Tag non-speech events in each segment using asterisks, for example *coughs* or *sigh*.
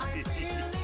I'm *laughs* feeling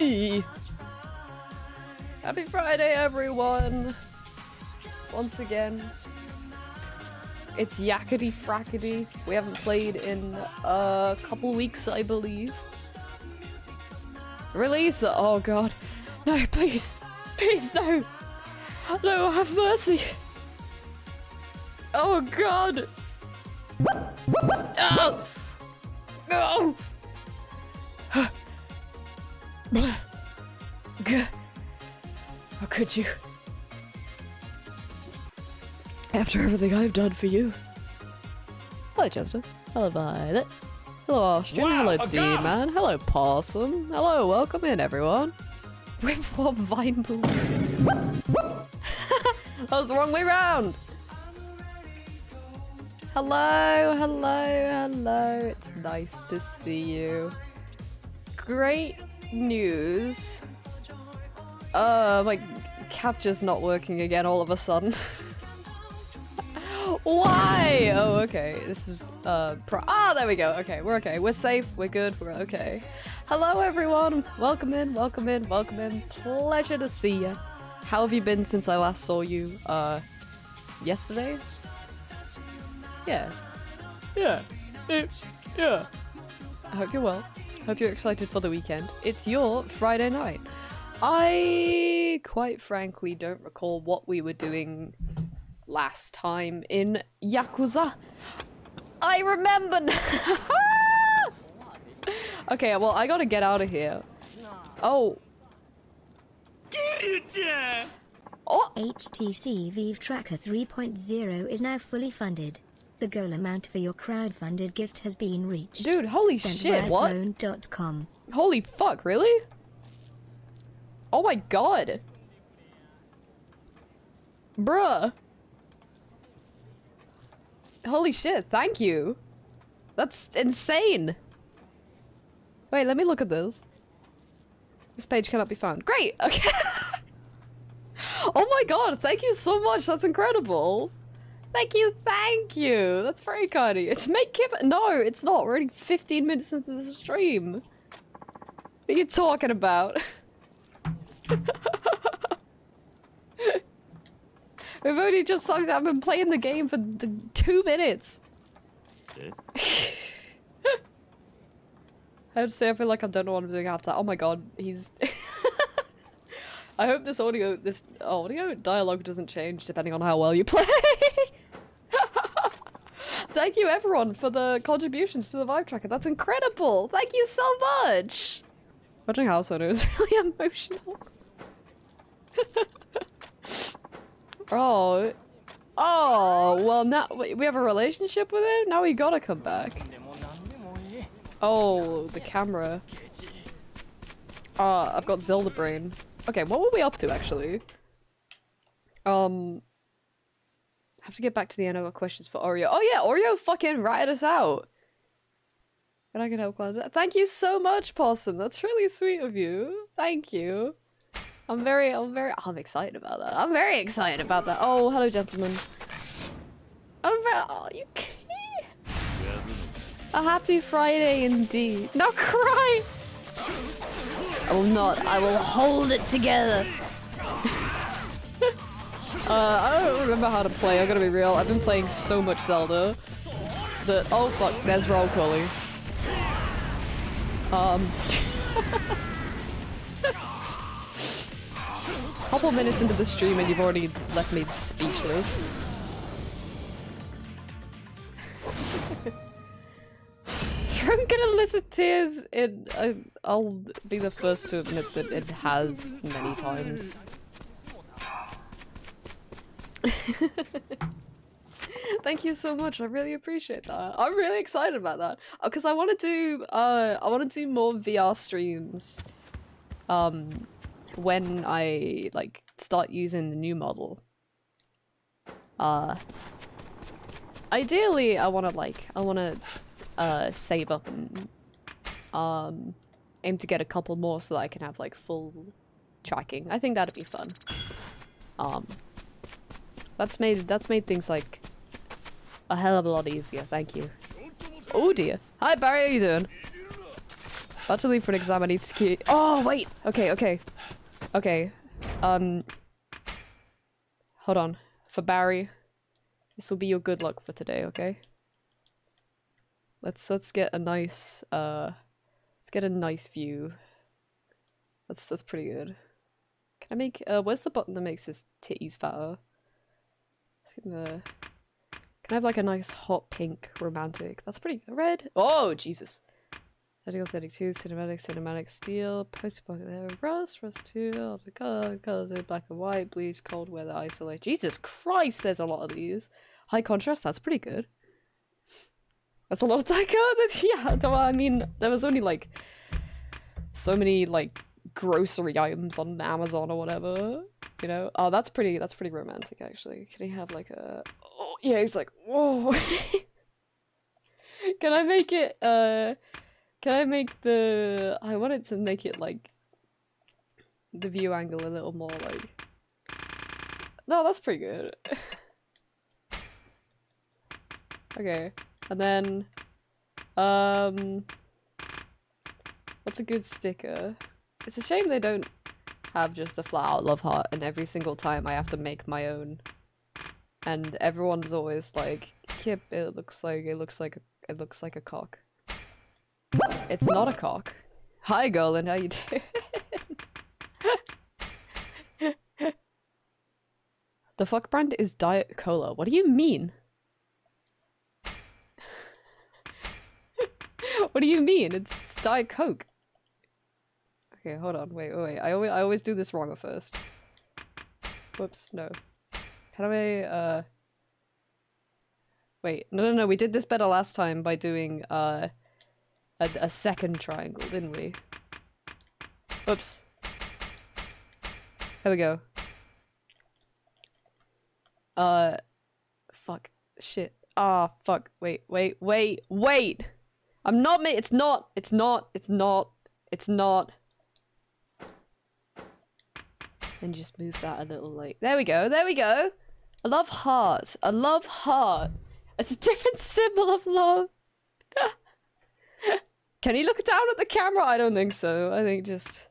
yeah. Happy Friday, everyone! Once again it's Yakety Frackety. We haven't played in a couple weeks, I believe. Release it! Oh god. No, please! Please, no! No, have mercy! Oh god! Oh! No! How could you? After everything I've done for you. Hello, Chester. Hello, Violet. Hello, Austrian. Wow, Hello, a! D-Man. Hello, Possum. Hello, welcome in, everyone. *laughs* With what vine pool? *laughs* that was the wrong way round! Hello, hello, hello. It's nice to see you. Great news. Uh, my capture's not working again all of a sudden. *laughs* Why? Oh, okay. This is, uh, pro- Ah, there we go. Okay, we're okay. We're safe. We're good. We're okay. Hello, everyone. Welcome in, welcome in, welcome in. Pleasure to see you. How have you been since I last saw you, uh, yesterday? Yeah. Yeah. Eh, Yeah. I hope you're well. Hope you're excited for the weekend. It's your Friday night. I quite frankly don't recall what we were doing last time in Yakuza. I remember now. *laughs* okay, well, I gotta get out of here. Oh. Oh, HTC Vive Tracker 3.0 is now fully funded. The goal amount for your crowdfunded gift has been reached. dude, holy Send shit, what? phone.com. Holy fuck, really? Oh my god. Bruh. Holy shit, thank you. That's insane. Wait, let me look at this. This page cannot be found. Great, okay. *laughs* oh my god, thank you so much. That's incredible. Thank you, thank you. That's very kind of you. It's make Kip. No, it's not. We're already 15 minutes into the stream. What are you talking about? *laughs* We've only just like I've been playing the game for two minutes. *laughs* I have to say I feel like I don't know what I'm doing after. Oh my god, he's. *laughs* I hope this audio, this audio dialogue doesn't change depending on how well you play. *laughs* Thank you everyone for the contributions to the Vive tracker. That's incredible. Thank you so much. Watching House Owner is really emotional. Oh. Oh, well now we have a relationship with him? Now we gotta come back. Oh, the camera. Ah, I've got Zelda brain. Okay, what were we up to actually? Um have to get back to the end. I've got questions for Oreo. Oh yeah, Oreo fucking ratted us out. And I can help close. Thank you so much, Possum. That's really sweet of you. Thank you. I'm very, I'm very, I'm excited about that. I'm very excited about that. Oh, hello, gentlemen. I'm very, oh, you A happy Friday indeed. Not cry! I will not. I will hold it together. *laughs* uh, I don't remember how to play. I gotta be real. I've been playing so much Zelda that oh fuck, there's roll calling. Um. *laughs* Couple minutes into the stream and you've already left me speechless. *laughs* Drunken illicit tears. It. I, I'll be the first to admit that it has many times. *laughs* Thank you so much. I really appreciate that. I'm really excited about that because I want to do. Uh, I want to do more VR streams. Um, when I like start using the new model. Uh, ideally, I want to like, I want to uh, save up and um, aim to get a couple more so that I can have like full tracking. I think that'd be fun. Um, that's made that's made things like a hell of a lot easier. Thank you. Oh dear. Hi Barry, how you doing? About to leave for an exam. I need to ski. Oh wait. Okay, okay, okay. Um, hold on. For Barry, this will be your good luck for today. Okay. Let's let's get a nice uh, let's get a nice view. That's that's pretty good. Can I make uh, where's the button that makes his titties fatter? Uh, can I have like a nice hot pink romantic? That's pretty red. Oh Jesus. 31, 32, cinematic, cinematic, steel, post there, rust, rust 2, color, colors, black and white, bleach, cold weather, isolate. Jesus Christ, there's a lot of these. High contrast, that's pretty good. That's a lot of Taika. *laughs* yeah, well, I mean, there was only like so many like grocery items on Amazon or whatever. You know? Oh, that's pretty. That's pretty romantic, actually. Can he have like a? Oh, yeah. He's like, whoa. *laughs* Can I make it? Uh, can I make the? I wanted to make it like the view angle a little more like. No, that's pretty good. *laughs* okay, and then, um, what's a good sticker? It's a shame they don't have just the flat love heart and every single time I have to make my own. And everyone's always like, Kip, it looks like it looks like it looks like a cock. It's not a cock. Hi Golan, how you doing? *laughs* the fuck brand is Diet Cola. What do you mean? *laughs* what do you mean? It's, it's Diet Coke. Okay, hold on. Wait, wait. I always, I always do this wrong at first. Whoops, no. How do I, uh... Wait, no, no, no, we did this better last time by doing, uh... A, a second triangle, didn't we? Oops. There we go. Uh... Fuck. Shit. Ah, oh, fuck. Wait, wait, wait, wait! I'm not ma- it's not, it's not, it's not, it's not and just move that a little like there we go there we go I love heart I love heart it's a different symbol of love *laughs* can he look down at the camera I don't think so I think just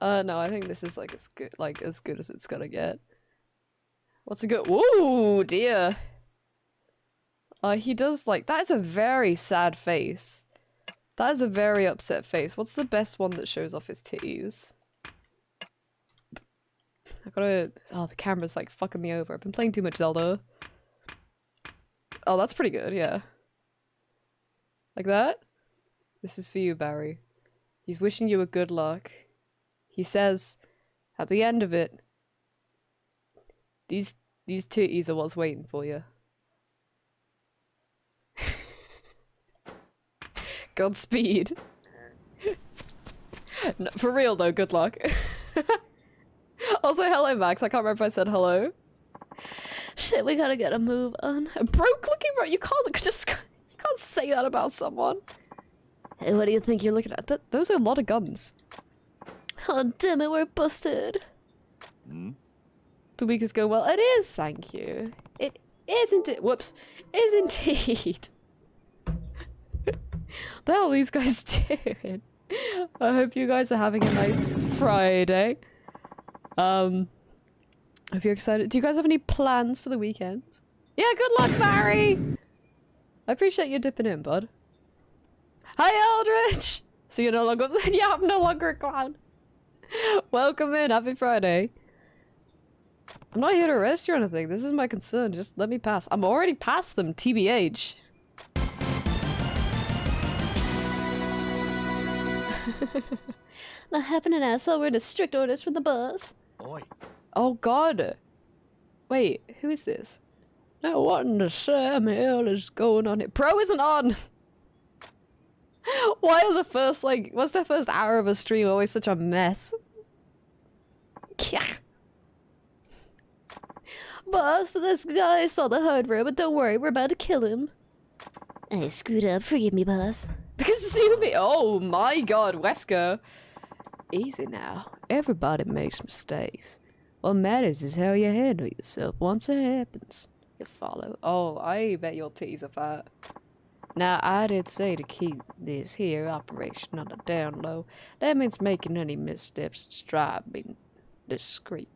uh no I think this is like as good like as good as it's gonna get what's a good Whoa dear uh he does like that is a very sad face that is a very upset face what's the best one that shows off his titties I gotta. Oh, the camera's like fucking me over. I've been playing too much Zelda. Oh, that's pretty good, yeah. Like that? This is for you, Barry. He's wishing you a good luck. He says, at the end of it, these these titties are what's waiting for you. *laughs* Godspeed. *laughs* no, for real though, good luck. *laughs* also, hello, Max. I can't remember if I said hello. Shit, we gotta get a move on. Broke looking bro. You can't just can't say that about someone. Hey, what do you think you're looking at? Th those are a lot of guns. Oh damn it, we're busted. Hmm? The week is going well. It is, thank you. It isn't it. Whoops, is indeed. *laughs* the hell are these guys *laughs* doing? I hope you guys are having a nice Friday. Um, hope you're excited. Do you guys have any plans for the weekend? Yeah, good luck, Barry! I appreciate you dipping in, bud. Hi, Eldritch! So you're no longer- *laughs* yeah, I'm no longer a clown. Welcome in, happy Friday. I'm not here to arrest you or anything, this is my concern, just let me pass. I'm already past them, TBH. not happening, asshole, we're under strict orders from the boss. Oi. Oh god. Wait, who is this? Now what in the Sam hell is going on here? Pro isn't on! *laughs* Why are the first, like, what's the first hour of a stream always such a mess? Yeah. Boss, this guy saw the hardware, but don't worry, we're about to kill him. I screwed up. Forgive me, boss. Because *laughs* you me. Oh my god, Wesker. Easy now. Everybody makes mistakes. What matters is how you handle yourself once it happens. You follow. Oh, I bet your tease are fat. Now, I did say to keep this here operation on the down low. That means making any missteps and strive being discreet.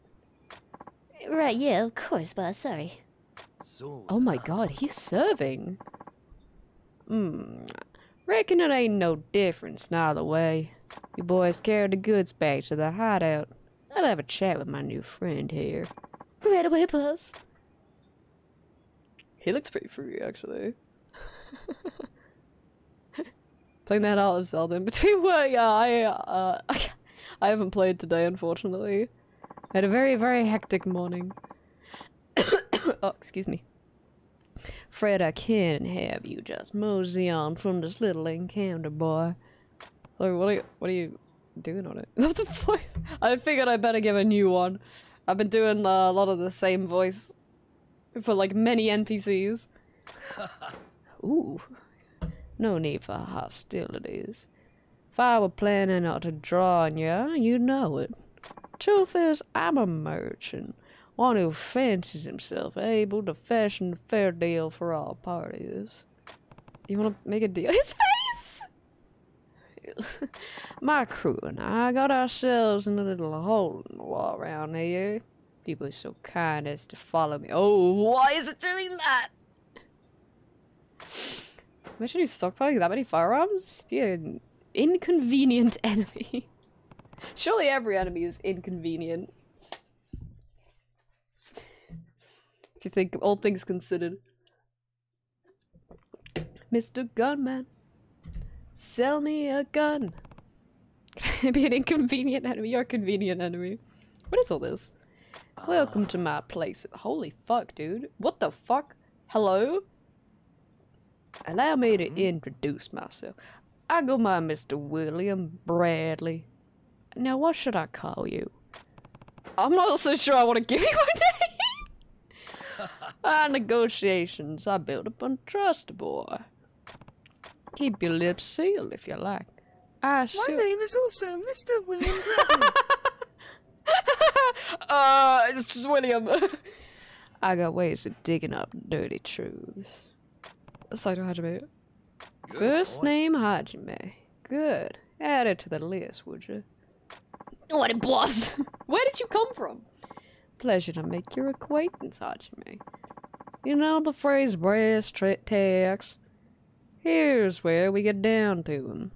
Right, yeah, of course, boss. Sorry. Oh my god, he's serving. Hmm. Reckon it ain't no difference neither way. You boys carry the goods back to the hideout. I'll have a chat with my new friend here. Right away, boss. He looks pretty free, actually. *laughs* Playing that out of Zelda in between *laughs* work, yeah, I, uh, *laughs* I haven't played today, unfortunately. I had a very, very hectic morning. *coughs* oh, excuse me. Fred, I can't have you just mosey on from this little encounter, boy. Like, what are you, what are you doing on it? What the voice? I figured I better give a new one. I've been doing uh, a lot of the same voice for like many NPCs. *laughs* Ooh. No need for hostilities. If I were planning to draw on you, you know it. Truth is, I'm a merchant. One who fancies himself able to fashion a fair deal for all parties. You want to make a deal? *laughs* His face! *laughs* My crew and I got ourselves in a little hole in the wall around here. People are so kind as to follow me. Oh, why is it doing that? Imagine you stockpiling that many firearms? Be an inconvenient *laughs* enemy. Surely every enemy is inconvenient. If you think all things considered. Mr. Gunman, sell me a gun. *laughs* Be an inconvenient enemy or a convenient enemy. What is all this? Welcome to my place. Holy fuck, dude. What the fuck? Hello? Allow me to mm-hmm. introduce myself. I go by Mr. William Bradley. Now, what should I call you? I'm not so sure I want to give you a *laughs* name. *laughs* Our negotiations are built upon trust, boy. Keep your lips sealed if you like. I My name is also Mr. William *laughs* Bradley. *laughs* uh, it's just William. *laughs* I got ways of digging up dirty truths. Saito Hajime. First name Hajime. Good. Add it to the list, would you? What a boss! *laughs* Where did you come from? Pleasure to make your acquaintance, Hajime. You know the phrase brass tra- tacks? Here's where we get down to 'em.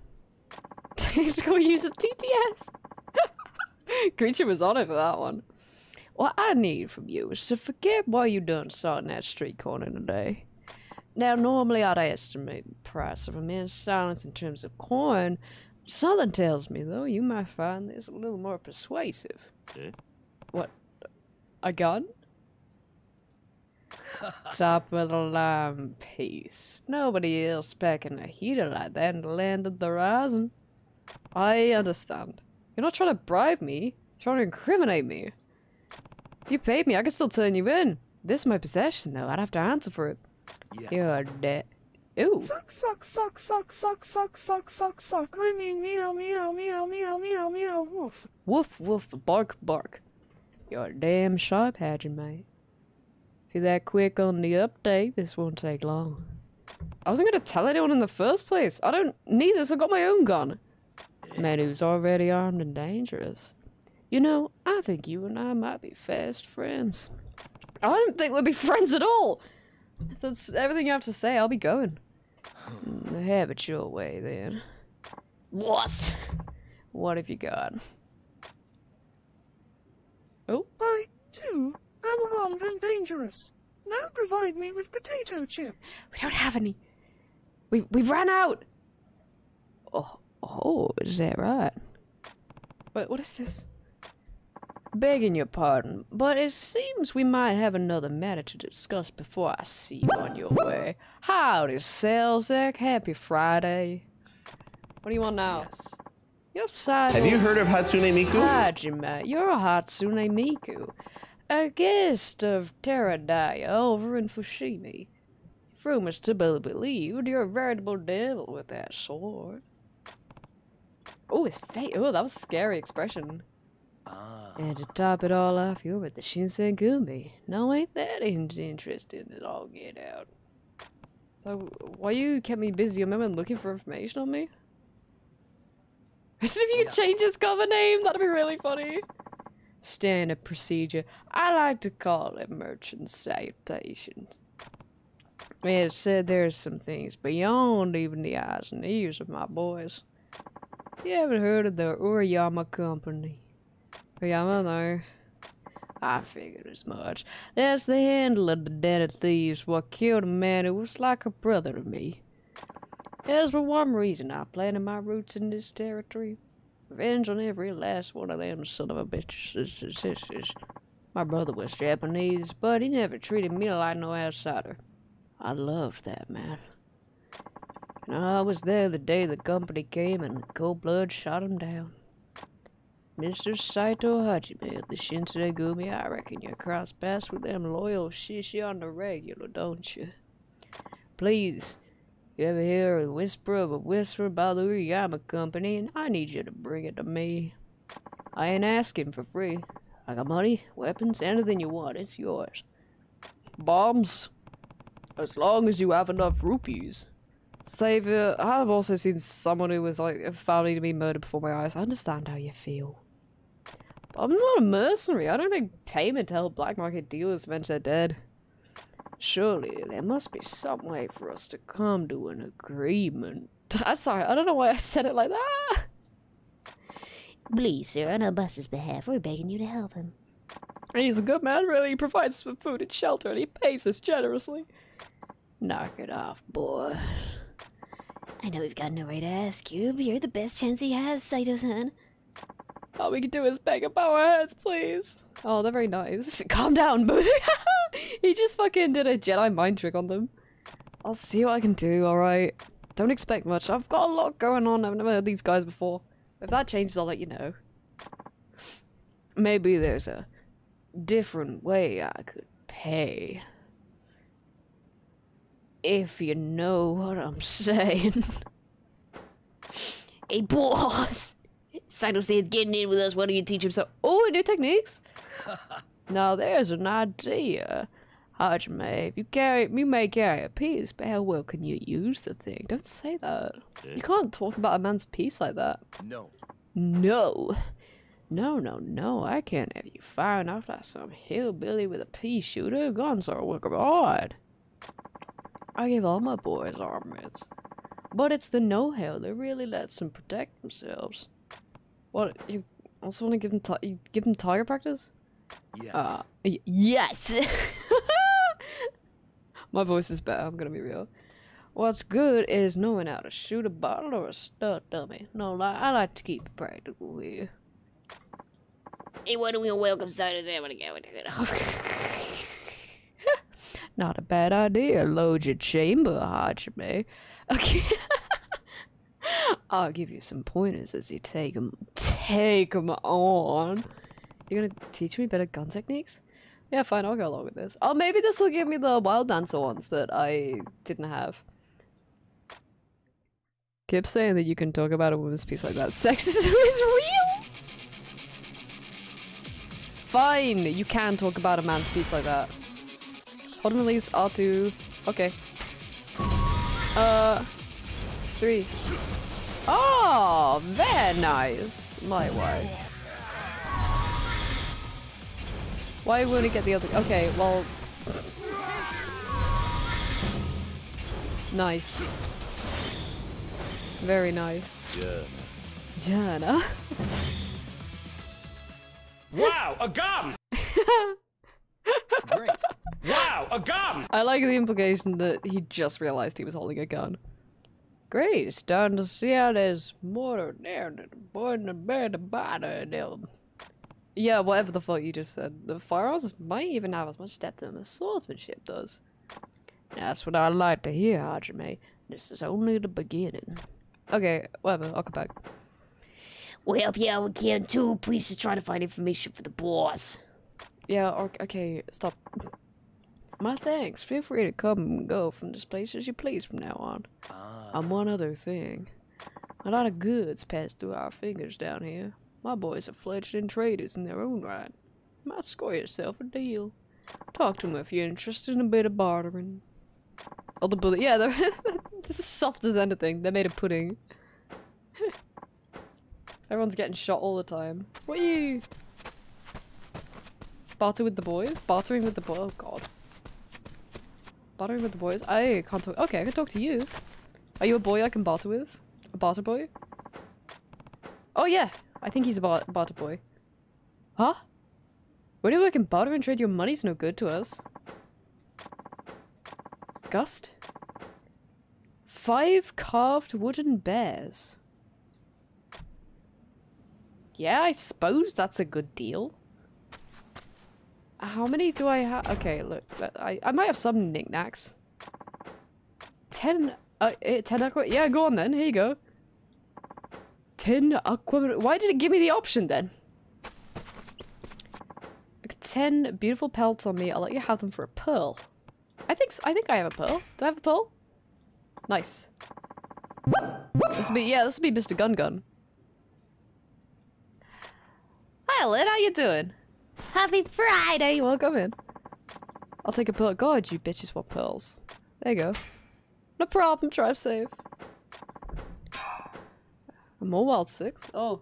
Tactical use of TTS! *laughs* Creature was on it for that one. What I need from you is to forget what you done saw in that street corner today. Now, normally I'd estimate the price of a man's silence in terms of coin. Something tells me, though, you might find this a little more persuasive. Eh? What? A gun? *laughs* Top of the line piece. Nobody else packing a heater like that in the land of the horizon. I understand. You're not trying to bribe me. You're trying to incriminate me. If you paid me, I could still turn you in. This is my possession, though. I'd have to answer for it. Yes. You're dead. Ooh. fuck, fuck, fuck, fuck, fuck, fuck, fuck, fuck, fuck. I mean, meow, meow, meow, meow, meow, meow, woof. Woof, woof, bark, bark. You're damn sharp, Hadron, mate. If you're that quick on the update, this won't take long. I wasn't gonna tell anyone in the first place. I don't need this, I've got my own gun. Man who's already armed and dangerous. You know, I think you and I might be fast friends. I don't think we'll be friends at all. If that's everything you have to say, I'll be going. Mm, Have it your way, then. What? What have you got? Oh, I, too, am armed and dangerous. Now provide me with potato chips. we don't have any. We we ran out. Oh, oh, is that right? But what is this? Begging your pardon, but it seems we might have another matter to discuss before I see you on your way. Howdy, Salzak. Happy Friday. What do you want now? Yes. Your side. Have you heard of Hatsune Miku? Hajime, you're a Hatsune Miku. a guest of Teradaya over in Fushimi. If rumors to be believed, you're a veritable devil with that sword. Oh, his face. Oh, that was a scary expression. Ah. And to top it all off, you're with the Shinsengumi. No, ain't that in- interesting at all, get out. So, why you kept me busy? Remember looking for information on me? *laughs* Imagine if you could change his cover name, that'd be really funny. Standard procedure. I like to call it merchant salutations. It said there's some things beyond even the eyes and ears of my boys. You haven't heard of the Urayama Company? Urayama, no. I figured as much. That's the handle of the dead of thieves what killed a man who was like a brother to me. There's for one reason I planted my roots in this territory. Revenge on every last one of them son of a bitches. My brother was Japanese, but he never treated me like no outsider. I loved that man. I was there the day the company came and cold blood shot him down. Mr. Saito Hajime of the Shinsengumi, I reckon you cross paths with them loyal shishi on the regular, don't you? Please, you ever hear a whisper of a whisper about the Urayama Company, and I need you to bring it to me. I ain't asking for free. I got money, weapons, anything you want, it's yours. Bombs? As long as you have enough rupees. Savior, I've also seen someone who was like a family to be murdered before my eyes. I understand how you feel. But I'm not a mercenary. I don't make payment to help black market dealers avenge their dead. Surely there must be some way for us to come to an agreement. I'm *laughs* ah, sorry, I don't know why I said it like that. Please, sir, on Albus's behalf, we're begging you to help him. He's a good man, really. He provides us with food and shelter, and he pays us generously. Knock it off, boy. I know we've got no right to ask you, but you're the best chance he has, Saito-san. All we can do is beg bow our heads, please. Oh, they're very nice. *laughs* Calm down, both. *laughs* he just fucking did a Jedi mind trick on them. I'll see what I can do, alright? Don't expect much. I've got a lot going on. I've never heard these guys before. If that changes, I'll let you know. Maybe there's a different way I could pay. If you know what I'm *laughs* saying. Hey, boss! Saito says getting in with us. Why don't you teach him so? Oh, new techniques. *laughs* now there's an idea. Hajime, if you carry, you may carry a piece, but how well can you use the thing? Don't say that. You can't talk about a man's piece like that. No. No. No, no, no. I can't have you firing off like some hillbilly with a pea shooter. Guns are a work of art. I give all my boys armors. But it's the know-how that really lets them protect themselves. What, you also want to give them, you give them tiger practice? Yes. Uh, yes. *laughs* My voice is bad, I'm gonna be real. What's good is knowing how to shoot a bottle or a stud dummy. No lie, I like to keep it practical here. Hey, why don't we welcome Saito-san when I go into it? *laughs* Not a bad idea. Load your chamber, Hajime. Okay. I'll give you some pointers as you take 'em. Take 'em on. You're gonna teach me better gun techniques? Yeah, fine, I'll go along with this. Oh, maybe this will give me the wild dancer ones that I didn't have. Keep saying that you can talk about a woman's piece like that. Sexism is *laughs* real! Fine, you can talk about a man's piece like that. Hold and release R2. Okay. Uh, three. Oh, very nice. My wife. Why wouldn't it get the other? Okay, well. Nice. Very nice. Yeah. Jana. *laughs* Wow, a gun! *laughs* Great. Wow, a gun! I like the implication that he just realized he was holding a gun. Great, it's starting to see how there's more there than more than the bear the body them. Yeah, whatever the fuck you just said. The firearms might even have as much depth as the swordsmanship does. That's what I like to hear, Hajime. This is only the beginning. Okay, whatever, I'll come back. We'll help you out we can too. Please just try to find information for the boss. Yeah, okay, stop. My thanks. Feel free to come and go from this place as you please from now on. Ah. And one other thing. A lot of goods pass through our fingers down here. My boys are fledgling traders in their own right. Might score yourself a deal. Talk to them if you're interested in a bit of bartering. Oh, the bullet. Yeah, *laughs* they're this is soft as anything. They're made a pudding. *laughs* Everyone's getting shot all the time. What are you? Barter with the boys? Bartering with the boys? Oh god. Bartering with the boys? I can't talk- Okay, I can talk to you. Are you a boy I can barter with? A barter boy? Oh yeah! I think he's a bar barter boy. Huh? Where do I can barter and trade your money's no good to us. Gust? Five carved wooden bears. Yeah, I suppose that's a good deal. How many do I have? Okay, look, I, I might have some knickknacks. Ten, uh, eh, ten aqua- yeah, go on then, here you go. Ten aqua- why did it give me the option then? Ten beautiful pelts on me, I'll let you have them for a pearl. I think, s- I think I have a pearl. Do I have a pearl? Nice. This will be, yeah, this will be Mr. Gun Gun. Hi, Lynn, how you doing? Happy Friday! Welcome in. I'll take a pearl. God, you bitches want pearls. There you go. No problem, drive safe. More wild six? Oh.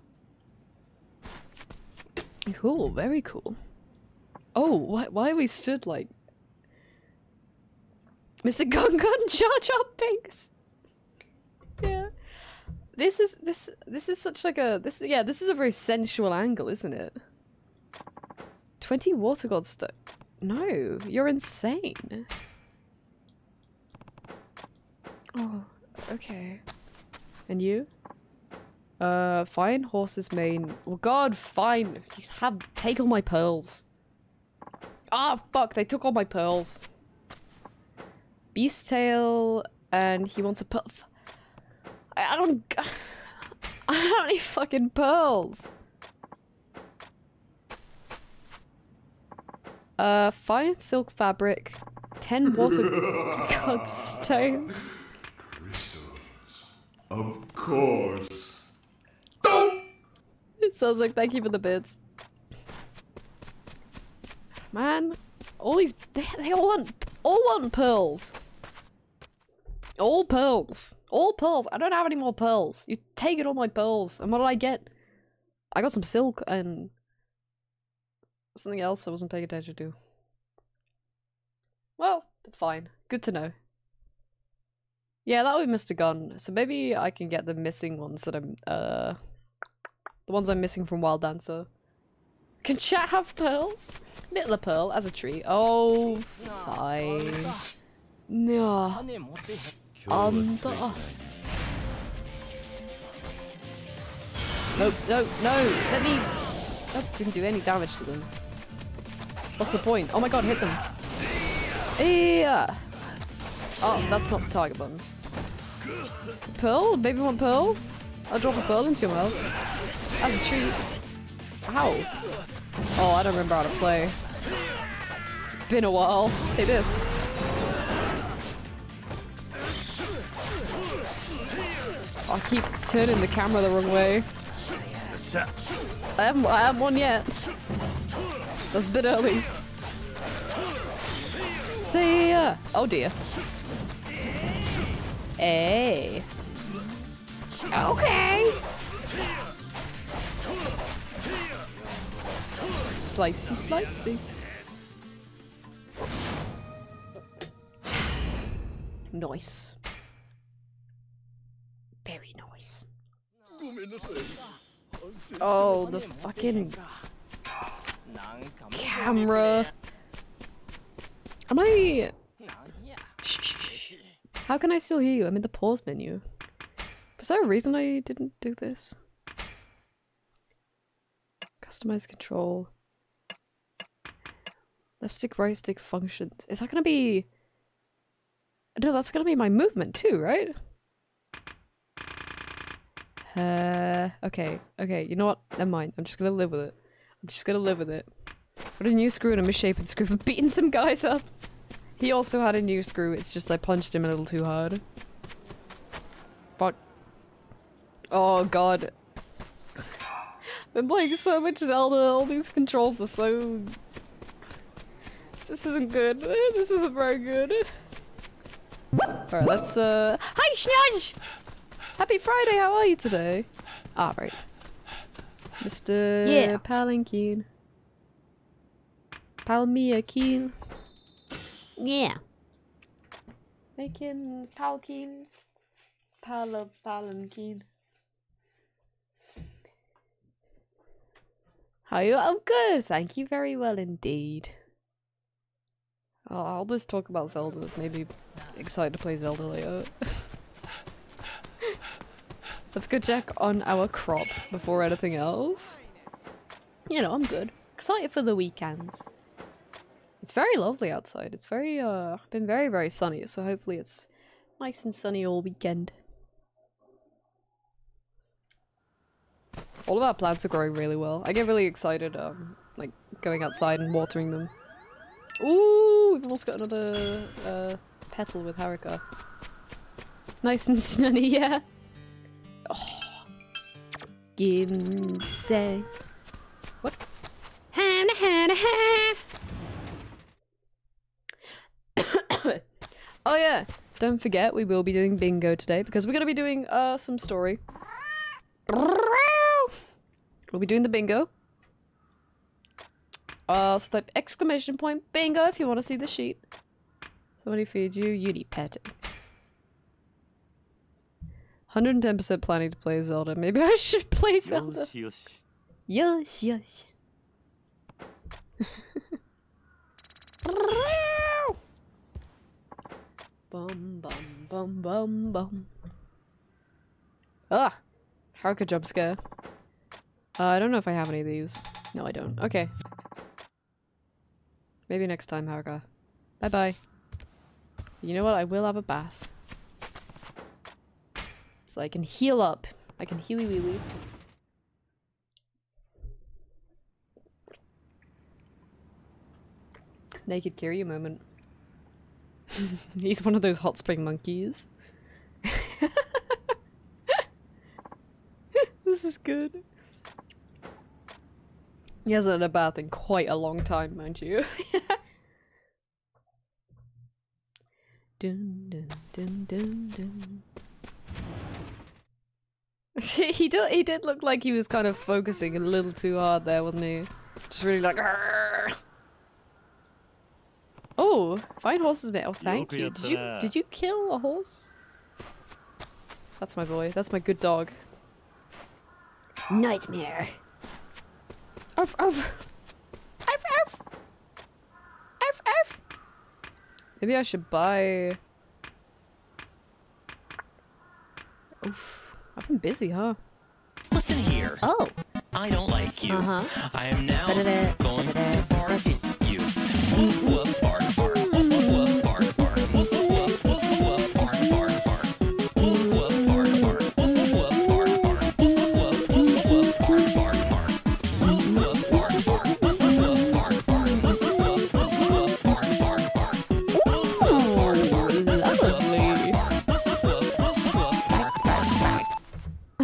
Cool, very cool. Oh, why, why we stood like... Mr. Gun Gun *laughs* Jar Jar Binks! Yeah. This is, this, this is such like a, this, yeah, this is a very sensual angle, isn't it? 20 water gods stuff. No, you're insane. Oh, okay. And you? Uh, fine, horse's mane. Well, God, fine. You can have, take all my pearls. Ah, fuck, they took all my pearls. Beast tail, and he wants a pearl. I don't, *laughs* I don't need fucking pearls. Uh, fine silk fabric, ten water *laughs* god stones. Of course. It sounds like thank you for the bits. Man, all these they, they all want all want pearls. All pearls. All pearls. I don't have any more pearls. You taken all my pearls. And what did I get? I got some silk and something else I wasn't paying attention to. Do. Well, fine. Good to know. Yeah, that would be Mr. Gun. So maybe I can get the missing ones that I'm uh the ones I'm missing from Wild Dancer. Can chat have pearls? Little pearl as a tree. Oh, fine. No. Um, oh. No, no, no. Let me. That didn't do any damage to them. What's the point? Oh my god, hit them. Yeah. Oh, that's not the target button. Pearl? Baby want pearl? I'll drop a pearl into your mouth. As a treat. Ow. Oh, I don't remember how to play. It's been a while. Hey, this. I keep turning the camera the wrong way. I haven't, I haven't won yet. That's a bit early. See ya. Oh dear. Hey. Okay. Slicey, slicey. Nice. Very nice. Oh, the fucking oh, camera. Am I? How can I still hear you? I'm in the pause menu. Was there a reason I didn't do this? Customize control. Left stick, right stick functions. Is that gonna be... No, that's gonna be my movement too, right? Uh, okay, okay, you know what? Never mind. I'm just gonna live with it. I'm just gonna live with it. Got a new screw and a misshapen screw for beating some guys up. He also had a new screw, it's just I punched him a little too hard. Fuck. Oh god. *laughs* I've been playing so much Zelda, all these controls are so... This isn't good. *laughs* This isn't very good. Alright, let's uh... Hi, Snudge! Happy Friday, how are you today? Ah, right. Mr. Yeah. Palanquin. Palmia Keen. Yeah. Making Palkeen. Pala Palanquin. How are you? I'm good, thank you very well indeed. Oh, I'll just talk about Zelda. This made me excited to play Zelda later. *laughs* Let's go check on our crop before anything else. You know, I'm good. Excited for the weekends. It's very lovely outside. It's very, uh, been very, very sunny, so hopefully it's nice and sunny all weekend. All of our plants are growing really well. I get really excited, um, like, going outside and watering them. Ooh, we've almost got another, uh, petal with Haruka. Nice and *laughs* sunny, yeah. Oh. What? *coughs* Oh yeah, don't forget we will be doing bingo today because we're gonna be doing uh some story. We'll be doing the bingo. Uh, so type exclamation point bingo if you want to see the sheet. Somebody feed you, you need petting. 110% planning to play Zelda. Maybe *laughs* I should play Zelda. Yosh, yosh. Yosh, yosh. *laughs* bum, bum, bum, bum, bum. Ah! Haruka jump scare. Uh, I don't know if I have any of these. No, I don't. Okay. Maybe next time, Haruka. Bye-bye. You know what? I will have a bath. So I can heal up. I can healy wheelie. Naked Kiryu moment. *laughs* He's one of those hot spring monkeys. *laughs* this is good. He hasn't had a bath in quite a long time, mind you. *laughs* dun, dun, dun, dun, dun. *laughs* he did. He did look like he was kind of focusing a little too hard there, wasn't he? Just really like. "Arrgh." Oh, fine horses, mate. Oh, thank you. Did you did you kill a horse? That's my boy. That's my good dog. Nightmare. Arf, arf. Arf, arf. Arf, arf. Maybe I should buy. Oof. I've been busy, huh? Listen here. Oh. I don't like you. Uh-huh. I am now going to bark at you. Woof woof bark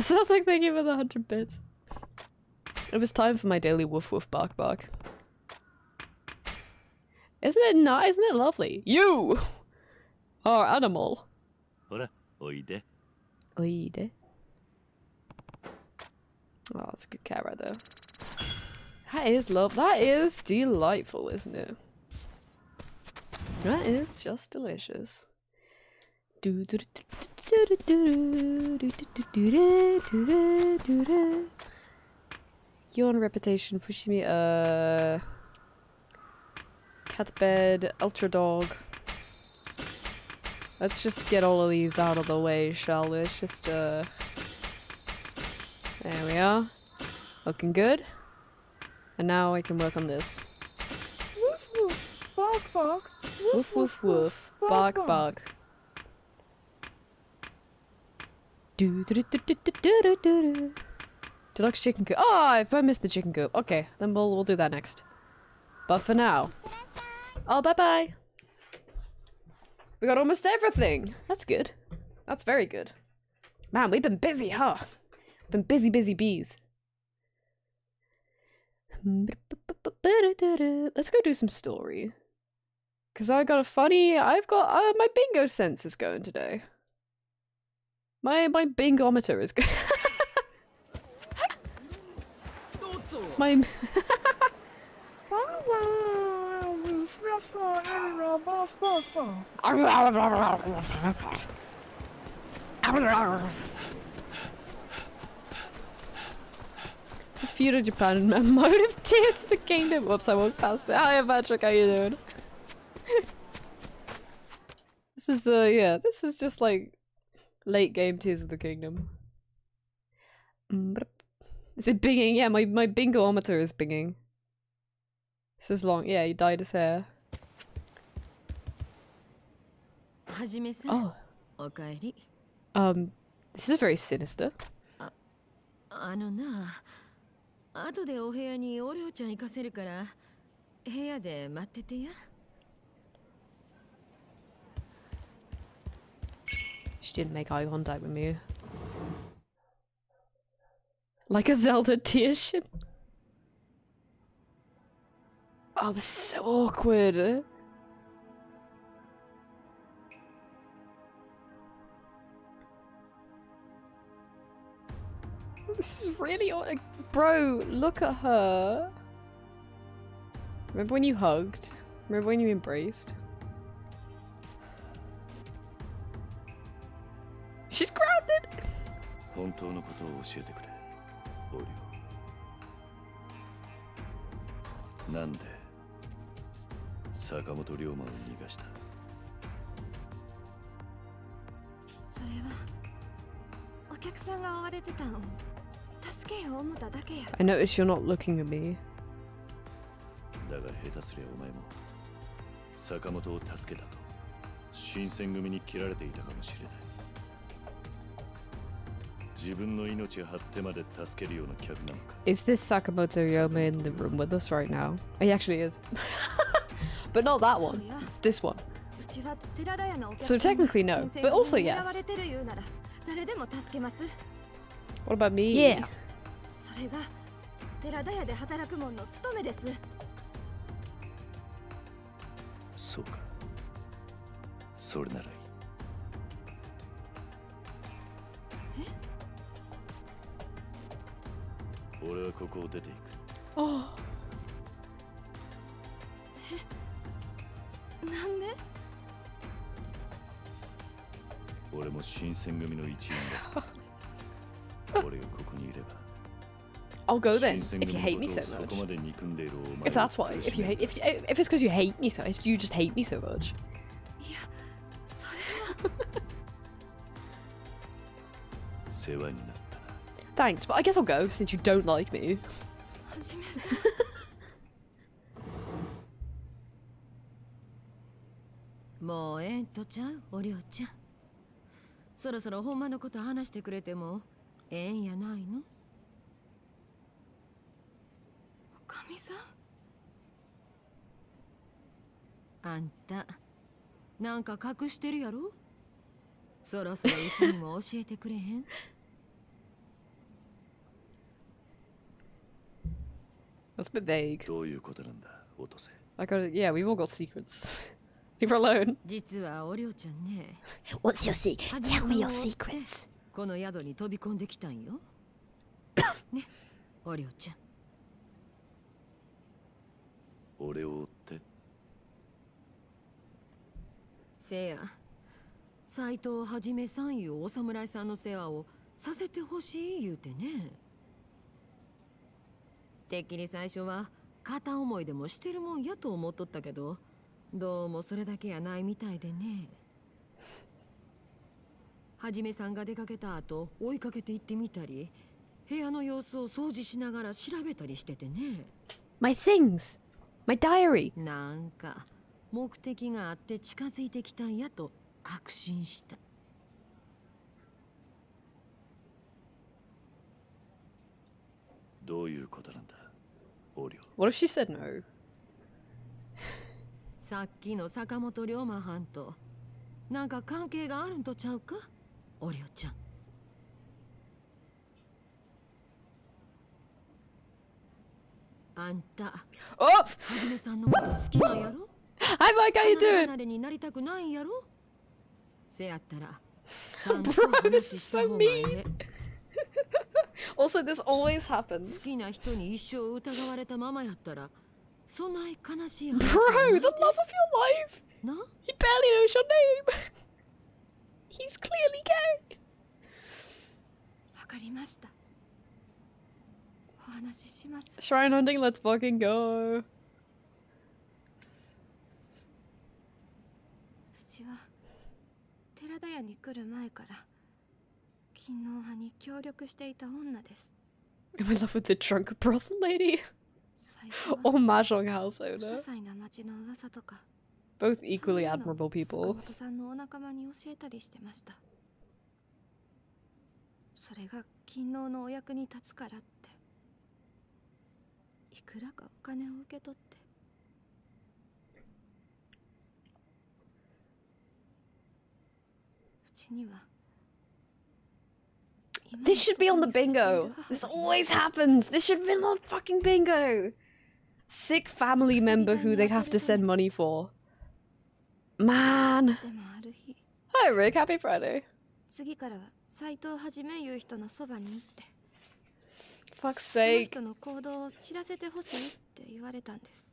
*laughs* Sounds like thank you for the 100 bits. It was time for my daily woof woof bark bark. Isn't it nice? Isn't it lovely? You *laughs* are animal. Ora, oide. Oide. Oh, that's a good cat right there. That is love. That is delightful, isn't it? That is just delicious. You on reputation, Fushimi, uh. Cat bed, ultra dog. Let's just get all of these out of the way, shall we? Let's just, uh. There we are. Looking good. And now I can work on this. Woof woof. Bark bark. Woof woof woof. Bark bark. Do do. Deluxe chicken coop. Oh, if I missed the chicken coop. Okay, then we'll we'll do that next. But for now. Oh, bye bye. We got almost everything. That's good. That's very good. Man, we've been busy, huh? Been busy, busy bees. Let's go do some story. Cause I got a funny. I've got uh, my bingo sense is going today. My my bingometer is good. *laughs* my *laughs* This is feudal Japan *laughs* and motive tears the kingdom. Whoops, I walked past it. Hi, Patrick, how you doing? this is the yeah. This is just like late game Tears of the Kingdom. Mm, but- Is it binging? Yeah, my my bingometer is binging. This is long. Yeah, he dyed his hair. はじめさん、 Oh, おかえり um, this is very sinister. あのな後でお部屋にオレオちゃん行かせるから部屋で待っててや She didn't make eye contact with me. Like a Zelda tear shit. Oh, this is so awkward. This is really aw- Bro, look at her. Remember when you hugged? Remember when you embraced? She's grounded! 本当のことを教えてくれオリオなんで坂本龍馬を逃がしたそれはお客さんが追われてたんを助けよう思っただけや I notice you're not looking at me. だが下手すりゃお前も坂本を助けたと新選組に切られていたかもしれない is this Sakamoto Ryoma in the room with us right now? He actually is. *laughs* but not that one. This one. So technically no, but also yes. What about me? Yeah. So 俺はここを出ていく Oh, なんで俺も新選組の一員だ俺がここにいれば I'll *laughs* go then. 新選 If you 組 hate の me こと so をそこ much. まで憎んでいるお前 If that's を why. 苦し If you め hate, if if it's because you hate me so, if you just hate me so much. いや Thanks, but I guess I'll go since you don't like me. もうええんとちゃうおりょうちゃんそろそろほんまのこと話してくれてもええんやないのおかみさんあんたなんか隠してるやろそろそろうちにも教えてくれへん That's a bit vague. どういうことなんだ？落とせ I got yeah, we've all got secrets. *laughs* Leave her alone. 実はおりょうちゃんね *laughs* What's your secret? Tell me your secrets. この宿に飛び込んできたんよ *coughs* ねおりょうちゃん俺を追って？せや斎藤はじめさんいうお侍さんの世話をさせてほしい言うてねてっきり最初は片思いでもしてるもんやと思っとったけどどうもそれだけやないみたいでねはじめさんが出かけた後追いかけて行ってみたり部屋の様子を掃除しながら調べたりしててね My things. My diary. なんか目的があって近づいてきたんやと確信したどういうことなんだオリオ What if she said no? さっきの坂本龍馬藩となんか関係があるんとちゃうかおりょうちゃんあんた Oh! はじめさんのこと好きなんやろ Hi, Mike, how you 離れ doing? 離れになりたくないんやろせやったらちゃんと Bro, 話 this し is た so 方がえ mean. え Also, this always 好 happens. きな人に一生疑われたままやったらそんな悲しい話 Bro, はない the love of your life! な He barely knows your name! *laughs* He's clearly gay! わかりましたお話しします Shrine hunting, let's fucking go! うちは寺田屋に来る前から 勤王派に協力していた女です I'm in love with the drunk brothel lady. 最初は or mahjong house owner. Both equally admirable people. 本さんのお仲間に教えたりしてましたそれが勤王のお役に立つからっていくらかお金を受け取ってうちには This should be on the bingo. This always happens. This should be on the fucking bingo. Sick family member who they have to send money for. Man. でもある日 Hi, Rick. Happy Friday. 次からは斎藤はじめいう人のそばに行って Fuck's その sake. 人の行動を知らせてほしいって言われたんです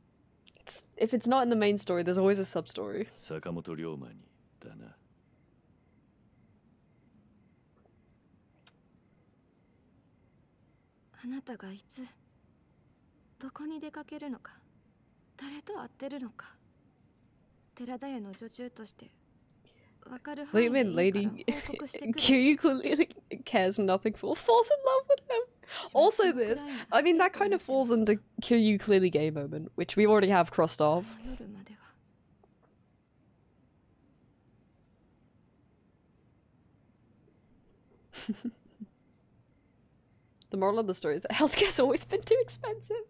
It's, if it's not in the main story, there's always a sub story. 坂本龍馬にだな あなたがいつどこに出かけるのか誰と会ってるのか寺田屋の女中としてわかる範囲でいいから?報告してくれ Kiryu clearly cares nothing for, falls in love with him. Also, this, I mean, that kind of falls into Kiryu clearly gay moment, which we already have crossed off. 夜までは The moral of the story is that *laughs* healthcare's always been too expensive.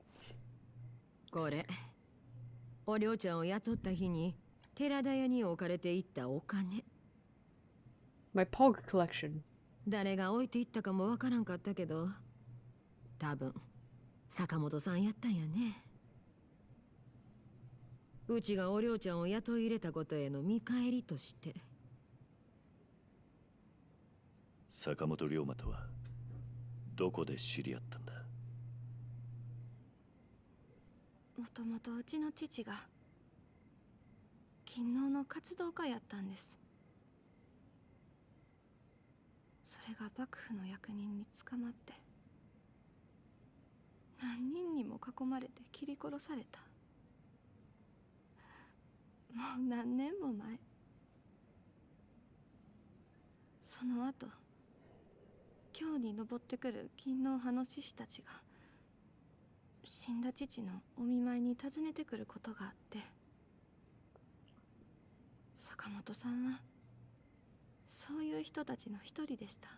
これおりょうちゃんを雇った日に寺田屋に置かれていったお金 My POG collection. 誰が置いていったかもわからんかったけど多分坂本さんやったんやねうちがおりょうちゃんを雇い入れたことへの見返りとして坂本龍馬とはどこで知り合ったんだ？もともとうちの父が勤王の活動家やったんです。それが幕府の役人に捕まって何人にも囲まれて切り殺された。もう何年も前。その後京に登ってくる勤王派の志士たちが死んだ父のお見舞いに訪ねてくることがあって坂本さんはそういう人たちの一人でした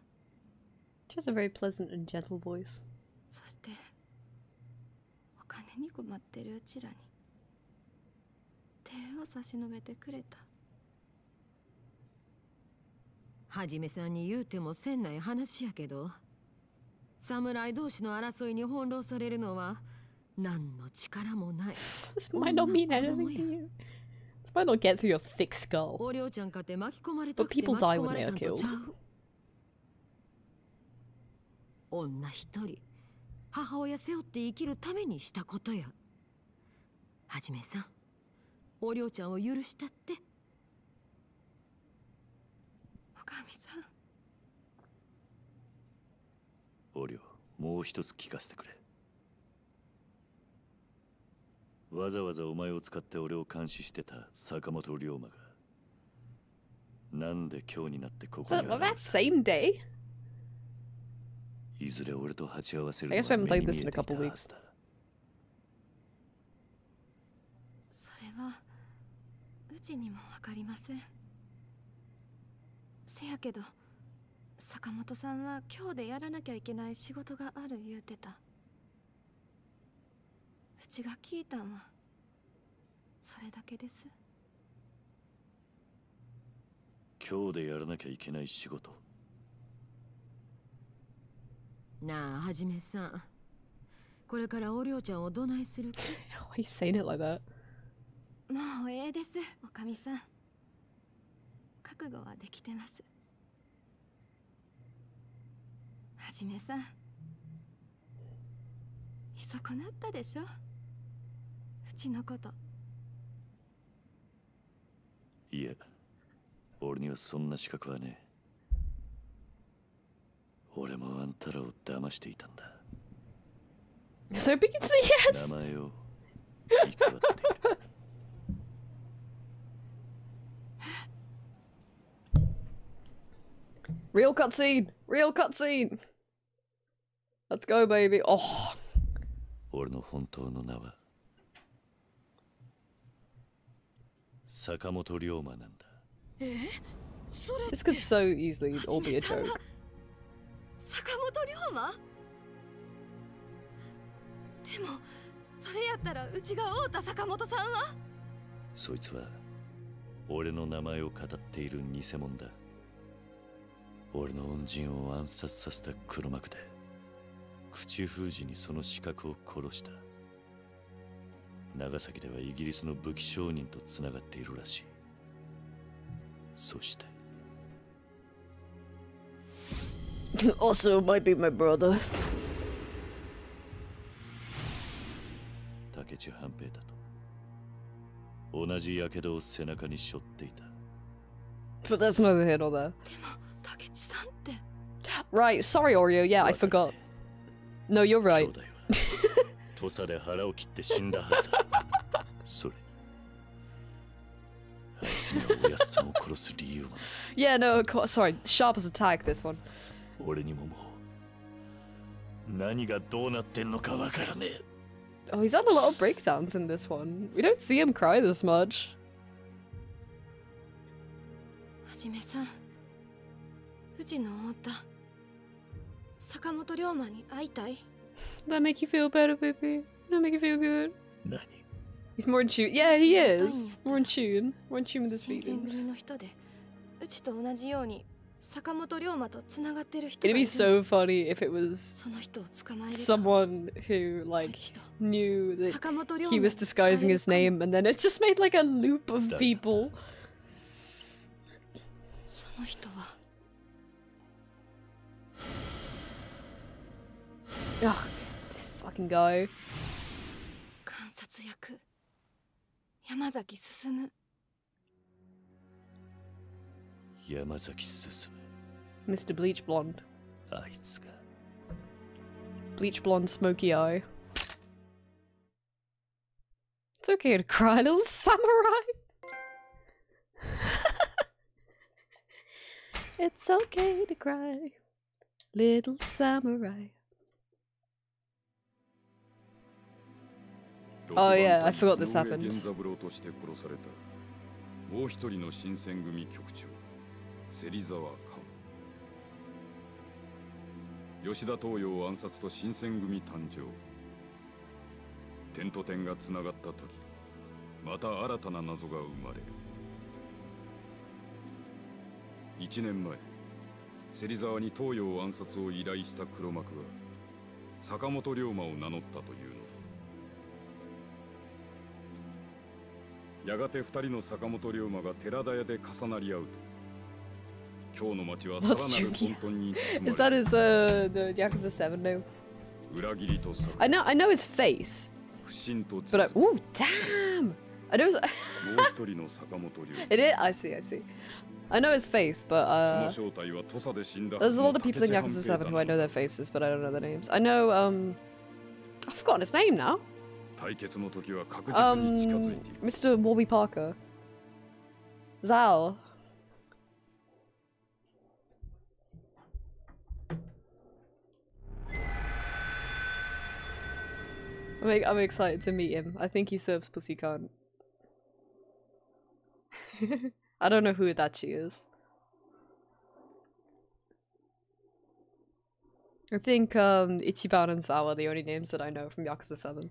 has a very pleasant and gentle voice. そしてお金に困ってるうちらに手を差し伸べてくれたはじめさんに言うてもせんない話やけど侍同士の争いに翻弄されるのは何の力もない This might not mean anything to you. This might not get through your thick skull. おりょうちゃんかって巻き込まれた But people die 込 when ま they れ are killed. ちゃう女一人母親背負って生きるためにしたことやはじめさんおりょうちゃんを許したっておかみさんおりょうもう一つ聞かせてくれわざわざお前を使って俺を監視してた坂本龍馬がなんで今日になってここに was 現れ that same day? いずれ俺と鉢合わせる I のは目に見え a ていた couple は weeks. ずだそれはうちにもわかりませんせやけど坂本さんは今日でやらなきゃいけない仕事がある言うてた。うちが聞いたんはそれだけです。今日でやらなきゃいけない仕事。なあはじめさん。これからおりょうちゃんをどないするか Why are you saying it like that? もうええですおかみさん。覚悟はできてますはじめさん見損なったでしょ？うちのこといや俺にはそんな資格はねえ俺もあんたらを騙していたんだ So we can say yes. 名前を偽っている *laughs* Real cutscene. Real cutscene. Let's go, baby. Oh, 俺の本当の名は坂本龍馬なんだ。え？それ this could so easily all be a joke. 坂本龍馬？でもそれやったらうちが会うた坂本さんは？そいつは俺の名前を語っている偽物だ。俺の恩人を暗殺させた黒幕で口封じにその資格を殺した長崎ではイギリスの武器商人とつながっているらしいそして *laughs* also might be my brother. 竹地半平太と同じ火傷を背中に背負っていた But there's neither here nor there. 竹地さんって Right, sorry, Oreo. Yeah, I forgot. No, you're right. 兄弟は*laughs* *laughs* 土佐で腹を切って死んだはずだそれにあいつにはおやっさんを殺す理由もない Yeah, no, of course. Sorry, sharp as attack. This one. 俺にももう何がどうなってんのかわからねえ Oh, he's had a lot of breakdowns in this one. We don't see him cry this much. はじめさんうちの太田 坂本龍馬に会いたい That make you feel better, baby. That make you feel good. 何 He's more in tune. Yeah, he is. More in tune. More in tune with his 新選 feelings. 組の人でうちと同じように坂本龍馬とつながってる人 It'd が be いる so funny if it was その人を捕まえれば someone who like knew that 坂本龍 he 馬 was disguising his name and then it just made like a loop of people. *laughs* その人は Ugh, this fucking guy. 観察役山崎進山崎進 Mr. Bleach Blonde. あいつが Bleach blonde, smoky eye. It's okay to cry, little samurai. *laughs* it's okay to cry, little samurai. Oh yeah, I forgot this happened. 源三郎として殺されたもう一人の新選組局長芹沢薫吉田東洋暗殺と新選組誕生点と点がつながった時また新たな謎が生まれる。1年前芹沢に東洋暗殺を依頼した黒幕は坂本龍馬を名乗ったというやがて二人の坂本龍馬が寺田屋で重なり合うと今日の町はさらなる.混沌に Is that れ his uh the Yakuza Seven name? 裏切りと策 I know I know his face, 不信と but I, ooh damn! I know. his- もう一人の坂本龍 it is. I see. I see. I know his face, but そ uh, there's a は lot ず of の people in Yakuza 半 Seven 平 who I 太 know their faces, but I don't know their names. I know um, I've forgotten his name now. Mr. Warby Parker. Zal. I'm, I'm excited to meet him. I think he serves pussycon. *laughs* I don't know who that she is. I think um, Ichiban and Zhao are the only names that I know from Yakuza 7.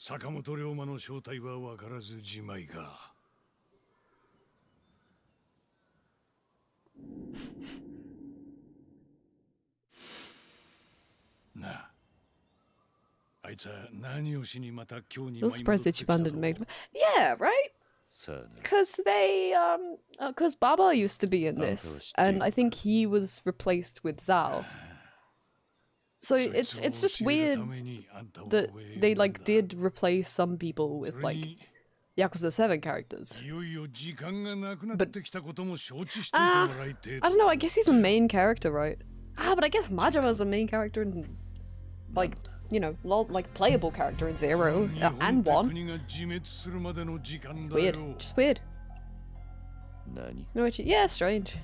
坂本龍馬の正体は分からずじまいかなああいつは何をしにまた今日に I 舞 was い surprised 戻って that き Chiban た didn't と make. Yeah, right. Because they, um, because Baba used to be in this, and I think he was replaced with Zhao. So it's it's just weird that they like did replace some people with like Yakuza 7 characters. But, uh, I don't know, I guess he's the main character, right? Ah, but I guess Majima's the main character and like, you know, like playable character in Zero uh, and 1. Weird, just weird. No, yeah, strange.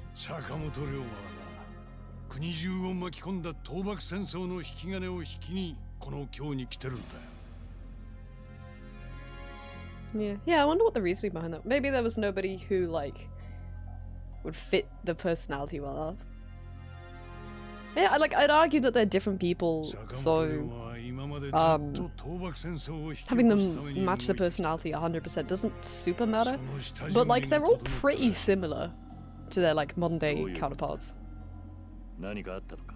坂本龍馬はな国中を巻き込んだ倒幕戦争の引き金を引きにこの今日に来てるんだよ Yeah, yeah. I wonder what the reasoning behind that. Maybe there was nobody who like would fit the personality well enough. Yeah, I like. I'd argue that they're different people, 坂本龍 so 馬は今までずっ um, と倒幕戦争を引き起 having こすため them に match the 動いてきた personality 100% doesn't super matter. その下 But like, 準備 they're が all 整った pretty similar to their like modern day どういうこと counterparts. 何かあったのか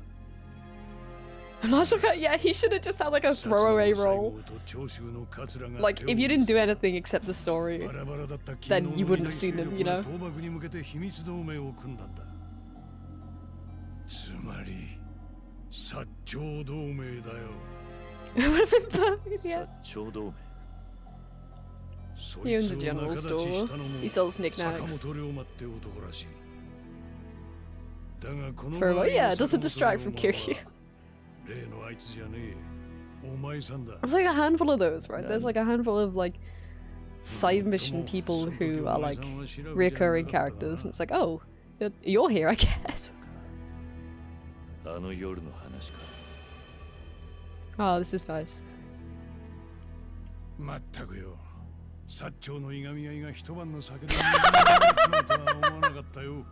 I'm not sure. Yeah, he should have just had like a throwaway role. と長州の桂が Like, if you didn't do anything except the story, バラバラだった then you 昨 wouldn't 日の have seen 二大 him, 勢 you 力 know? は倒幕に向けて秘密同盟を組んだんだつまり薩長同盟だよ it would have been perfect. Yeah. 薩長同盟そ He い *laughs* *laughs* owns つ a を general 仲立ち store. したのも He sells 坂 knickknacks. For 場合 well, yeah, の it doesn't 坂本 distract 龍 from 馬 Kiryu. は*laughs* 例*laughs* のあいつじゃねえお前さんだ There's like a handful of those, right? There's like a handful of like side mission *laughs* people who are like reoccurring characters, and it's like, oh, you're, you're here, I guess. あの夜の話か Oh, this is nice. まったくよ薩長のいがみ合いが一晩の酒で人間になっちまうとは思わなかったよ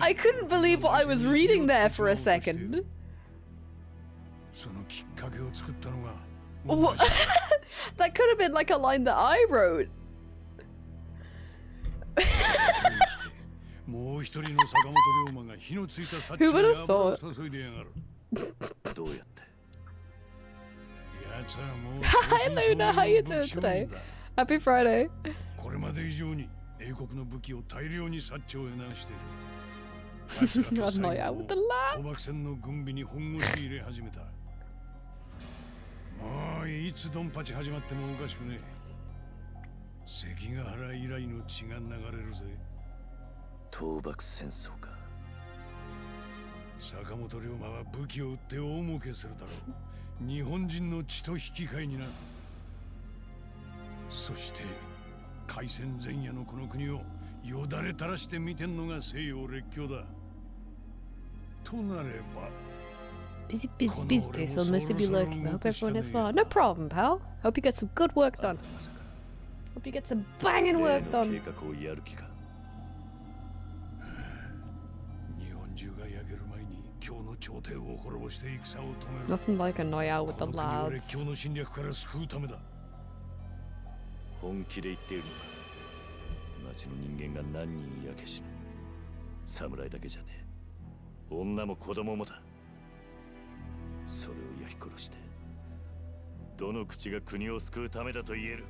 I couldn't believe what I was reading there for a second. *laughs* What? *laughs* that could have been like a line that I wrote. *laughs* Who would have thought? Hi Luna, how you doing today? Happy Friday. 英国の武器を大量に薩長へ流している。*laughs* 奴らと最 I'm like, out 後 with the 倒 laugh. 幕戦の軍備に本腰入れ始めた。もういつドンパチ始まってもおかしくねえ。関ヶ原以来の血が流れるぜ。倒幕戦争か。坂本龍馬は武器を売って大儲けするだろう。日本人の血と引き換えになそして海戦前夜のこの国をよだれ垂らして見てんのが西洋列強だとなれば Busy, busy, busy day, so must be lurking. I hope everyone is well. No problem, pal. Hope you get some good work done. Hope you get some banging 例 work の done. 計画をやる気か日本中が焼ける前に今日の朝廷を滅ぼして戦を止める Nothing like a out with こ the の国を lads. 列強の侵略から救うためだ本気で言っているのか？町の人間が何人焼け死ぬ？侍だけじゃねえ。女も子供もだ。それを焼き殺してどの口が国を救うためだと言える？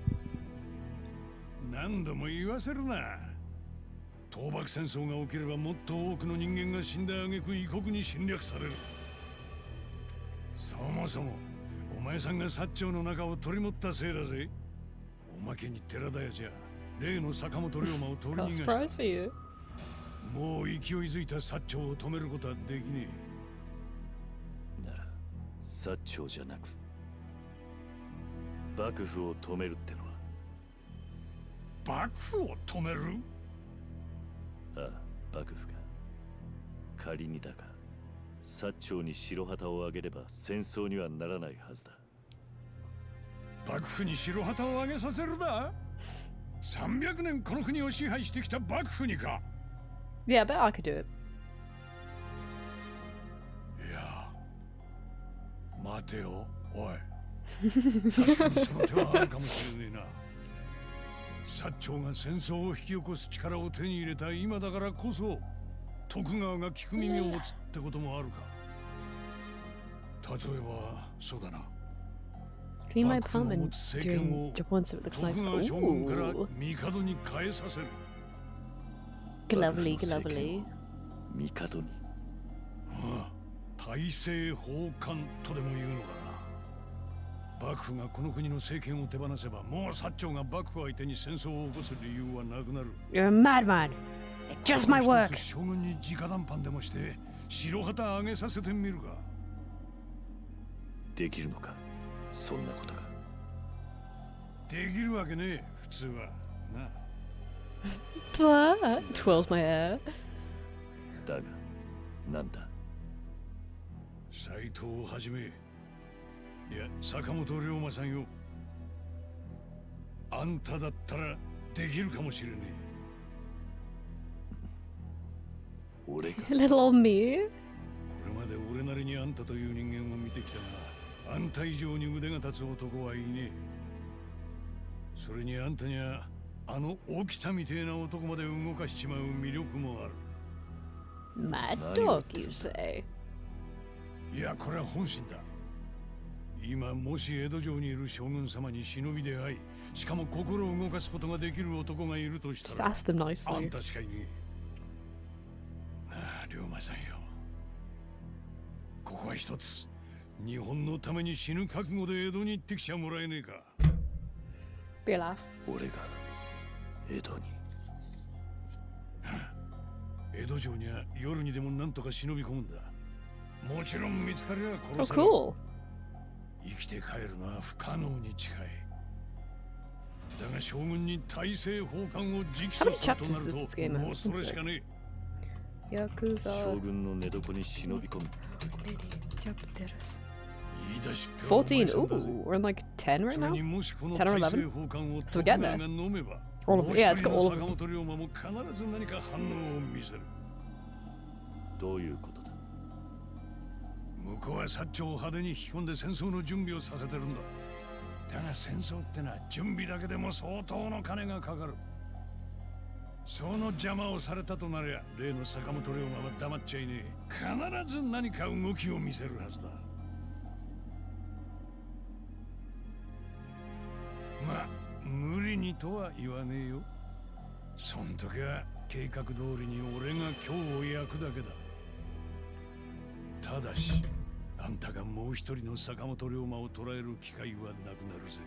何度も言わせるな。倒幕戦争が起きればもっと多くの人間が死んだ挙句異国に侵略される。そもそもお前さんが薩長の中を取り持ったせいだぜ。おまけに寺田屋じゃ例の坂本龍馬を取り逃が *laughs* surprise し for you. たもう勢いづいた薩長を止めることはできねなら薩長じゃなく幕府を止めるってのは。幕府を止める？ああ幕府が仮にだが薩長に白旗を上げれば戦争にはならないはずだ幕府に白旗を上げさせるだ。300年この国を支配してきた幕府にか。Yeah, I bet I could do it. いや待てよおい。確かにその手はあるかもしれねえな。薩長が戦争を引き起こす力を手に入れた今だからこそ徳川が聞く耳を持つってこともあるか。例えばそうだな Clean my 幕府の apartment 持つ政権 during を Japan so it looks nice. Ooh. 帝に変えさせる Lovely, lovely. 帝にああ大政奉還とでも言うのかな幕府がこの国の政権を手放せばもう薩長が幕府相手に戦争を起こす理由はなくなる You're a madman. It's just my 一 work. つ将軍に直談判でもして白旗上げさせてみるかできるのかそんなことが。できるわけねえ普通は。な But twirls my hair. だがなんだ？斎藤をはじめ。いや坂本龍馬さんよ。あんただったらできるかもしれね俺が。*laughs* Little old me. えこれまで俺なりにあんたという人間を見てきたがあんた以上に腕が立つ男はいねえ。それにあんたにはあの沖田みてえな男まで動かしちまう魅力もある。Mad dog, you say? い。やこれは本心だ。今もし江戸城にいる将軍様に忍びで会いしかも心を動かすことができる男がいるとしたら.あんたしかいねえ。なあ龍馬さんよ。ここは一つ日本のために死ぬ覚悟で江戸に行ってきちゃもらえねえか.俺が江戸に江戸城には夜にでも何とか忍び込むんだもちろん見つかりゃ Oh, 殺され.生きて帰るのは不可能に近いだが将軍に大政奉還を直訴するとなるとも?うそれしかねえ Yakuza. 将軍の寝床に忍び込む. 14? さんだぜ Ooh, we're in like 10 right now? にもしこの10 or 大 11? 政奉還を So 徳 we get 川 there. All of もう yeah, 一 it's 人 got の all of 坂 them. 本龍馬も必ず何か反応を見せるどういうことだ？向こうは薩長を派手に引き込んで戦争の準備をさせてるんだだが戦争ってのは準備だけでも相当の金がかかるその邪魔をされたとなりゃ例の坂本龍馬は黙っちゃいねえ必ず何か動きを見せるはずだまあ無理にとは言わねえよ。そん時は計画通りに俺が今日を焼くだけだ。ただしあんたがもう一人の坂本龍馬を捕らえる機会はなくなるぜ。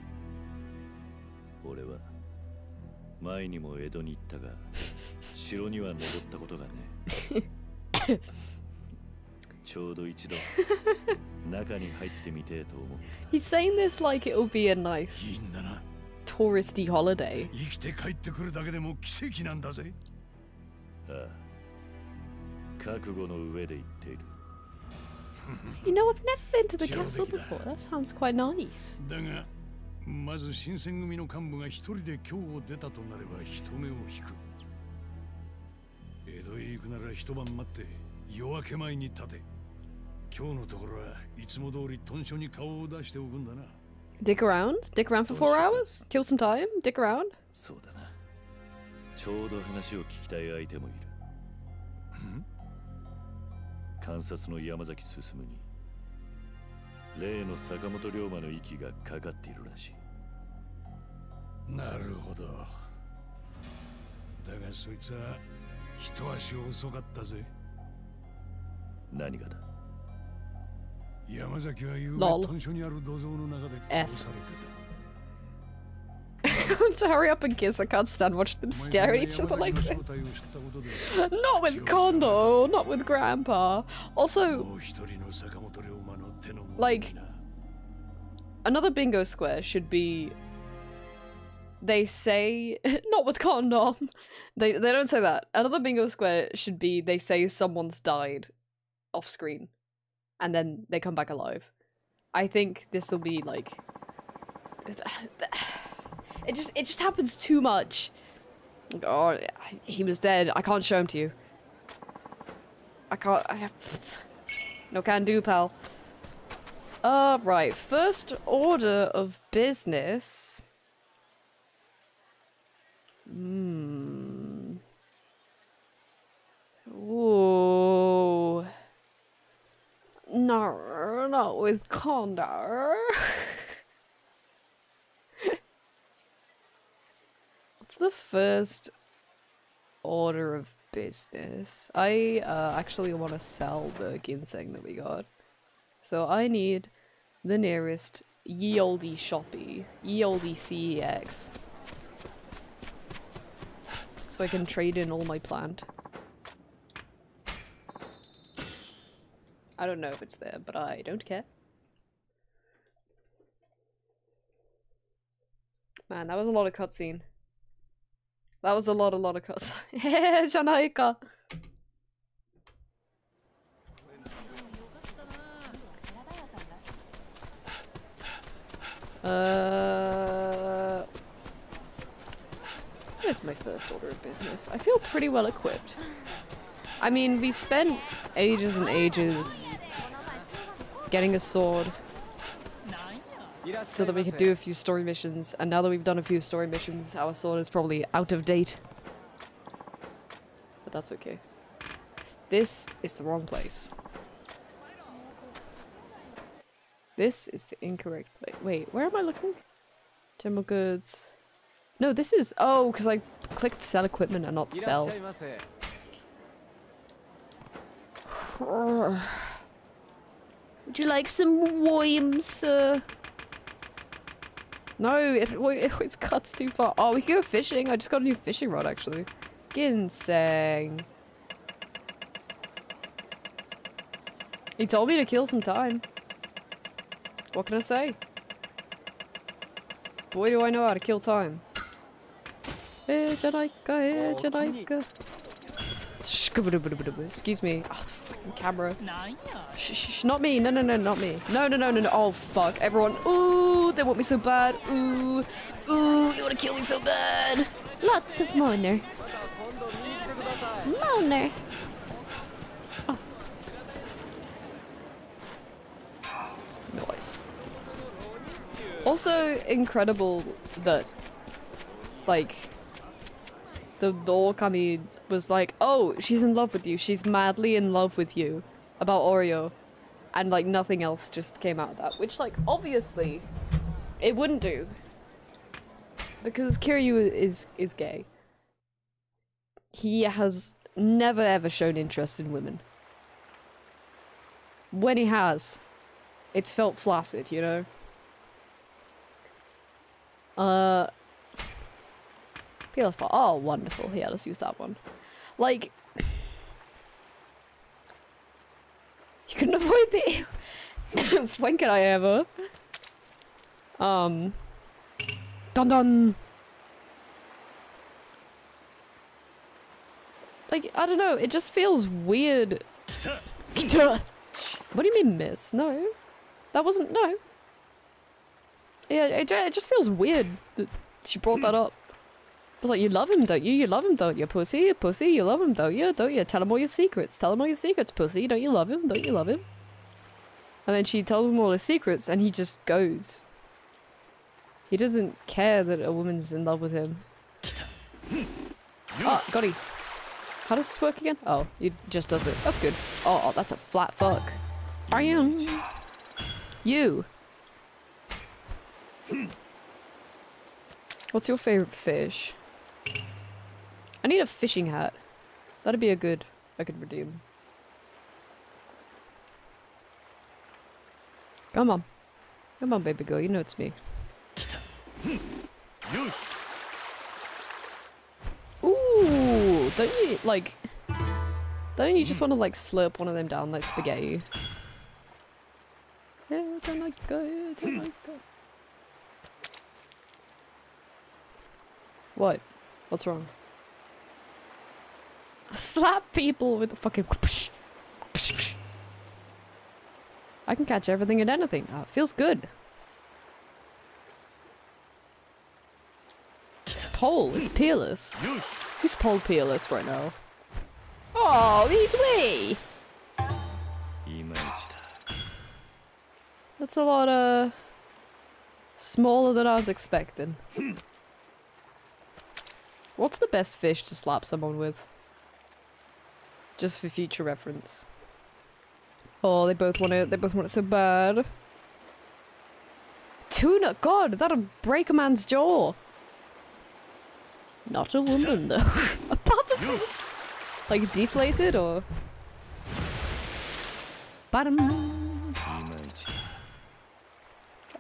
俺は前にも江戸に行ったが *laughs* 城には登ったことがね *laughs* ちょうど一度中に入ってみてえと思って He's saying this like it will be a nice いいんだな touristy holiday. 生きて帰ってくるだけでも奇跡なんだぜああ覚悟の上で言っている You know, I've never been to the Sure, castle Vicky, before. That sounds quite nice. だがまず新選組の幹部が一人で京を出たとなれば人目を引く江戸へ行くなら一晩待って夜明け前に立て 今日のところはいつも通り豚書に顔を出しておくんだな。Dick around? Dick around for four hours? Kill some time? Dick around? そうだな。ちょうど話を聞きたい相手もいる。観察の山崎進に例の坂本龍馬の息がかかっているらしい。なるほど。だがそいつは一足遅かったぜ。何がだ？Lol. F. *laughs* to hurry up and kiss. I can't stand watching them stare at each other like this. not with Kondo, not with Grandpa. Also, like, another bingo square should be. They say *laughs* not with condom. *laughs* They they don't say that. Another bingo square should be they say someone's died, off screen and then they come back alive. I think this will be like *sighs* it just it just happens too much. Oh, he was dead. I can't show him to you. I can't. *sighs* No can do, pal. Uh, right. First order of business. Hmm. Ooh. No, not with Condor. What's the first order of business? I uh, actually want to sell the ginseng that we got. So I need the nearest ye olde shoppy, ye olde CEX. So I can trade in all my plant. I don't know if it's there, but I don't care. Man, that was a lot of cutscene. That was a lot, a lot of cuts. え*laughs* じゃないか。Uh, where's my first order of business? I feel pretty well equipped. I mean, we spent ages and ages getting a sword so that we could do a few story missions, and now that we've done a few story missions, our sword is probably out of date. But that's okay. This is the wrong place. This is the incorrect place. Wait, where am I looking? General goods. No, this is- oh, because I clicked sell equipment and not sell. Would you like some wine, sir? No, it, it always cuts too far. Oh, we can go fishing. I just got a new fishing rod, actually. Ginseng. He told me to kill some time. What can I say? Boy, do I know how to kill time. Hey, hey. Excuse me. Oh, fucking camera. Shh, shh, shh, not me. No, no, no, not me. No, no, no, no, no. Oh, fuck. Everyone. Ooh, they want me so bad. Ooh. Ooh, you want to kill me so bad. Lots of moaner. Moaner. Oh. Nice. Also incredible that, like, the, the Okami was like, oh, she's in love with you. She's madly in love with you about Oreo. And, like, nothing else just came out of that. Which, like, obviously, it wouldn't do. Because Kiryu is, is gay. He has never ever shown interest in women. When he has, it's felt flaccid, you know? Uh... PS Bar. Oh, wonderful. Yeah, let's use that one. Like... You couldn't avoid the... *laughs* when can I ever? Um... Dun dun! Like, I don't know, it just feels weird. *laughs* What do you mean, miss? No. That wasn't, no. Yeah, it, it just feels weird that she brought that up. Was like, you love him, don't you? You love him, don't you? Pussy, pussy, you love him, don't you? Don't you? Tell him all your secrets. Tell him all your secrets, pussy. Don't you love him? Don't you love him? And then she tells him all his secrets, and he just goes. He doesn't care that a woman's in love with him. Oh, got he. How does this work again? Oh, he just does it. That's good. Oh, that's a flat fuck. I am. You. Hmm. What's your favorite fish? I need a fishing hat. That'd be a good... I could redeem. Come on. Come on, baby girl. You know it's me. Ooh! Don't you, like... Don't you just want to, like, slurp one of them down like spaghetti? Yeah, don't like go, don't like go. What? What's wrong? Slap people with a fucking. I can catch everything and anything. Oh, it feels good. It's Paul. It's Peerless. Who's Paul Peerless right now? Oh, he's me! That's a lot uh, smaller than I was expecting. What's the best fish to slap someone with? Just for future reference. Oh, they both want it. They both want it so bad. Tuna, God, that'll break a man's jaw. Not a woman though. *laughs* Apart from like deflated or. Bottom.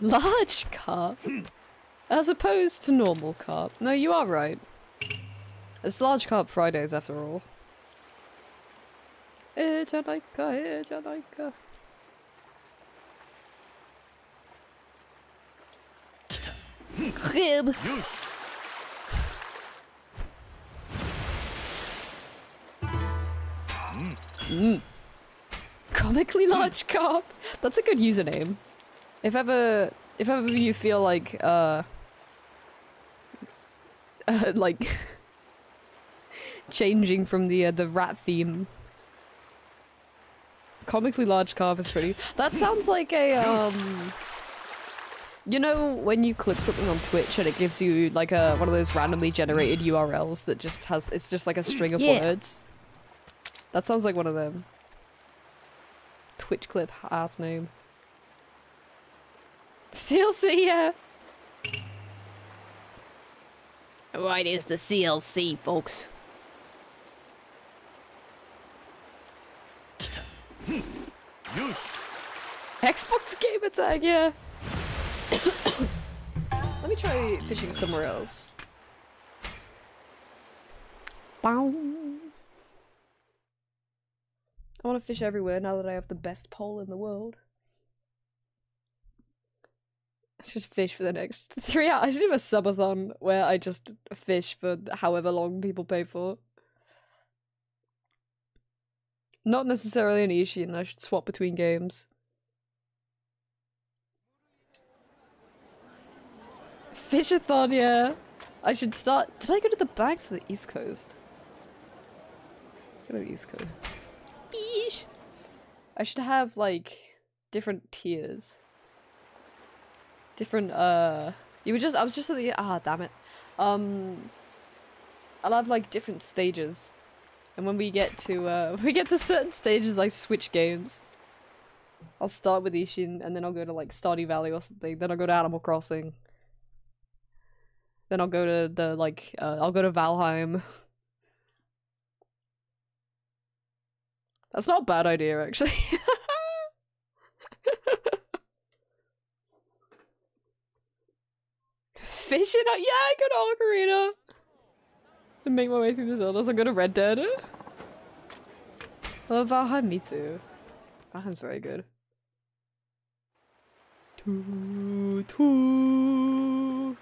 Large carp, as opposed to normal carp. No, you are right. It's large carp Fridays after all. Eh, Jamaica, eh, Jamaica. Crib. Mm. Comically large carp. That's a good username. If ever, if ever you feel like, uh, *laughs* uh like *laughs* changing from the uh, the rat theme, comically large carp is pretty. That sounds like a um. You know when you clip something on Twitch and it gives you like a one of those randomly generated URLs that just has it's just like a string of Yeah. words. That sounds like one of them. Twitch clip ass name. CLC, yeah. Right is the CLC, folks. Xbox gamer tag, yeah. *coughs* Let me try fishing somewhere else. Bow. I want to fish everywhere now that I have the best pole in the world. I should fish for the next *laughs* three hours. I should do a subathon where I just fish for however long people pay for. Not necessarily an issue, and I should swap between games. Fishathon, yeah. I should start. Did I go to the banks of the East Coast? Go to the East Coast. Fish. I should have like different tiers. Different. Uh, you were just. I was just at the. Ah, damn it. Um, I'll have like different stages, and when we get to uh, *laughs* we get to certain stages, I switch games. I'll start with Ishin, and then I'll go to like Stardew Valley or something. Then I'll go to Animal Crossing. Then I'll go to the like uh, I'll go to Valheim. That's not a bad idea actually. *laughs* Fishing yeah, I go to Ocarina. Make my way through the Zeldas. I go to Red Dead. Oh Valheim, me too. Valheim's very good. Toot, toot.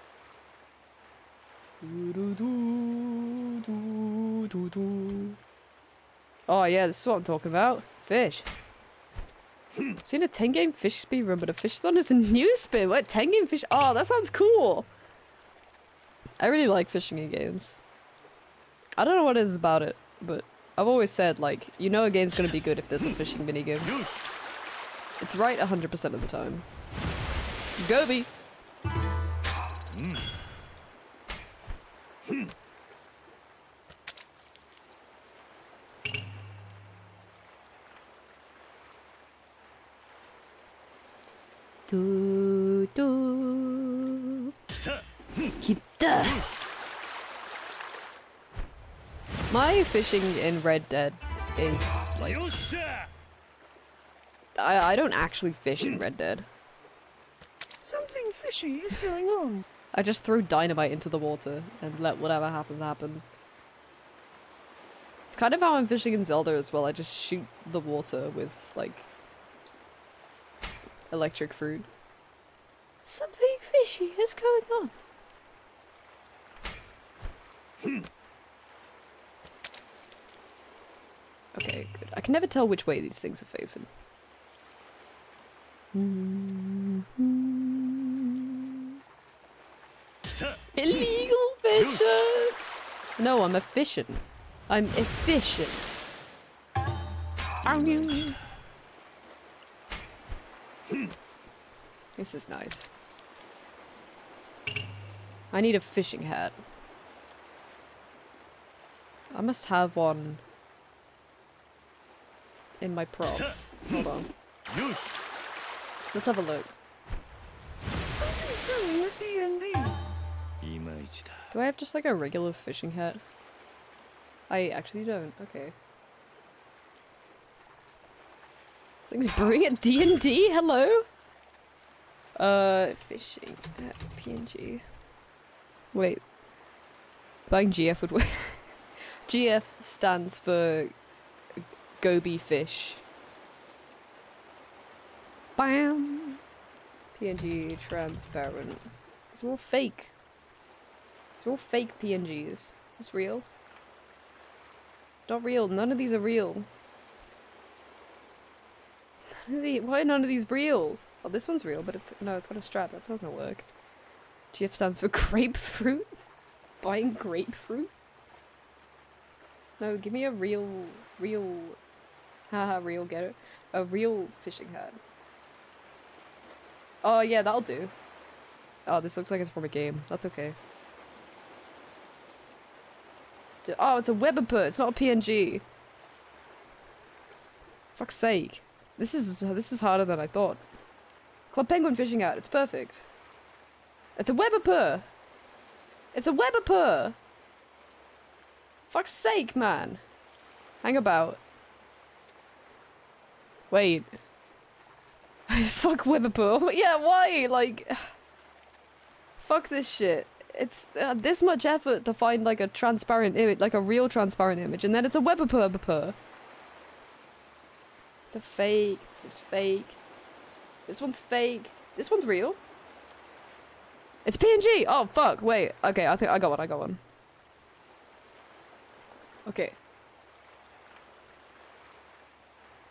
Oh yeah, this is what I'm talking about. Fish. Seen a 10 game fish speed run, but a fish fishathon is a new spin. What 10 game fish? Oh, that sounds cool. I really like fishing in games. I don't know what it is about it, but I've always said like, you know a game's gonna be good if there's a fishing minigame. It's right 100% of the time. Gobi! Hmm. Do do. Kita. My fishing in Red Dead is like I I don't actually fish in Red Dead. Something fishy is going on. I just throw dynamite into the water and let whatever happens happen. It's kind of how I'm fishing in Zelda as well. I just shoot the water with like electric fruit. Something fishy is going on. Hmm. Okay, good. I can never tell which way these things are facing. Mm-hmm. Illegal *laughs* fishing! No, I'm efficient. I'm efficient. This is nice. I need a fishing hat. I must have one in my props. *laughs* Hold on. Let's have a look. Do I have just like a regular fishing hat? I actually don't. Okay. This thing's brewing at D&D? Hello? Uh, fishing at PNG. Wait. Buying GF would work. *laughs* GF stands for Gobi fish. Bam! PNG transparent. It's all fake. They're all fake PNGs. Is this real? It's not real. None of these are real. Why are none of these real? Oh, this one's real, but it's no, it's got a strap. That's not gonna work. GF stands for *laughs* grapefruit. Buying grapefruit. No, give me a real, real, *laughs* haha, real. Get it? A real fishing hat. Oh yeah, that'll do. Oh, this looks like it's from a game. That's okay. Oh, it's a WebP It's not a PNG. Fuck's sake. This is this is harder than I thought. Club Penguin fishing out. It's perfect. It's a WebP It's a WebP Fuck's sake, man. Hang about. Wait. *laughs* Fuck WebP *laughs* Yeah, why? Like. *sighs* Fuck this shit. It's uh, this much effort to find like a transparent image, like a real transparent image, and then it's a WebP It's a fake. This is fake. This one's fake. This one's real. It's PNG. Oh fuck! Wait. Okay, I think I got one. I got one. Okay.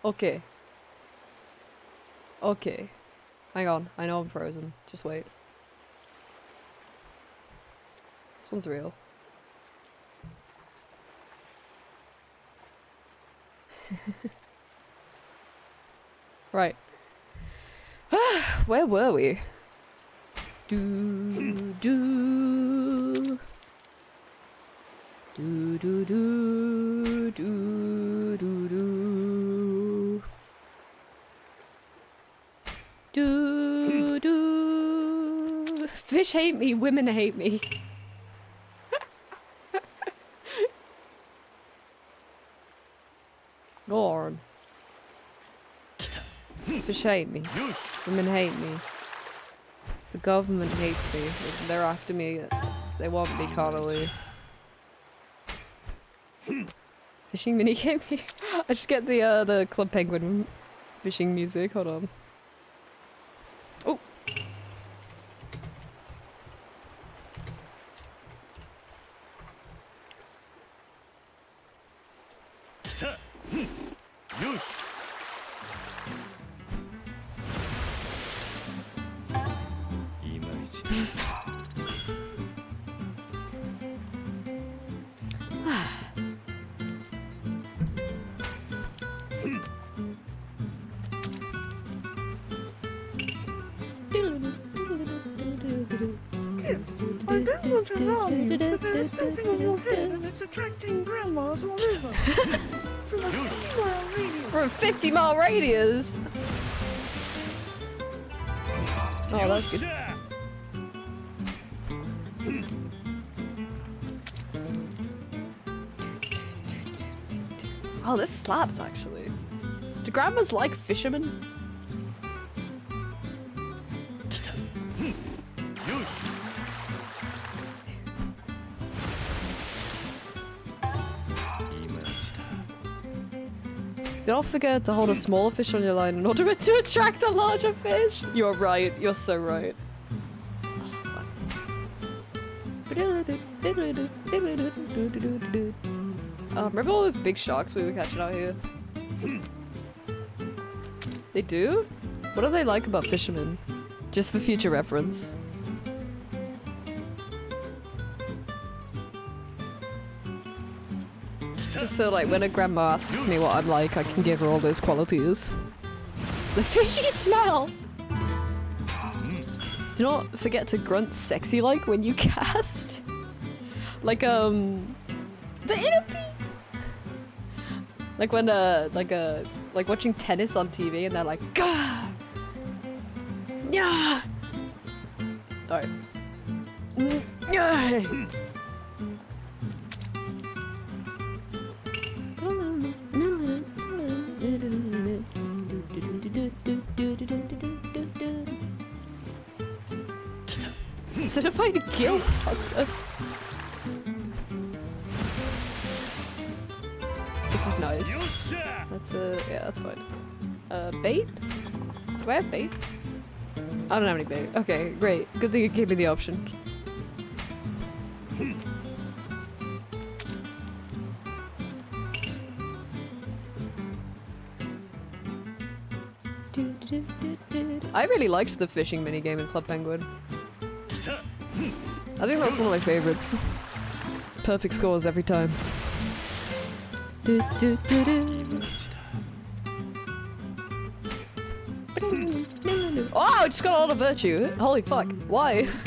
Okay. Okay. Hang on. I know I'm frozen. Just wait. This one's real. *laughs* right. *sighs* Where were we? Do do do do do do do do do do Fish hate me, women hate me. *laughs* Go on. Fish hate me. Women hate me. The government hates me. They're after me. They want me carnally. Fishing mini game. *laughs* I just get the uh, the Club Penguin fishing music. Hold on. It's attracting grandmas all over. *laughs* From a 50 mile radius. For a 50 mile radius. Oh, that's good. Hmm. Oh, this slaps actually. Do grandmas like fishermen? Don't forget to hold a smaller fish on your line in order to attract a larger fish. You're right. You're so right. Oh, remember all those big sharks we were catching out here? They do? What do they like about fishermen? Just for future reference. Just so like when a grandma asks me what I'm like, I can give her all those qualities. The fishy smell! Do not forget to grunt sexy like when you *laughs* cast. Like um the inner peaks. Like when uh like uh like watching tennis on TV and they're like Gah! Yeah. Alright. Yeah. Certified guild hunter. This is nice. That's a yeah, that's fine. Uh, bait? Do I have bait? I don't have any bait. Okay, great. Good thing you gave me the option. I really liked the fishing minigame in Club Penguin. I think that's one of my favorites. Perfect scores every time. Do, do, do. Oh, I just got a lot of virtue. Holy fuck. Why? *laughs*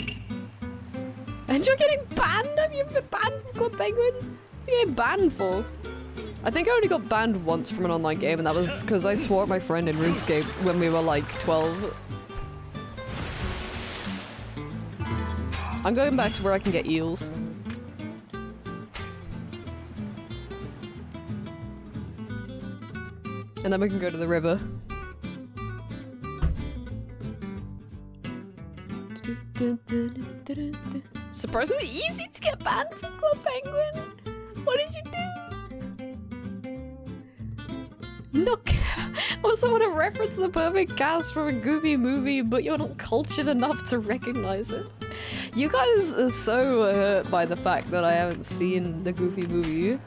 And you're getting banned? Have you been banned Club Penguin? What are you getting banned for? I think I only got banned once from an online game, and that was because I swore at my friend in RuneScape when we were like 12. I'm going back to where I can get eels. And then we can go to the river. Surprisingly easy to get banned from Club Penguin. What did you do? Look, I also want to reference the perfect cast from a goofy movie, but you're not cultured enough to recognize it. You guys are so hurt by the fact that I haven't seen the goofy movie.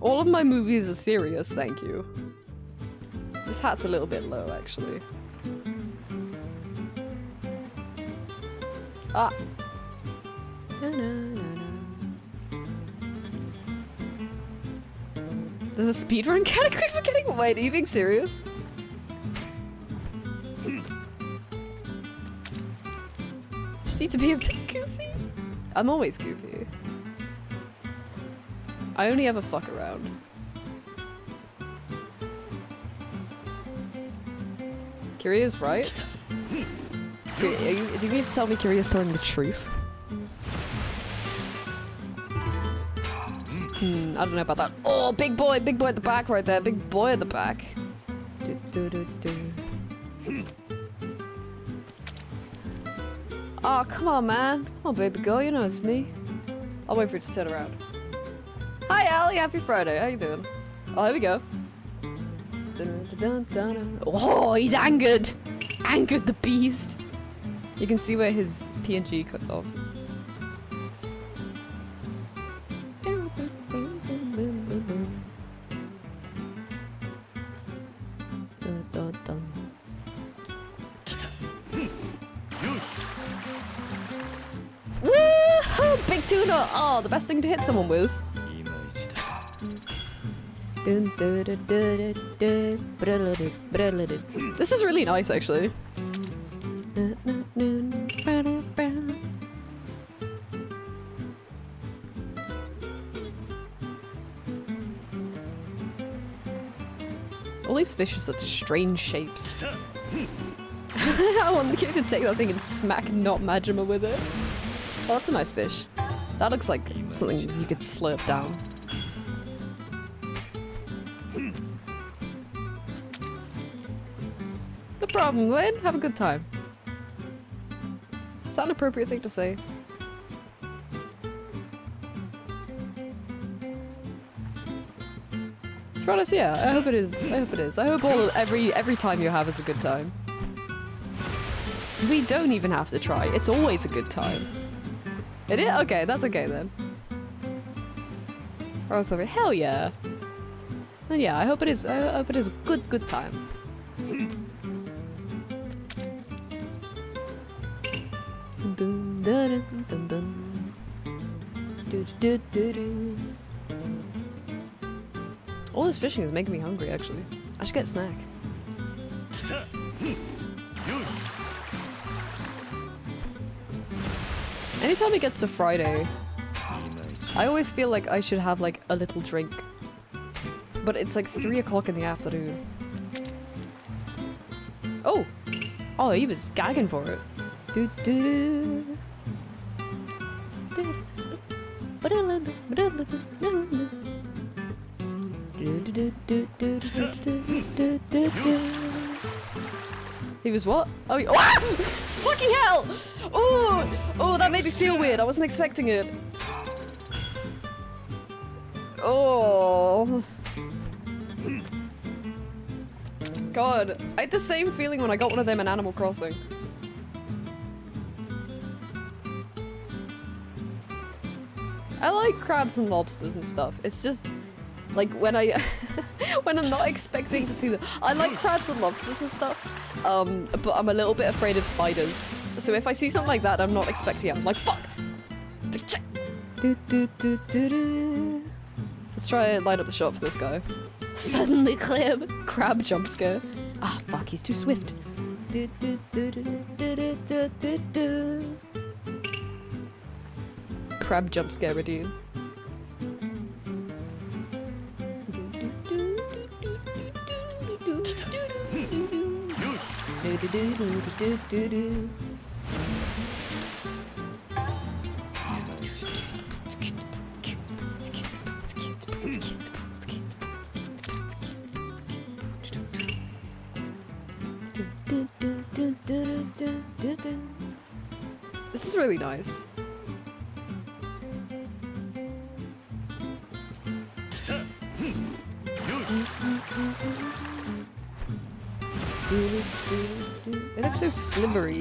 All of my movies are serious, thank you. This hat's a little bit low, actually. Ah. There's a speedrun *laughs* category for getting wait, are you being serious? Need to be a bit goofy. I'm always goofy. I only ever fuck around. Kiria's right. You, do you mean to tell me Kiria's telling the truth? Hmm, I don't know about that. Oh, big boy, big boy at the back right there. Big boy at the back. Do, do, do, do. Oh, come on, man. Come on, baby girl. You know it's me. I'll wait for it to turn around. Hi, Allie. Happy Friday. How you doing? Oh, here we go. Oh, he's angered. Angered the beast. You can see where his PNG cuts off. Oh, the best thing to hit someone with. This is really nice, actually. All these fish are such strange shapes. *laughs* I want the kid to take that thing and smack not Majima with it. Oh, that's a nice fish. That looks like something you could slurp down. No problem, Lynn. Have a good time. Is that an appropriate thing to say? To yeah, I hope it is. I hope it is. I hope all every every time you have is a good time. We don't even have to try. It's always a good time. It is? Okay, that's okay then. Earth over. Hell yeah. Then yeah, I hope it is. I hope it is good, good time. All this fishing is making me hungry, actually. I should get a snack. *laughs* Anytime it gets to Friday, I always feel like I should have like a little drink. But it's like 3 o'clock in the afternoon. Oh! Oh, he was gagging for it. Do, do, do. He was what? Oh, he- *laughs* ah! fucking hell! Oh, oh, that made me feel weird. I wasn't expecting it. Oh. God, I had the same feeling when I got one of them in Animal Crossing. I like crabs and lobsters and stuff. It's just like when I *laughs* when I'm not expecting to see them. I like crabs and lobsters and stuff. Um, but I'm a little bit afraid of spiders. So if I see something like that, I'm not expecting it. I'm like, fuck! Let's try and line up the shot for this guy. Suddenly crab, crab jump scare. Ah, fuck, he's too swift. Crab jump scare, dude. Do, do, do, do, do, do, do. This is really nice. It looks so slippery.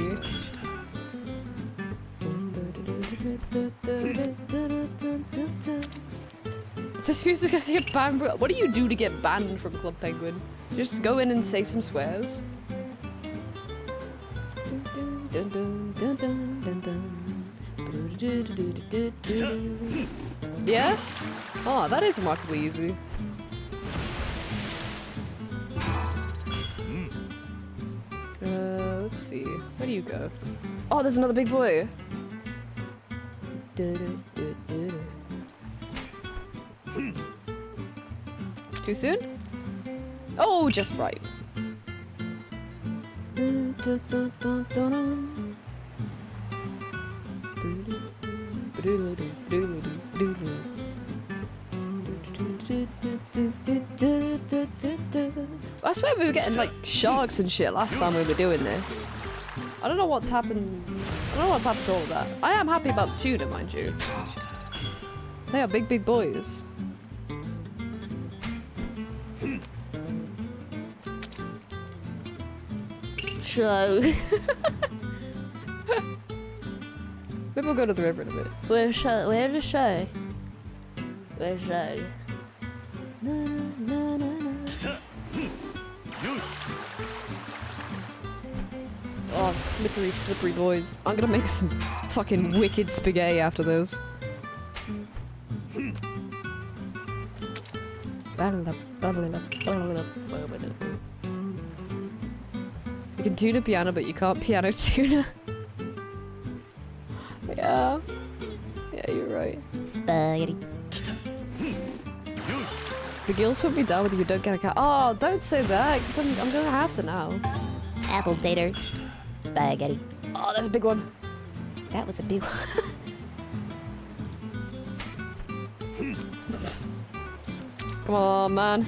This music's gonna get banned. What do you do to get banned from Club Penguin? Just go in and say some swears. Yeah? Oh, that is remarkably easy. Uh, let's see. Where do you go? Oh, there's another big boy. Too soon? Oh, just right. I swear we were getting like sharks and shit last time we were doing this. I don't know what's happened. I don't know what's happened to all of that. I am happy about the tuna, mind you. They are big, big boys. Show. *laughs* Maybe we'll go to the river in a bit. Where's show? Where's the show? Where's show? Oh, slippery, slippery boys. I'm gonna make some fucking wicked spaghetti after this. You can tune a piano, but you can't piano tuna. *laughs* yeah. Yeah, you're right. Spaghetti. The gills put be down with you don't get a cat. Oh, don't say that, because I'm, I'm gonna have to now. Apple tater. Spaghetti. Oh, that's a big one. That was a big one. *laughs* Come on, man.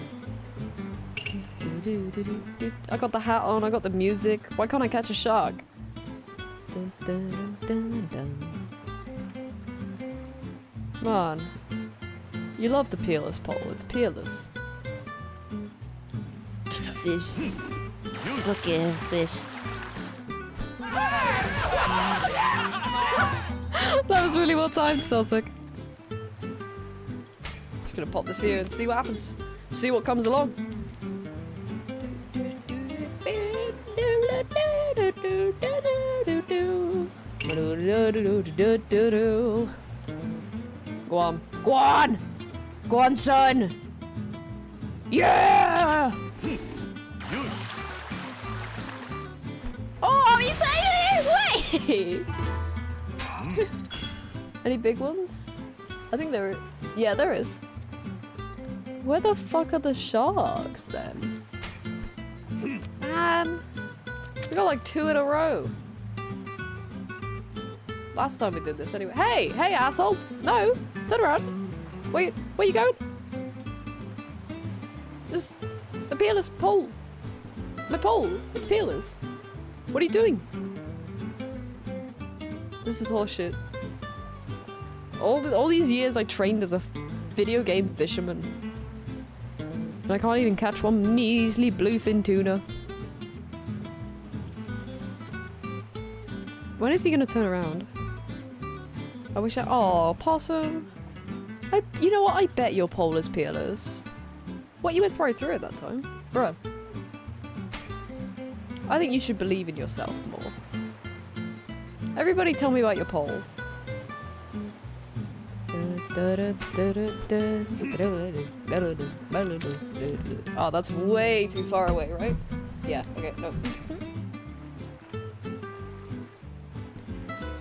I got the hat on, I got the music. Why can't I catch a shark? Dun, dun, dun, dun. Come on. You love the peerless pole, it's peerless. Fish. Fucking fish. *laughs* that was really well timed, Celtic. Just gonna pop this here and see what happens. See what comes along. *laughs* Go on. Go on! Go on, son! Yeah! Oh, I'm excited! Wait! *laughs* Any big ones? I think there. Yeah, there is. Where the fuck are the sharks then? Man, we got like two in a row. Last time we did this anyway. Hey, hey, asshole! No, turn around. Where, where you going? There's the peerless pole. My pole. It's peerless. What are you doing? This is horseshit. All the, all these years I trained as a video game fisherman. And I can't even catch one measly bluefin tuna. When is he gonna turn around? I wish I- Oh, possum. I- You know what? I bet your pole is peerless. What, you went right through it that time? Bruh. I think you should believe in yourself more. Everybody tell me about your pole. Oh, ah, that's way too far away, right? Yeah, okay, no.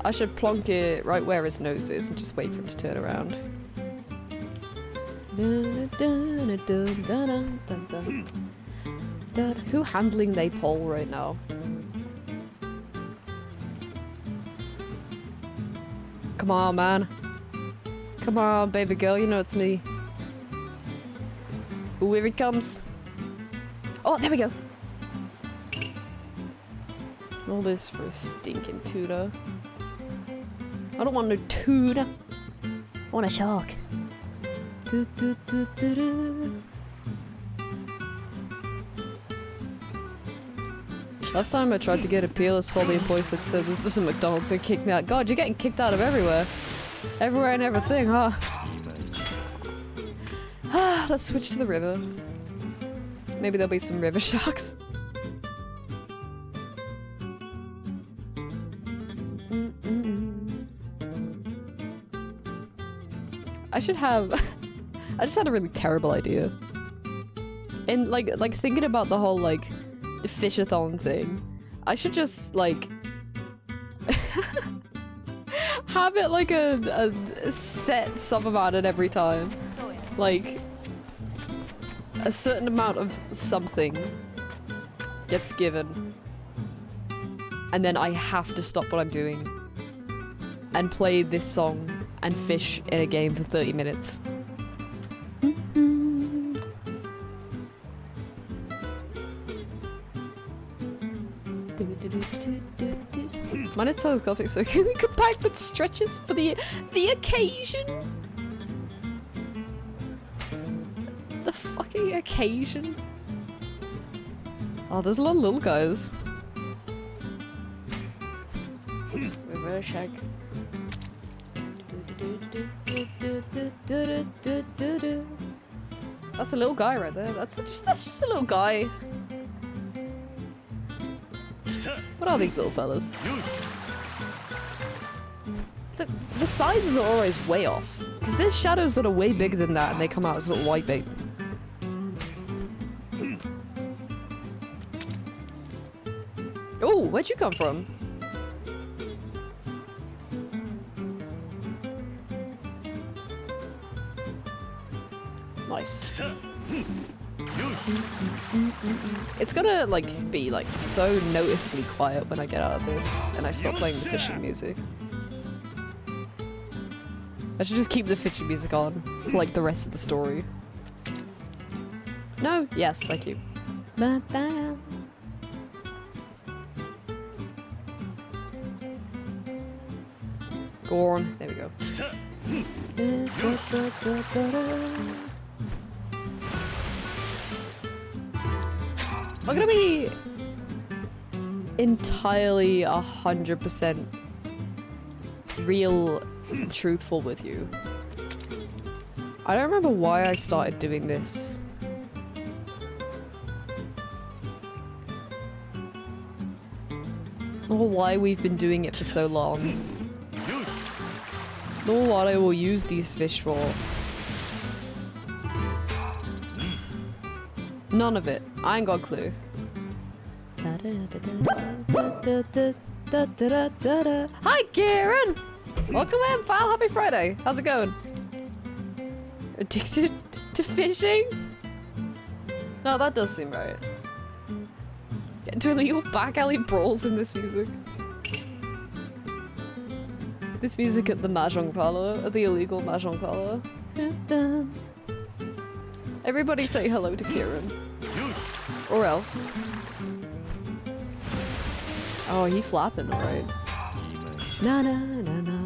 I should plonk it right where his nose is and just wait for him to turn around. Hmm. Who handling they pole right now? Come on, man. Come on, baby girl, you know it's me. Ooh, here it comes. Oh, there we go. All this for a stinking tuna. I don't want no tuna. I want a shark. Do, do, do, do, do. Last time I tried to get a peerless pole, the employee said, this is a McDonald's and kicked me out. God, you're getting kicked out of everywhere. Everywhere and everything, huh? Ah, *sighs* let's switch to the river. Maybe there'll be some river *laughs* sharks. I should have. *laughs* I just had a really terrible idea. And like, like thinking about the whole like fishathon thing, I should just like *laughs* have it like a, a set sum amount at every time. Oh, like a certain amount of something gets given, and then I have to stop what I'm doing and play this song and fish in a game for 30 minutes. Telescopic, so *laughs* can we compact but stretches for the the occasion? The fucking occasion. Oh, there's a lot of little guys. Reverse shag. That's a little guy right there. That's just that's just a little guy. What are these little fellas? The, the sizes are always way off. Because there's shadows that are way bigger than that and they come out as little white bait. Oh, where'd you come from? Nice. It's gonna like be like so noticeably quiet when I get out of this and I stop playing the fishing music. I should just keep the fishing music on, like the rest of the story. No? Yes, thank you. Go on. There we go. *laughs* I'm gonna be entirely a hundred percent real truthful with you. I don't remember why I started doing this. Or why we've been doing it for so long. Nor what I will use these fish for. None of it. I ain't got a clue. Hi, Kieran! Welcome in, pal. Happy Friday. How's it going? Addicted to fishing? No, that does seem right. Get into illegal back alley brawls in this music. This music at the Mahjong parlor, at the illegal Mahjong parlor. Everybody say hello to Kieran. Or else. Oh, he flapping, alright. Na na na na.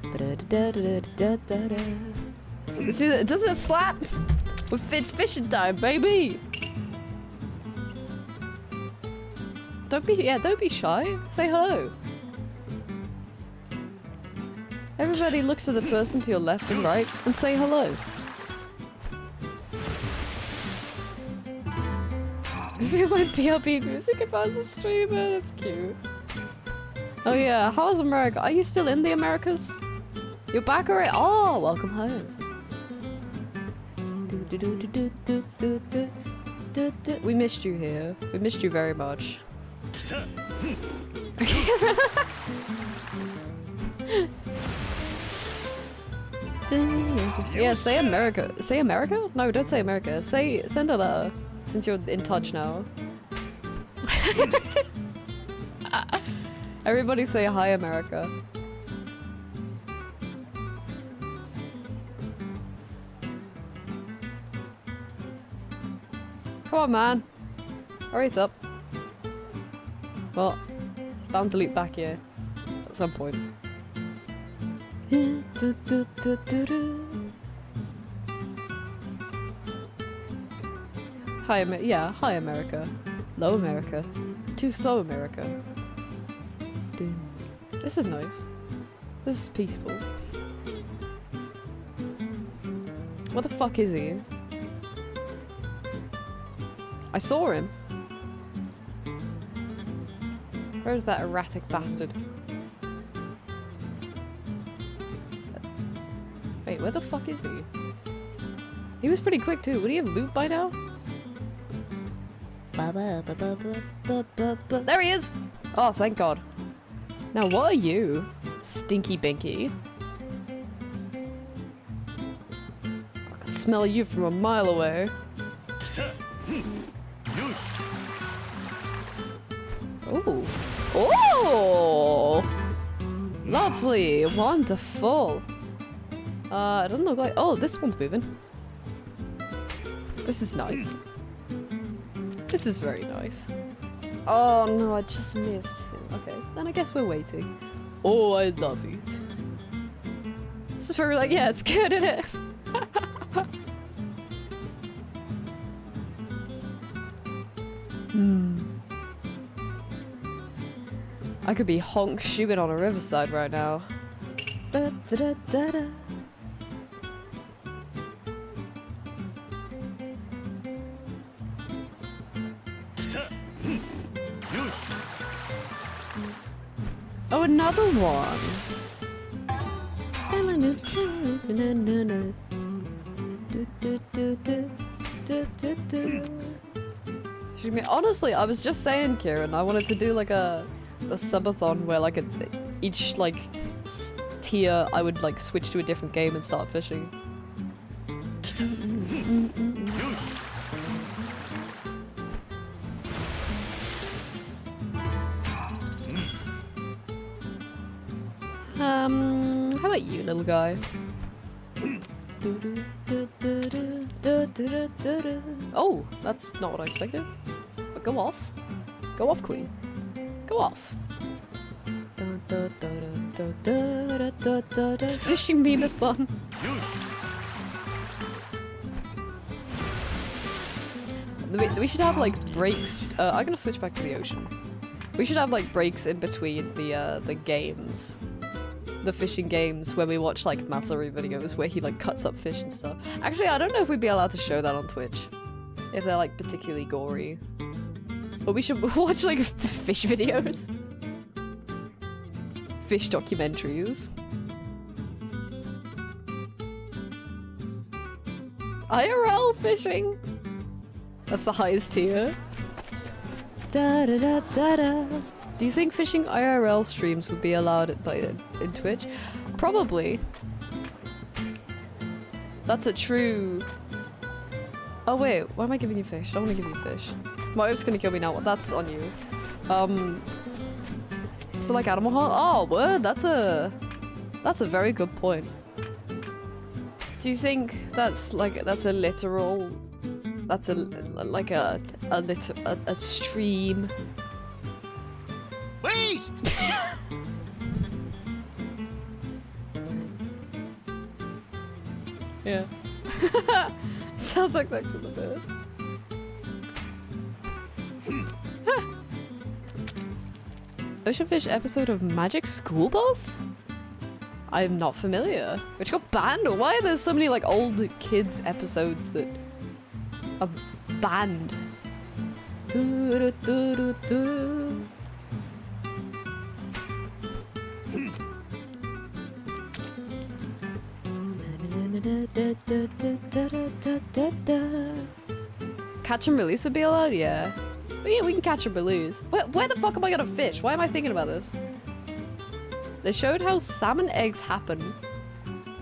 Ba-da-da-da-da-da-da-da. This is, doesn't it slap? Fitz fishing time, baby! Don't be, yeah, don't be shy. Say hello. Everybody look to the person to your left and right and say hello. Because we want PLB music about the streamer. That's cute. Oh yeah, how is America? Are you still in the Americas? You're back already? Oh, welcome home. We missed you here. We missed you very much. *laughs* *laughs* yeah, say America. Say America? No, don't say America. Say send a letter. Since you're in touch now. *laughs* Everybody say hi, America. Come on, man. Hurry it up. Well, it's bound to loop back here at some point. Hi, yeah, hi, America. Low America. Too slow, America. This is nice. This is peaceful. What the fuck is he? I saw him. Where's that erratic bastard? Wait, where the fuck is he? He was pretty quick too. Would he have moved by now? There he is! Oh, thank god. Now, what are you? Stinky Binky. I can smell you from a mile away. Oh. Oh! Lovely! Wonderful! Uh, it doesn't look like- oh, this one's moving. This is nice. This is very nice. Oh no, I just missed him. Okay, then I guess we're waiting. Oh, I love it. This is very like, yeah, it's good, isn't it? *laughs* hmm. I could be honk shooting on a riverside right now. Da, da, da, Oh, another one. Should be- Honestly, I was just saying, Kieran, I wanted to do like a a subathon where like a, each like tier I would like switch to a different game and start fishing. Um, how about you, little guy? Oh, that's not what I expected. But go off. Go off, queen. Go off. *laughs* Fishing memeathon. We, we should have like breaks. Uh, I'm gonna switch back to the ocean. We should have like breaks in between the uh, the games. The fishing games when we watch like Masaru videos where he like cuts up fish and stuff. Actually, I don't know if we'd be allowed to show that on Twitch if they're like particularly gory. But we should *laughs* watch like *laughs* fish videos, fish documentaries. IRL fishing. That's the highest tier. Da da da da da. Do you think fishing IRL streams would be allowed by in Twitch? Probably. That's a true. Oh wait, why am I giving you fish? I don't want to give you fish. My wife's gonna kill me now. That's on you. Um. So like Animal Hunt. Oh, word. That's a. That's a very good point. Do you think that's like that's a literal? That's a like a a lit a, a stream. Waste! *laughs* Yeah. *laughs* Sounds like Back to the best. Birds. *laughs* Oceanfish episode of Magic School Bus? I'm not familiar. Which got banned? Why are there so many like old kids episodes that are banned? Catch and release would be allowed? Yeah. Yeah, we can catch and release. Where, where the fuck am I gonna fish? Why am I thinking about this? They showed how salmon eggs happen.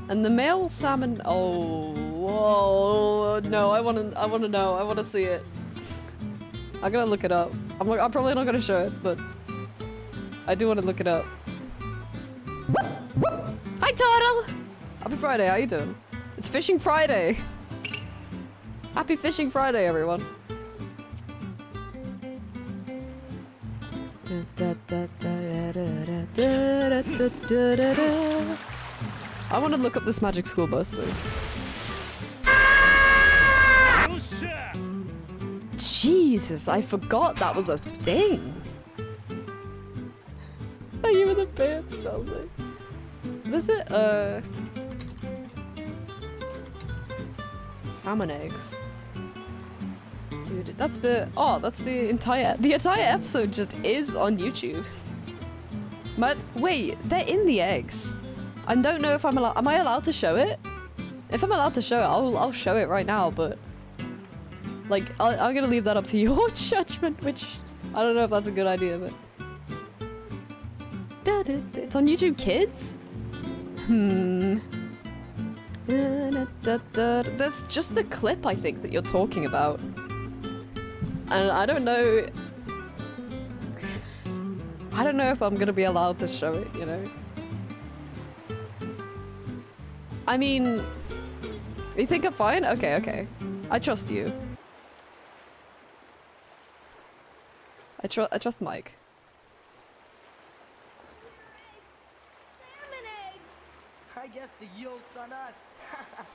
And the male salmon oh whoa no, I wanna I wanna know, I wanna see it. I'm gonna look it up. I'm, I'm probably not gonna show it, but I do wanna look it up. Turtle! Happy Friday, how you doing? It's Fishing Friday! Happy Fishing Friday, everyone! I want to look up this magic school bus though. Jesus, I forgot that was a thing. Are you in the bed, Celsius? What is it? Uh. Salmon eggs. Dude, that's the. Oh, that's the entire. The entire episode just is on YouTube. But wait, they're in the eggs. I don't know if I'm allowed. Am I allowed to show it? If I'm allowed to show it, I'll, I'll show it right now, but. Like, i I'm gonna leave that up to *laughs* your judgment, which. I don't know if that's a good idea, but. It's on YouTube Kids? Hmm. There's just the clip, I think, that you're talking about. And I don't know. I don't know if I'm gonna be allowed to show it, you know? I mean. You think I'm fine? Okay, okay. I trust you. I, tr- I trust Mike. I guess the yoke's on us. *laughs*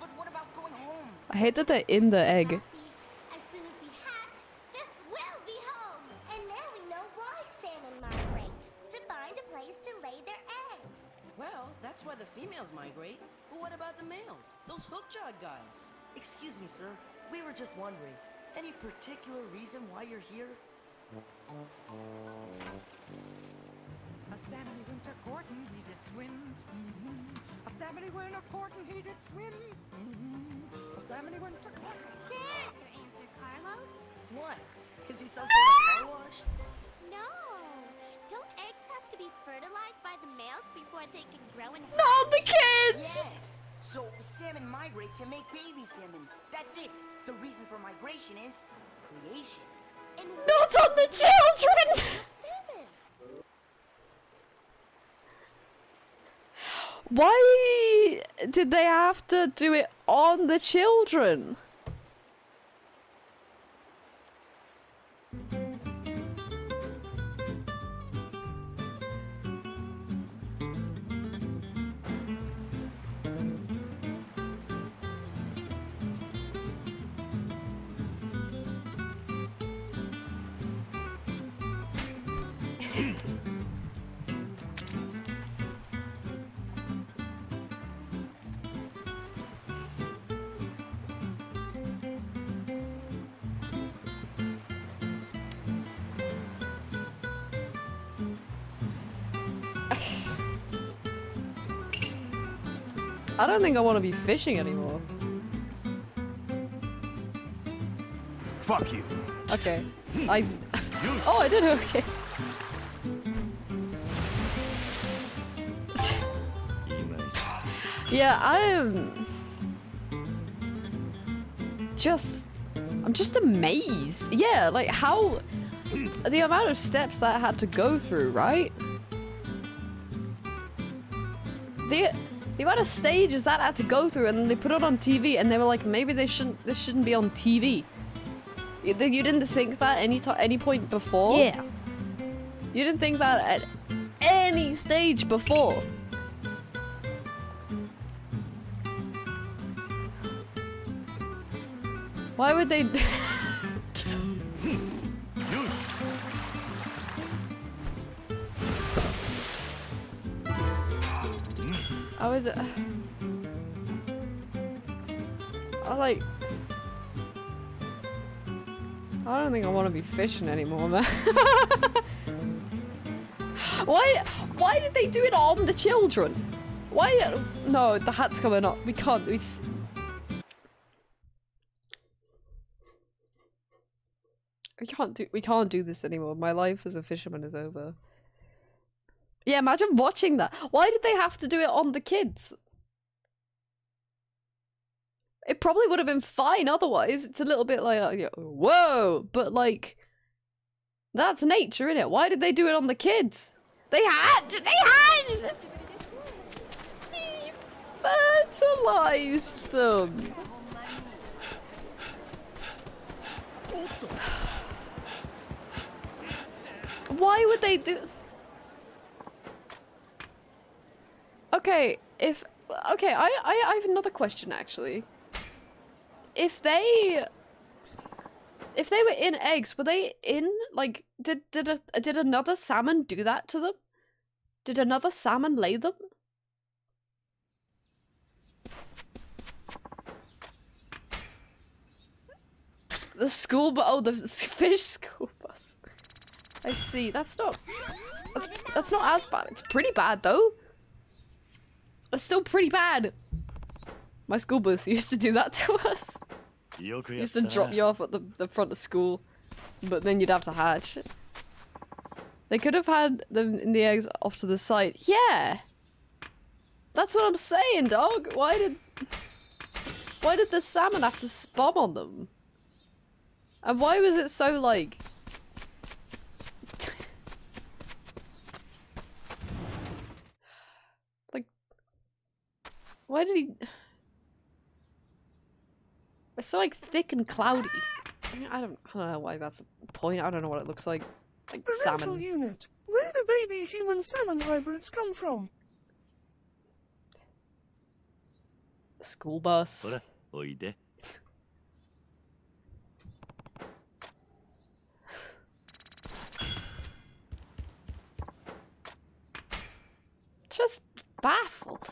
but what about going home? I hate that they're in the egg. As soon as we hatch, this will be home. And now we know why salmon migrate. To find a place to lay their eggs. Well, that's why the females migrate. But what about the males? Those hook-jawed guys. Excuse me, sir. We were just wondering. Any particular reason why you're here? A salmon went a courting, he did swim. Mhm. A salmon went a courting, he did swim. Mhm. A salmon went a courting. There's your answer, Carlos. What? Is he some sort of car wash? No. Don't eggs have to be fertilized by the males before they can grow and Not the kids! Yes. So salmon migrate to make baby salmon. That's it. The reason for migration is creation. And Not on the children! salmon. Why did they have to do it on the children? I don't think I want to be fishing anymore. Fuck you. Okay. Hmm. I. oh, I did okay. yeah, I am. Just. I'm just amazed. Yeah, like how. Hmm. The amount of steps that I had to go through, right? The. The amount of stages that had to go through, and then they put it on TV, and they were like, maybe they shouldn't. This shouldn't be on TV. You, you didn't think that any any point before? Yeah. You didn't think that at any stage before? Why would they? *laughs* I was. Uh, I like. I don't think I want to be fishing anymore, man. *laughs* why? Why did they do it on the children? Why? No, the hat's coming up. We can't. We. We can't do. We can't do this anymore. My life as a fisherman is over. Yeah, imagine watching that. Why did they have to do it on the kids? It probably would have been fine otherwise. It's a little bit like, uh, whoa, but like, that's nature, isn't it? Why did they do it on the kids? They had, they had he fertilized them. Why would they do? Okay, if okay, I, I I have another question actually. If they if they were in eggs, were they in like did did a, did another salmon do that to them? Did another salmon lay them? The school bus. Oh, the *laughs* fish school bus. I see. That's not. That's that's not as bad. It's pretty bad though. That's still pretty bad. My school bus *laughs* used to do that to us. used to drop you off at the, the front of school, but then you'd have to hatch. They could have had them in the eggs off to the side. Yeah! That's what I'm saying, dog! Why did... Why did the salmon have to spawn on them? And why was it so, like... Why did he... It's so like thick and cloudy. I, don't, I don't know why that's a point. I don't know what it looks like. Like the salmon. unit. Where do baby human salmon hybrids come from? School bus. Just baffled.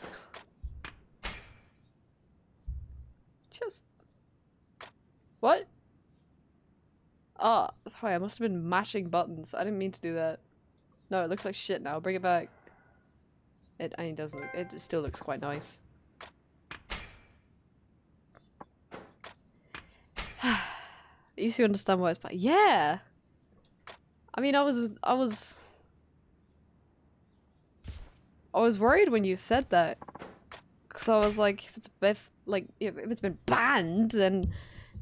What? Oh, sorry, I must have been mashing buttons. I didn't mean to do that. No, it looks like shit now. Bring it back. It, I mean, it does look. It still looks quite nice. *sighs* you used to understand why it's bad. Yeah. I mean, I was, I was, I was worried when you said that, because I was like, if it's if like if it's been banned, then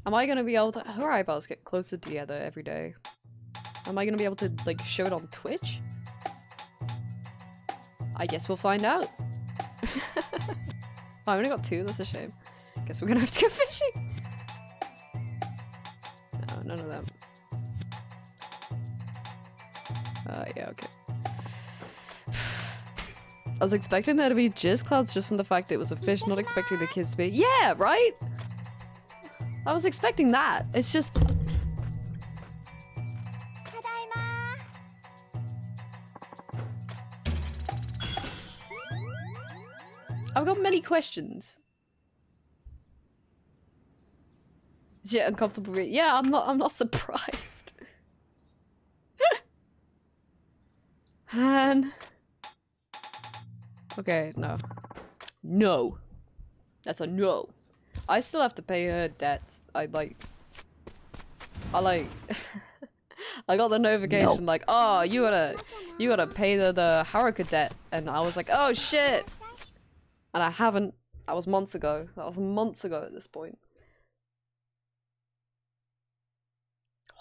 am I gonna be able to? Her eyeballs get closer together every day. Am I gonna be able to like show it on Twitch? I guess we'll find out. *laughs* oh, I only got two. That's a shame. Guess we're gonna have to go *laughs* fishing. No, none of them. Uh, yeah, okay. *sighs* I was expecting there to be jizz clouds just from the fact it was a fish, not expecting the kids to be. Yeah, right? I was expecting that. It's just. I've got many questions. Yeah, uncomfortable. re- Yeah, I'm not. I'm not surprised. and *laughs* um, Okay, no. No. That's a no. I still have to pay her debts. I like. I like. *laughs* I got the notification like, oh, you gotta, you gotta pay the the Haruka debt, and I was like, oh shit, and I haven't. That was months ago. That was months ago at this point.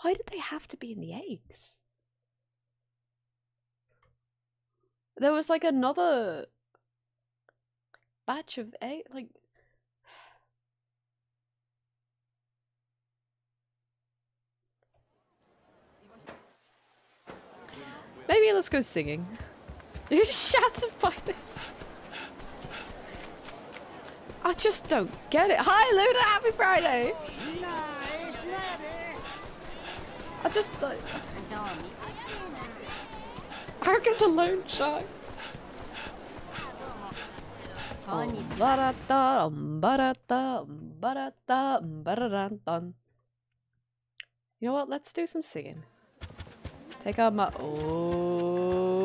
Why did they have to be in the eggs? There was like another batch of egg, like. Maybe let's go singing. *laughs* You're shattered by this. I just don't get it. Hi, Luna. Happy Friday. I just don't. Haruka's a loan shark. You know what? Let's do some singing. Take out my... Oh...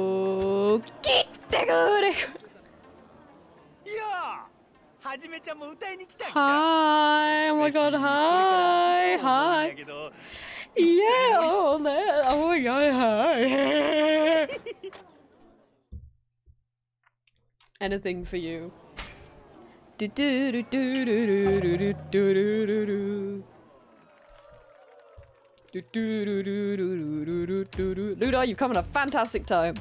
Get the good! Hi! Oh my god, hi! Hi! Yeah! Oh, man. oh my god, hi! Anything for you. Do do do do do do do do do do do. Luda, you've come on a fantastic time.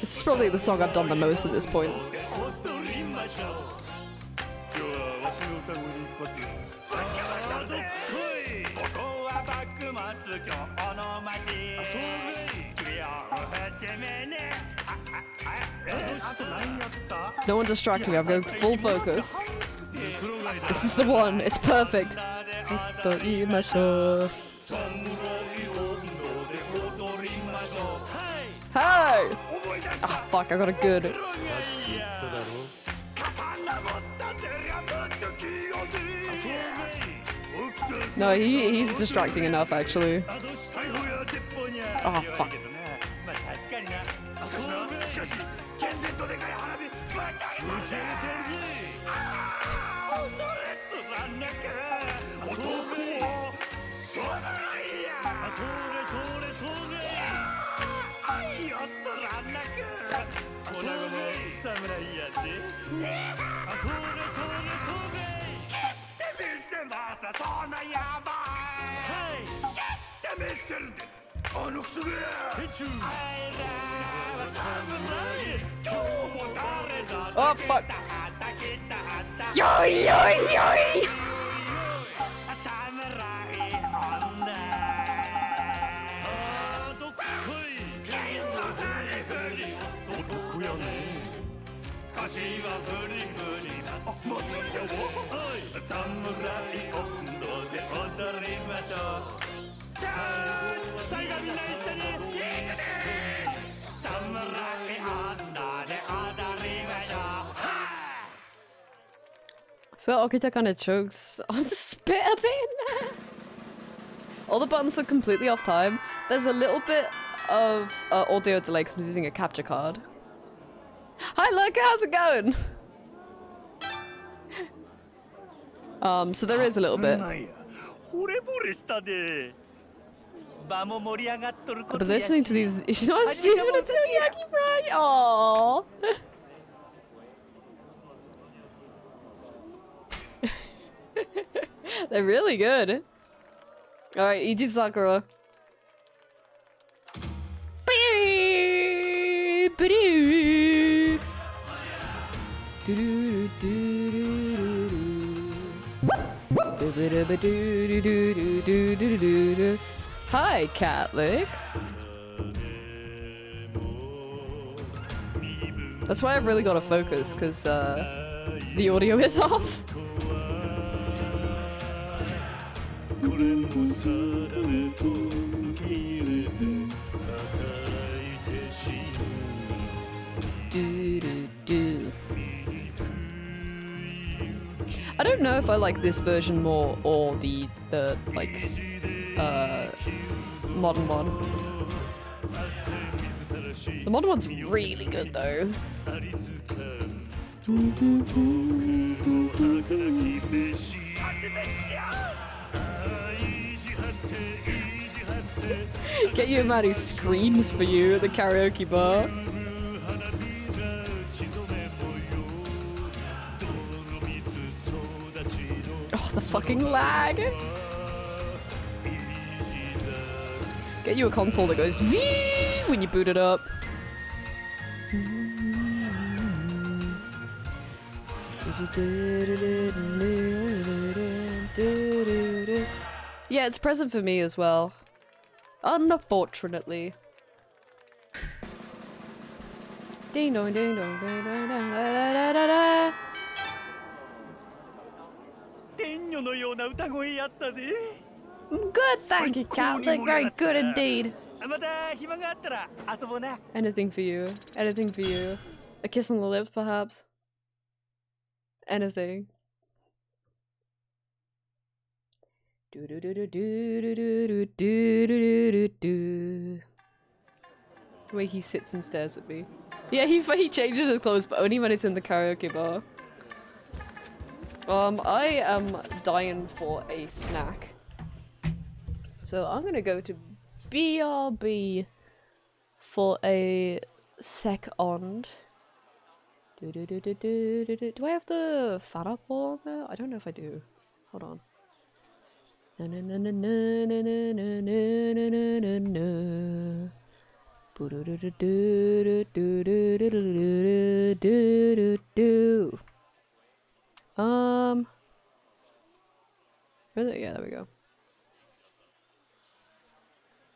This is probably the song I've done the most at this point. No one distract me, I'm going full focus. This is the one, it's perfect. Hey! Ah, fuck, I got a good. No, he, he's distracting enough, actually. Oh, fuck. 剣でどでかい花火ぶち上げぜああ恐れつまんなか男をそらいやそれそれそれあいよつんなか侍やでねあそれそれそれ切ってみせまそなやばい切ってみせるであのくれ I love samurai! あっぱよいよいよい。祭りで踊りましょうみんな一緒にく Well, Okita kind of chokes on the spit a bit All the buttons are completely off time. There's a little bit of uh, audio delay because I'm using a capture card. Hi look, how's it going? um, so there is a little bit. But listening to these, *laughs* you Season of Aww. *laughs* They're really good. All right, Ichi Sakura. Hi, Catlick. That's why I've really got to focus, because uh, the audio is *laughs* off. これも定めと受け入れて叩いて死ぬ Do, do, do. I don't don't know if I like this version more or the the like uh modern one. The modern one's really good though. *laughs* Get you a man who screams for you at the karaoke bar. Oh, the fucking lag! Get you a console that goes when you boot it up. Yeah, it's present for me as well. Unfortunately. Ding dong ding dong ding dong da da da da da. 天女のような歌声やったぜ Good, thank you, Captain. Very good indeed. また暇があったら遊ぼうな Anything for you. Anything for you. A kiss on the lips, perhaps. Anything. Do do do do do do do do do do do. The way he sits and stares at me. Yeah, he he changes his clothes, but only when it's in the karaoke bar. Um, I am dying for a snack. So I'm gonna go to BRB for a second. Do, do, do, do, do, do, do. do I have the fat up on there? I don't know if I do. Hold on. Um. Where is it? Yeah, there we go.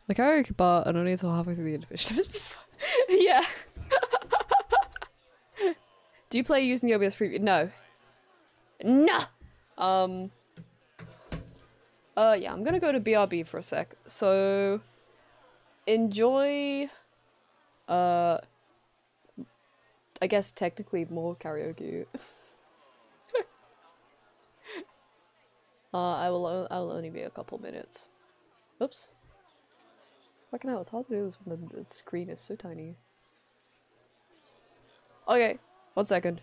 The karaoke bar and only until halfway through the intermission. *laughs* yeah. *laughs* Do you play using the OBS free? No. No. Um. Uh, yeah, I'm gonna go to BRB for a sec. So, enjoy. Uh. I guess technically more karaoke. *laughs* uh, I will. I will only be a couple minutes. Oops. Fucking hell, it's hard to do this when the, the screen is so tiny. Okay, one second.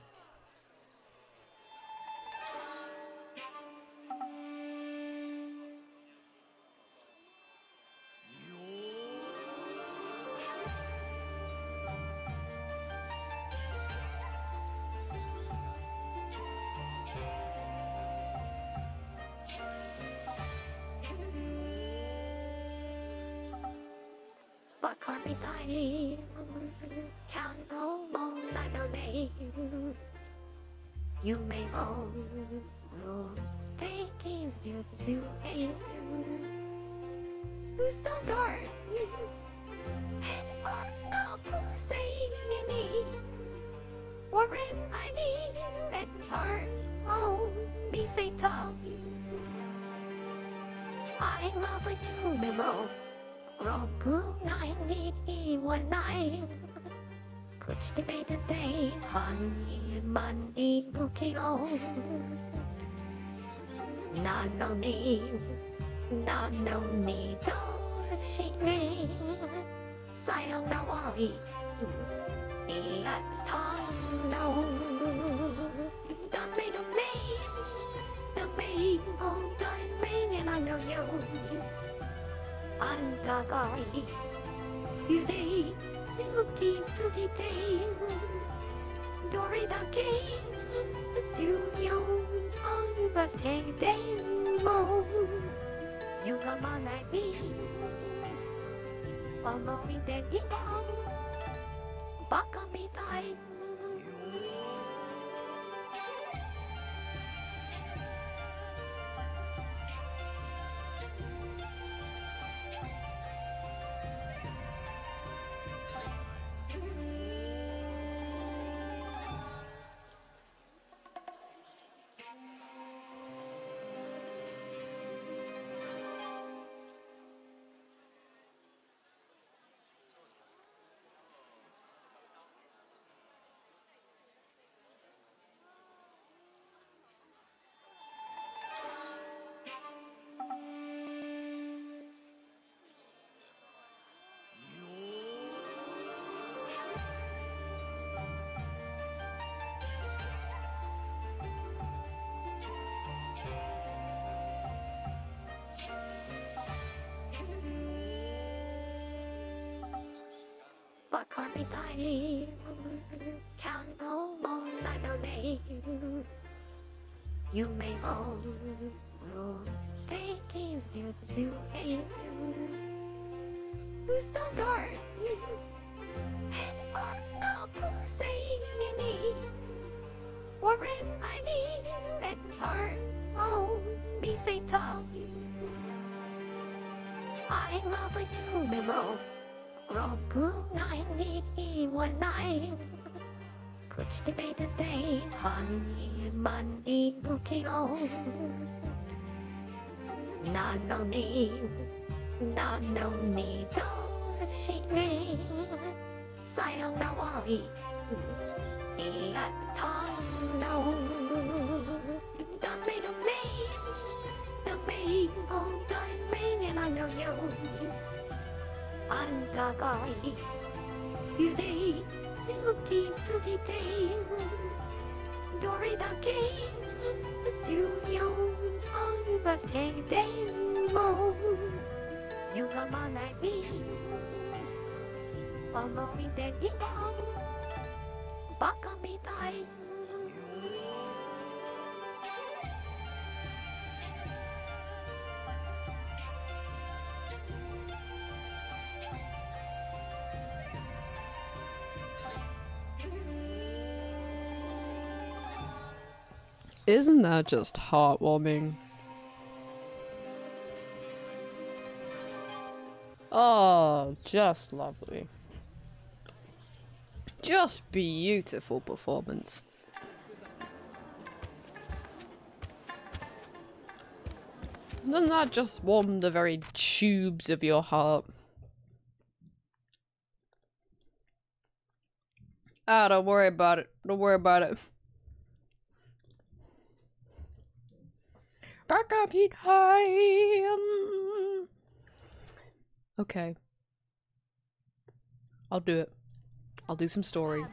But for me dying, count no more like your name. You may own, roll, take you to aim. It's so dark, and are now saying me me. Or need, and heart, oh, be say tongue. I love you, Mimo. Memo. Roku 919 Cultivated day, honey, money, bookie on. Not no need, not no need, don't she ring. Sayang na wari, iat tong no. Don't a mess, don't make all time, and I know you. あんたが好きで好きすぎてどれだけ重要なわけでも歪まない思い出にはバカみたい。Isn't that just heartwarming? Oh, just lovely. Just beautiful performance. Doesn't that just warm the very tubes of your heart? Ah, don't worry about it. Don't worry about it. Back up, heat high. Okay. I'll do it. I'll do some story.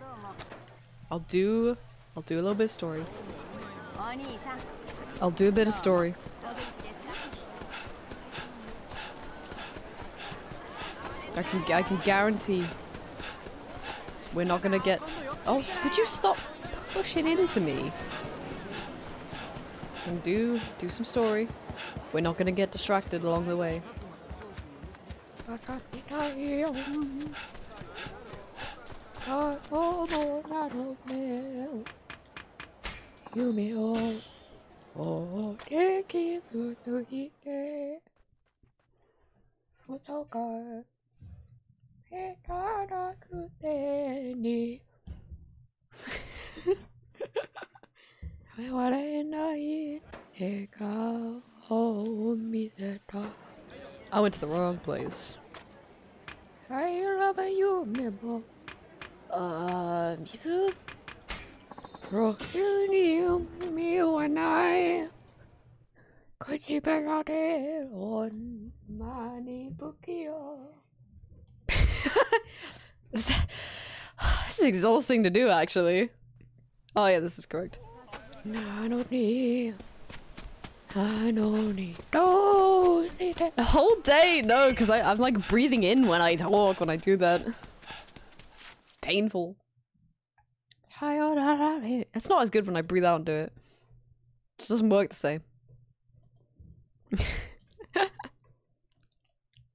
I'll do... I'll do a little bit of story. I'll do a bit of story. I can I can guarantee we're not gonna get. Oh, would you stop pushing into me? And do do some story. We're not gonna get distracted along the way. *laughs* what I? Here come me the dog. I went to the wrong place. I love you, Mibble. Um, you? Bro, you knew me when I could you back out there on money bookio. *laughs* this is exhausting to do, actually. Oh yeah, this is correct. I don't need. I don't need. Don't need it. A whole day? No, because I'm like breathing in when I talk, when I do that. It's painful. Oh, it's not as good when I breathe out and do it. It just doesn't work the same. *laughs*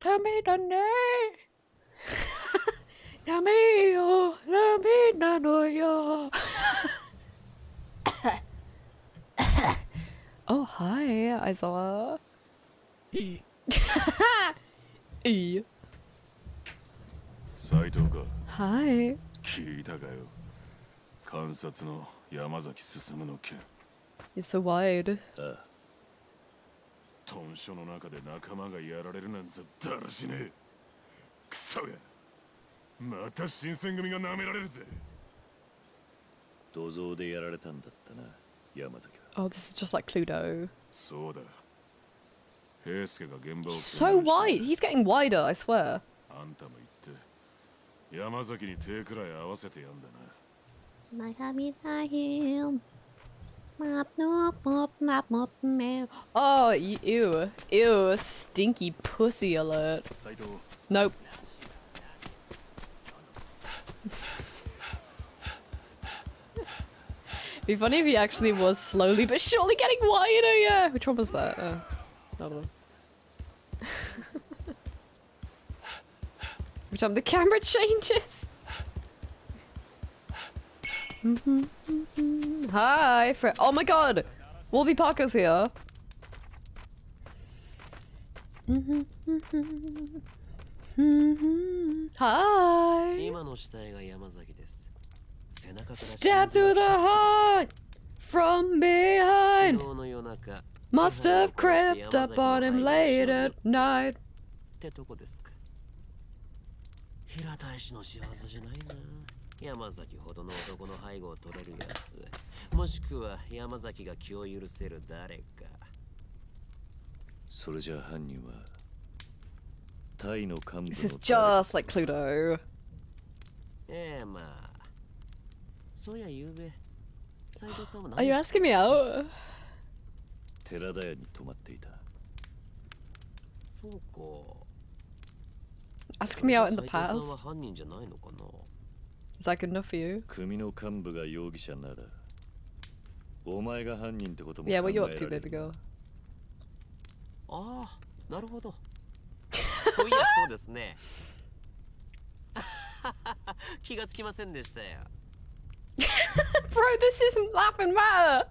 Tell me the Tummy Dundee! Yummy, oh, yummy, nano, oh. yo. *laughs* Oh, hi, Aizawa. E. *laughs* e. 斎藤か Hi. 聞いたかよ観察の山崎進の件 You're so wide. トンショの中で仲間がやられるなんざだらしねえクソがまた新選組が舐められるぜ土蔵でやられたんだったな Oh, this is just like Cluedo. He's so white. He's getting wider, I swear. Oh, ew. Ew, stinky pussy alert. Nope. *laughs* Be funny if he actually was slowly but surely getting wider, yeah. Which one was that? Oh, of them. Every time the camera changes. *laughs* Hi, Fre- Oh my god! Wolby Parker's here. *laughs* Hi! Stab through the heart from behind. 昨日の夜中 Must have crept up on him late at night. ってとこですか。平大使の仕業じゃないな。山崎ほどの男の背後を取れるやつ。もしくは山崎が気を許せる誰か。それじゃあ犯人はタイの幹部の This is just like Cluedo. ええまあ。 そうやゆうべ。斉藤さんは Are you 何 asking me out? 寺田屋に泊まっていたそうか。Asking me out in the 斉藤さんは past? 犯人じゃないのかな Is that good enough for you? 組の幹部が容疑者ならお前が犯人ってことも Yeah, what you 考 up え to, られる baby girl? ああ、なるほど。そういやそうですね。*laughs* 気がつきませんでしたよ。*laughs* Bro, this isn't laughing matter.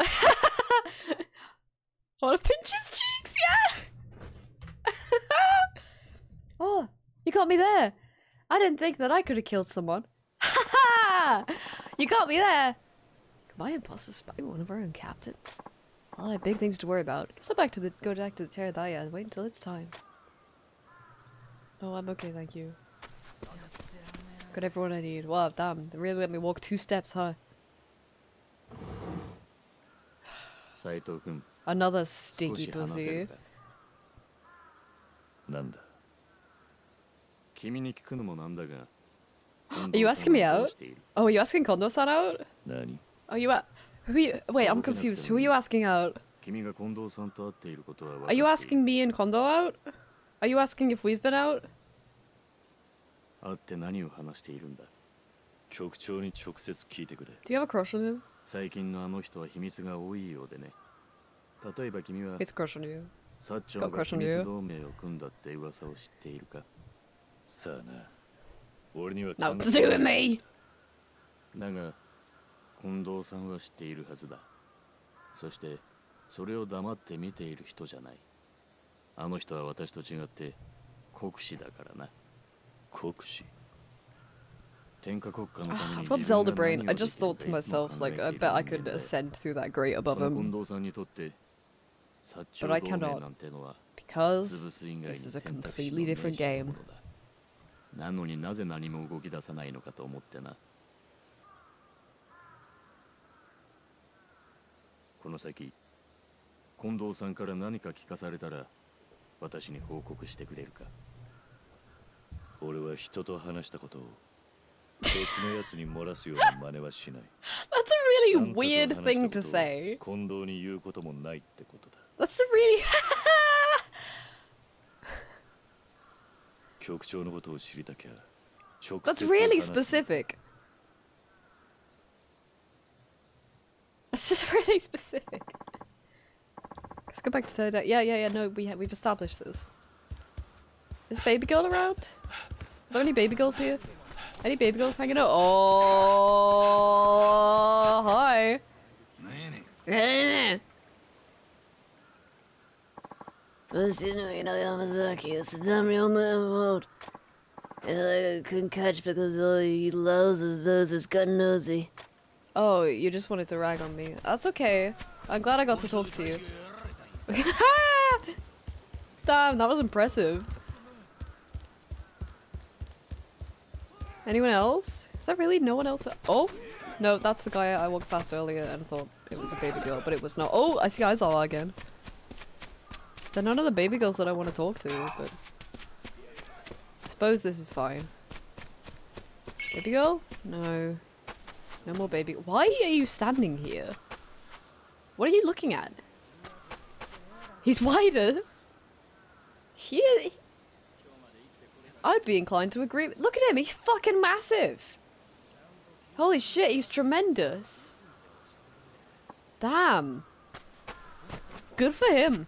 *laughs* Want to pinch his cheeks? Yeah. *laughs* oh, you got me there. I didn't think that I could have killed someone. you got me there. My imposter spy one of our own captains. Well, I have big things to worry about. Guess I'll back to the go back to the Teradaya and wait until it's time. Oh, I'm okay, thank you. Got everyone I need. Wow, damn. They really let me walk two steps, huh? 斉藤君 Another 少 stinky し話せ pussy. るかなんだ君に聞くのもなんだが Are you asking me out? Oh, are you asking Kondo-san out? 何 Are you at... Who are you... Wait, I'm confused. Who are you asking out? 君が近藤さんと会っていることは分か Are you asking me and Kondo out? Are you asking if we've been out? 会って何を話しているんだ？局長に直接聞いてくれ Do you have a crush on him? 最近のあの人は秘密が多いようでね例えば君は It's crush on you. 薩 It's 長 got が a crush 秘密.同盟を組んだって噂を知っているか？さあな俺には Not 関 to 係 do な with い me! だが近藤さんは知っているはずだそしてそれを黙って見ている人じゃないあの人は私と違って国士だからな酷使 I got Zelda brain. I just thought to myself, like, I bet I could ascend through that grate above him. But I cannot. Because this is a completely different game. なのになぜ何も動き出さないのかと思ってな。この先、近藤さんから何か聞かされたら、私に報告してくれるか。俺は人と話したことを別のやつに漏らすような真似はしない That's a really weird thing こ to say. 近藤に言うこともないってことだ That's a really... 局長のことを知りたきゃ直 That's 接 really 話す specific. That's just really specific. Let's go back to Soda. Yeah, yeah, yeah. No, we ha- we've established this. Is baby girl around? Are there any baby girls here? Any baby girls hanging out? Oh, hi. First, you you it's a damn real man world. I couldn't catch because all loves his losers nosy. Oh, you just wanted to rag on me. That's okay. I'm glad I got to talk to you. *laughs* Damn, that was impressive. Anyone else? Is there really no one else? Oh, no, that's the guy I walked past earlier and thought it was a baby girl, but it was not. Oh, I see Aizawa again. They're none of the baby girls that I want to talk to, but I suppose this is fine. Baby girl? No. No more baby. Why are you standing here? What are you looking at? He's wider. Here. I'd be inclined to agree. Look at him, he's fucking massive. Holy shit, he's tremendous. Damn. Good for him.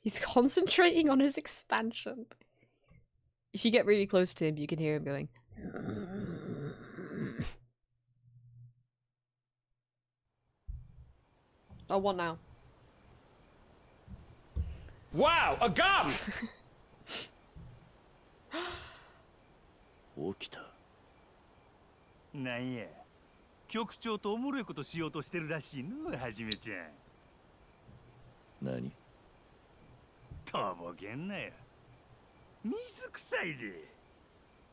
He's *laughs* concentrating on his expansion. If you get really close to him, you can hear him going. *laughs* Oh, what now? Wow, a gun! *gasps* 起きた。なんや。局長とおもろいことしようとしてるらしいのはじめちゃん。何？とぼけんなよ。水臭いで。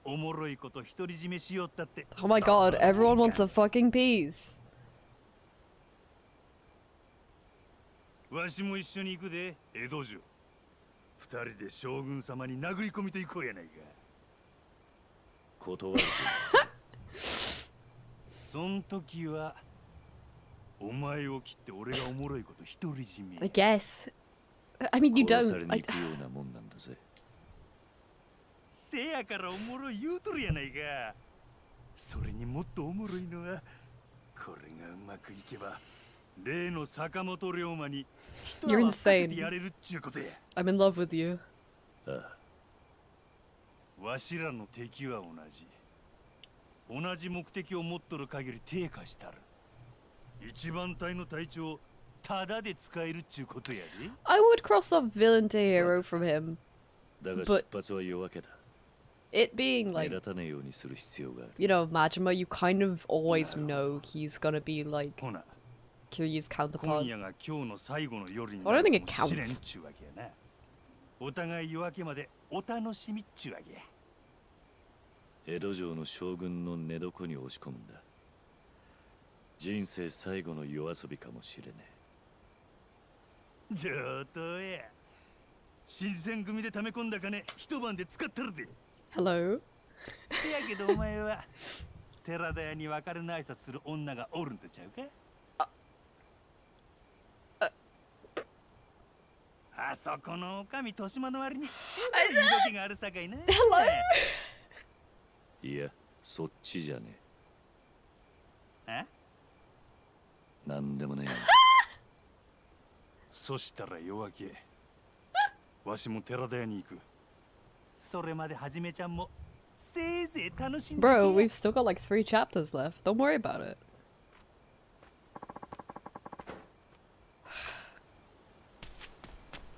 おもろいこと独り占めしよったって。Oh my god, everyone wants a fucking piece. わしも一緒に行くで江戸城。二人で将軍様に殴り込みと行こうやないか。断るそん時はお前を切って俺がおもろいこと独り占め。I guess. I mean, you 殺され don't. に行くようなもんなんだぜ。せやからおもろい言うとるやないか。それにもっとおもろいのはこれがうまくいけば例の坂本龍馬に一 You're 泡つけ insane. てやれるっちゅうことや I'm in love with you. わしらの敵は同じ同じ目的を持っとる限り低下したる一番隊の隊長ただで使えるっちゅうことやで I would cross off villain to hero from him. だが But 出発は夜明けだ it being 目 like, 立たねえようにする必要がある you know, Majima, you kind of always know he's gonna be like ほな Kiryu's 今 counterpart. 夜が今日の最後の夜に I don't な think る it counts. っちゅうわけやなお互い夜明けまでお楽しみっちゅうわけや江戸城の将軍の寝床に押し込むんだ人生最後の夜遊びかもしれね上等や新選組で溜め込んだ金一晩で使ったるで Hello? せやけどお前は寺田屋に別れの挨拶する女がおるんとちゃうかあそこのおかみ豊島の割にがあるさかいな。いやそっちじゃねえ。え？なんでもねえよ。*laughs* そしたら夜明けわしも寺田屋に行く。それまではじめちゃんもせいぜい楽しんで Bro, we've still got like three chapters left. Don't worry about it.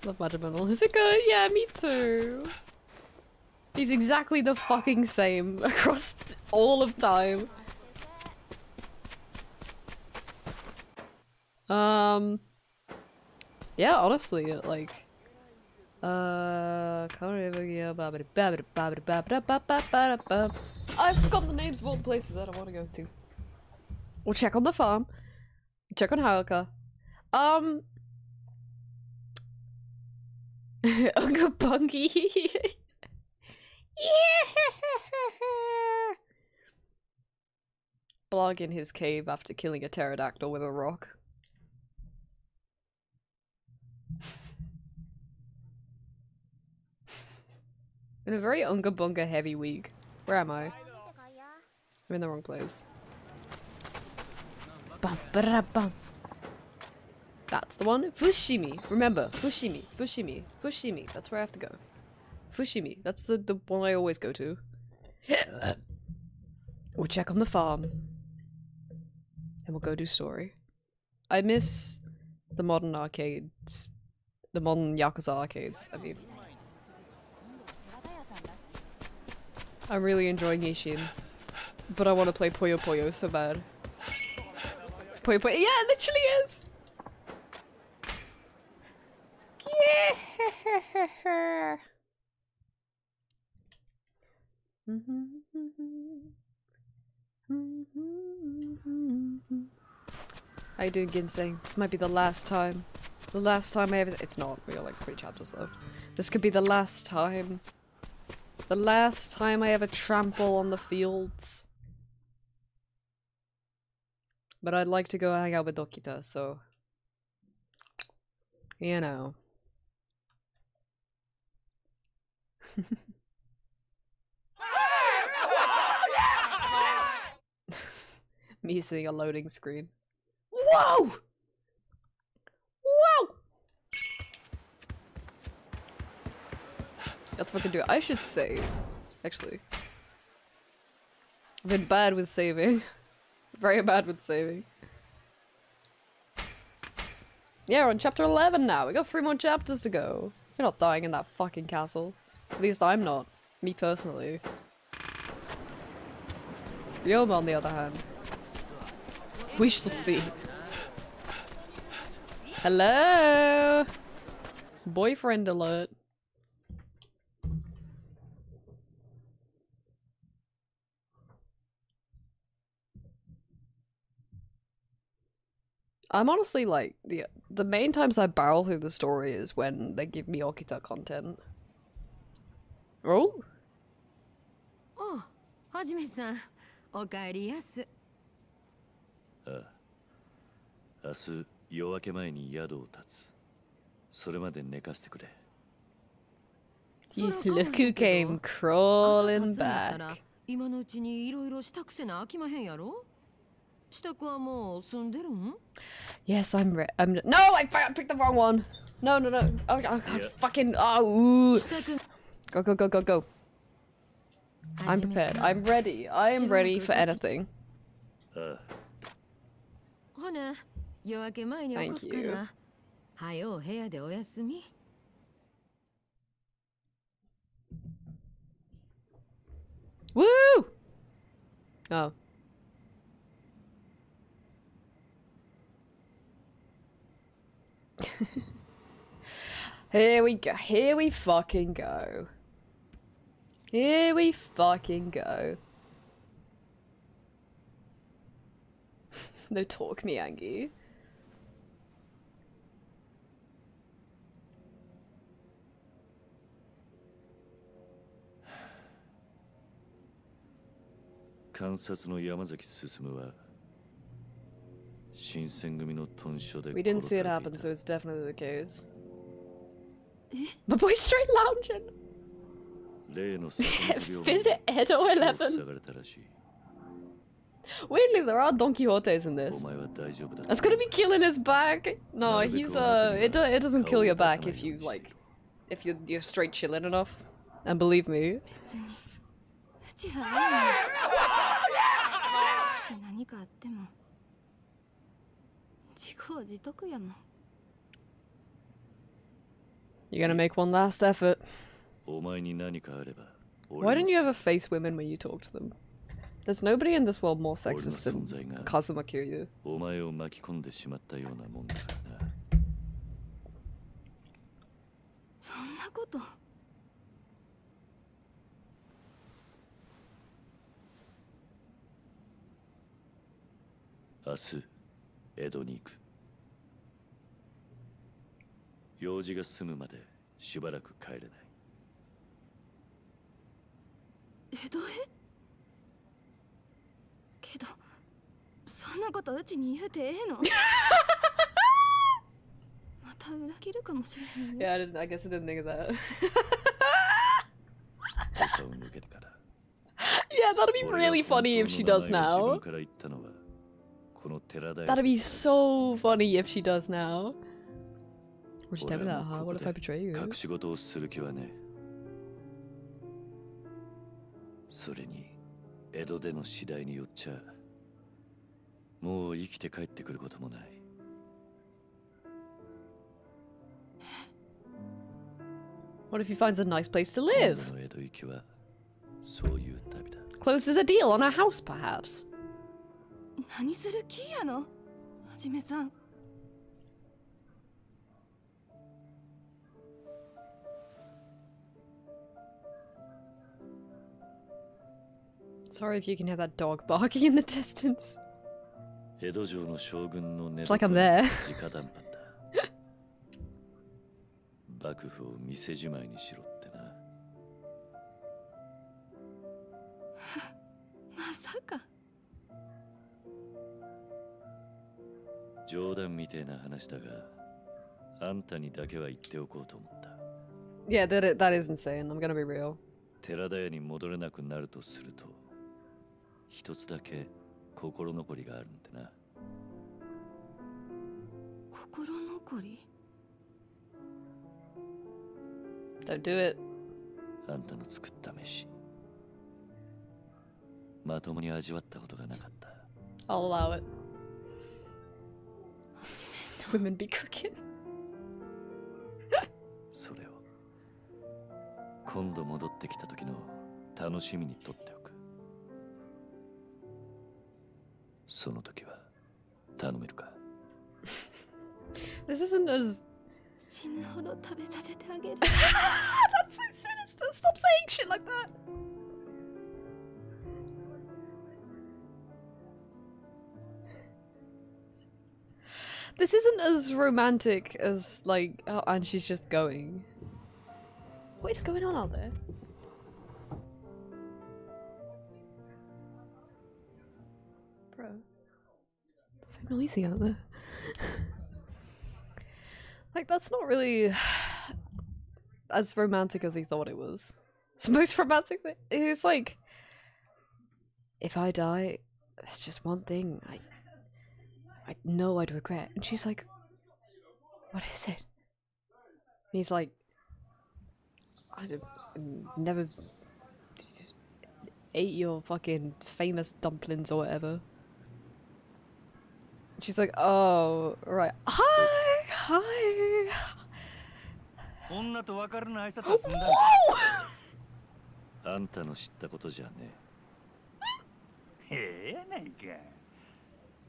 Love and. Is it good? Yeah, me too. He's exactly the fucking same across all of time. Um. Yeah, honestly, like. Uh. I've forgotten the names of all the places that I want to go to. We'll check on the farm. Check on Haruka. Um. *laughs* Unga Bungie. Blog in his cave after killing a pterodactyl with a rock. In a very Unga Bunga heavy week. Where am I? I'm in the wrong place. Bum, ba bum. That's the one. Fushimi. Remember, Fushimi, Fushimi, Fushimi. That's where I have to go. Fushimi. That's the, the one I always go to. *coughs* we'll check on the farm. And we'll go do story. I miss the modern arcades. The modern Yakuza arcades, I mean. I'm really enjoying Ishin. But I want to play Puyo Puyo so bad. Puyo Puyo- yeah, it literally is! How you doing, Ginseng? This might be the last time. The last time I ever- It's not. We got like three chapters left. This could be the last time. The last time I ever trample on the fields. But I'd like to go hang out with Dokita, so... You know. *laughs* Me seeing a loading screen. Whoa! Whoa! Let's fucking do it. I should save. Actually. I've been bad with saving. *laughs* Very bad with saving. Yeah, we're on chapter 11 now. We got three more chapters to go. You're not dying in that fucking castle. At least I'm not. Me personally. Ryoma, on the other hand. We shall see. Hello? Boyfriend alert. I'm honestly like the the main times I barrel through the story is when they give me Okita content. Oh, おうはじめさんおかえりやすああ明日夜明け前に宿を立つそれまで寝かせてくれ look who came crawling 朝やったら back. 今のうちにいろいろしたくせな飽きまへんやろ支度はもう済んでるん Yes, I'm re- I'm no, I fi- I picked the wrong one. No, no, no. Oh, oh God, Yeah. fucking oh. ooh. Go, go, go, go, go. I'm prepared. I'm ready. I am ready for anything. あほな夜明け前に起こすか Thank you. らはよう部屋でお休み Woo! Oh. *laughs* Here we go. Here we fucking go. Here we fucking go. *laughs* no talk, Miyangi. We didn't see it happen, so it's definitely the case. Eh? My boy's straight lounging! Visit *laughs* Weirdly, there are Don Quixotes in this. That's gonna be killing his back. No, he's uh, it do it doesn't kill your back if you like, if you you're straight chilling enough, and believe me. You're gonna make one last effort. お前に何かあれば Why don't you ever face women when you talk to them? There's nobody in this world more sexist 存 than Kazuma Kiryu. お前を巻き込んでしまったようなもんだからなそんなこと明日江戸に行く用事が済むまでしばらく帰れない江戸へけどそんなことうちに言うてええのまた裏切るかもしれへんよ Yeah, I didn't. I guess I didn't think of that. yeah, that'd be really funny if she does now. That'd be so funny if she does now. Would you tell me 俺 that, huh? What こ if I で betray you? それに江戸での次第によっちゃもう生きて帰ってくることもない *sighs* What if he finds a nice place to 今 live? 度の江戸行きはそういう旅だ Closes a deal on a house, perhaps. 何する気やのはじめさん Sorry if you can hear that dog barking *laughs* in the distance. 江戸城の将軍の寝 It's like I'm 床 there. に*laughs* 直談判だ幕府を店じまいにしろってなまさか冗談みてえな話だがあんたにだけは言っておこうと思った Yeah, that i- that is insane. I'm gonna be real. 寺田屋に戻れなくなるとすると 一つだけ心残りがあるんでな心残り？Don't do it. あんたの作った飯まともに味わったことがなかった I'll allow it. *laughs* Women be cooking. それを今度戻ってきた時の楽しみにとっておその時は頼めるか This isn't as 死ぬほど食べさせてあげる That's *laughs* so sinister. Stop saying shit like that. This isn't as romantic as like, oh, and she's just going. What is going on out there? So noisy out there. *laughs* like that's not really *sighs* as romantic as he thought it was. It's the most *laughs* romantic thing. It's like, if I die, that's just one thing I, I know I'd regret. And she's like, what is it? And he's like, I don't- never ate your fucking famous dumplings or whatever. She's like, oh, right. Hi, hi. 女と別れの挨拶は済んだ。あんたの知ったことじゃねえ。えやないか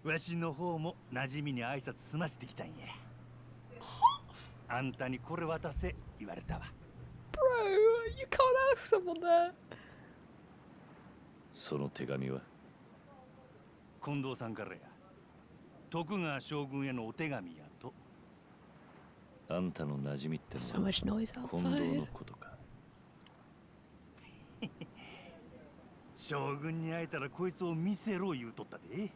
わしの方も馴染みに挨拶済ませてきたんや。あんたにこれ渡せ言われたわ。Bro, you can't ask someone that. その手紙は？近藤さんからや徳川将軍へのお手紙やとあんたの馴染みっての noise 近藤.のことか将軍に会えたらこいつを見せろ言うとったで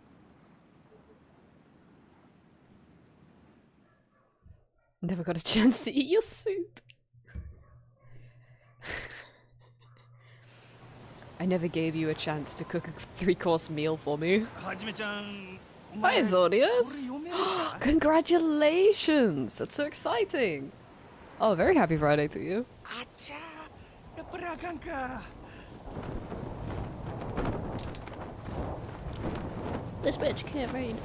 Never got a chance to eat your soup. I never gave you a chance to cook a three course meal for me. はじめちゃん Hi, Zodius! *gasps* Congratulations! That's so exciting! Oh, very happy Friday to you. あっちゃやっぱりあかんか This bitch can't read.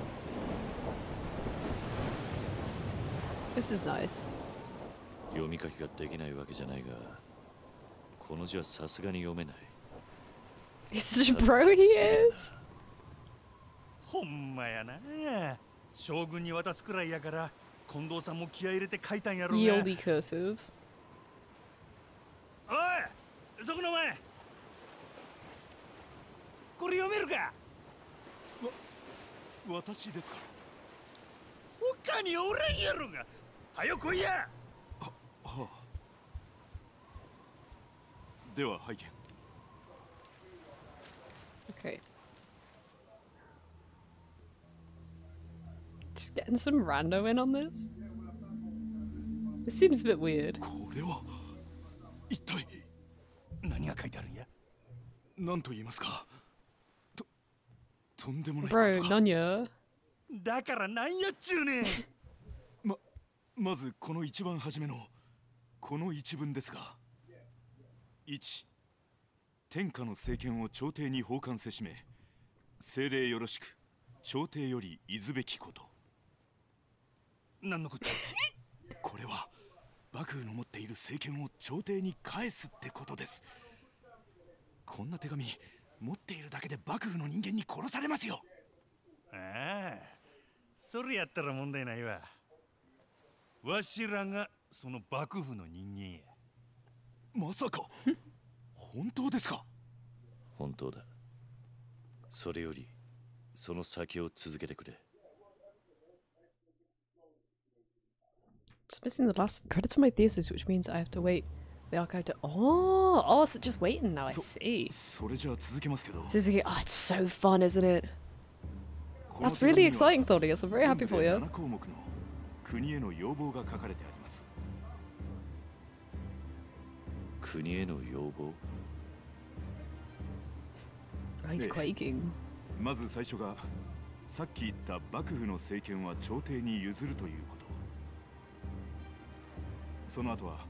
This is nice. 読み書きができないわけじゃないがこの字はさすがに読めない He's such *laughs* a bro he is! ほんまやな。将軍に渡すくらいやから近藤さんも気合い入れて書いたんやろうが You'll be cursive. おいそこの前これ読めるか？わ私ですか？他におらんやろが。はよ来いや。はあ。では拝見。Okay. Just getting some rando in on this? This seems a bit weird. これは一体何が書いてあるんや何と言いますかととんでもない Bro, Nanya. だからなんやっちゅうねんままずこの一番初めのこの一文ですが1天下の政権を朝廷に奉還せしめ精霊よろしく朝廷よりいずべきことなんのこっちゃ？これは幕府の持っている政権を朝廷に返すってことです。こんな手紙持っているだけで幕府の人間に殺されますよ。ああそれやったら問題ないわ。わしらがその幕府の人間や。まさか。本当ですか？本当だ。それよりその先を続けてくれ Just missing the last credits for my thesis, which means I have to wait the archive to. Oh, oh, so just waiting now. I see. それじゃあ続けますけど Suzuki, oh, it's so fun, isn't it? この That's 手紙 really には exciting, Thaddeus. I'm very happy for you. 7項目の国への要望が書かれてあります 国への要望 He's ね quaking. まず最初がさっき言った幕府の政権は朝廷に譲るということ とその後は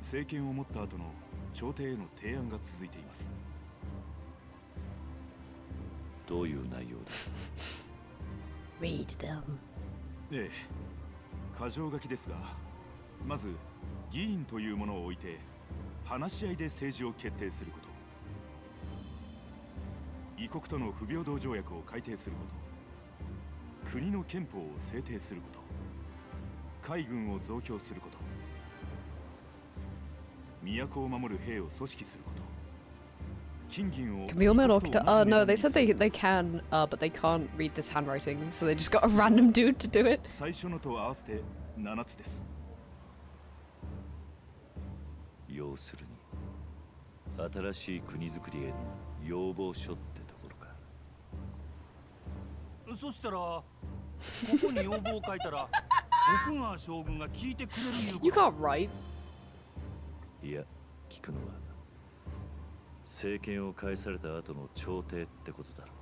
政権を持った後の朝廷への提案が続いています。どういう内容だ？Read them. ええ。箇条書きですがまず議員というものを置いて話し合いで政治を決定すること。異国との不平等条約を改定すること。国の憲法を制定すること。海軍を増強すること 都を守る兵を組織すること金銀を Can we all men octa- Uh, no, they said they they can, uh, but they can't read this handwriting, so they just got a random dude to do it. 最初のと合わせて7つです要するに新しい国づくりへの要望書ってところかそしたらここに要望を書いたら徳川将軍が聞いてくれるいうこと You can't write. いや聞くのは政権を返された後の朝廷ってことだろ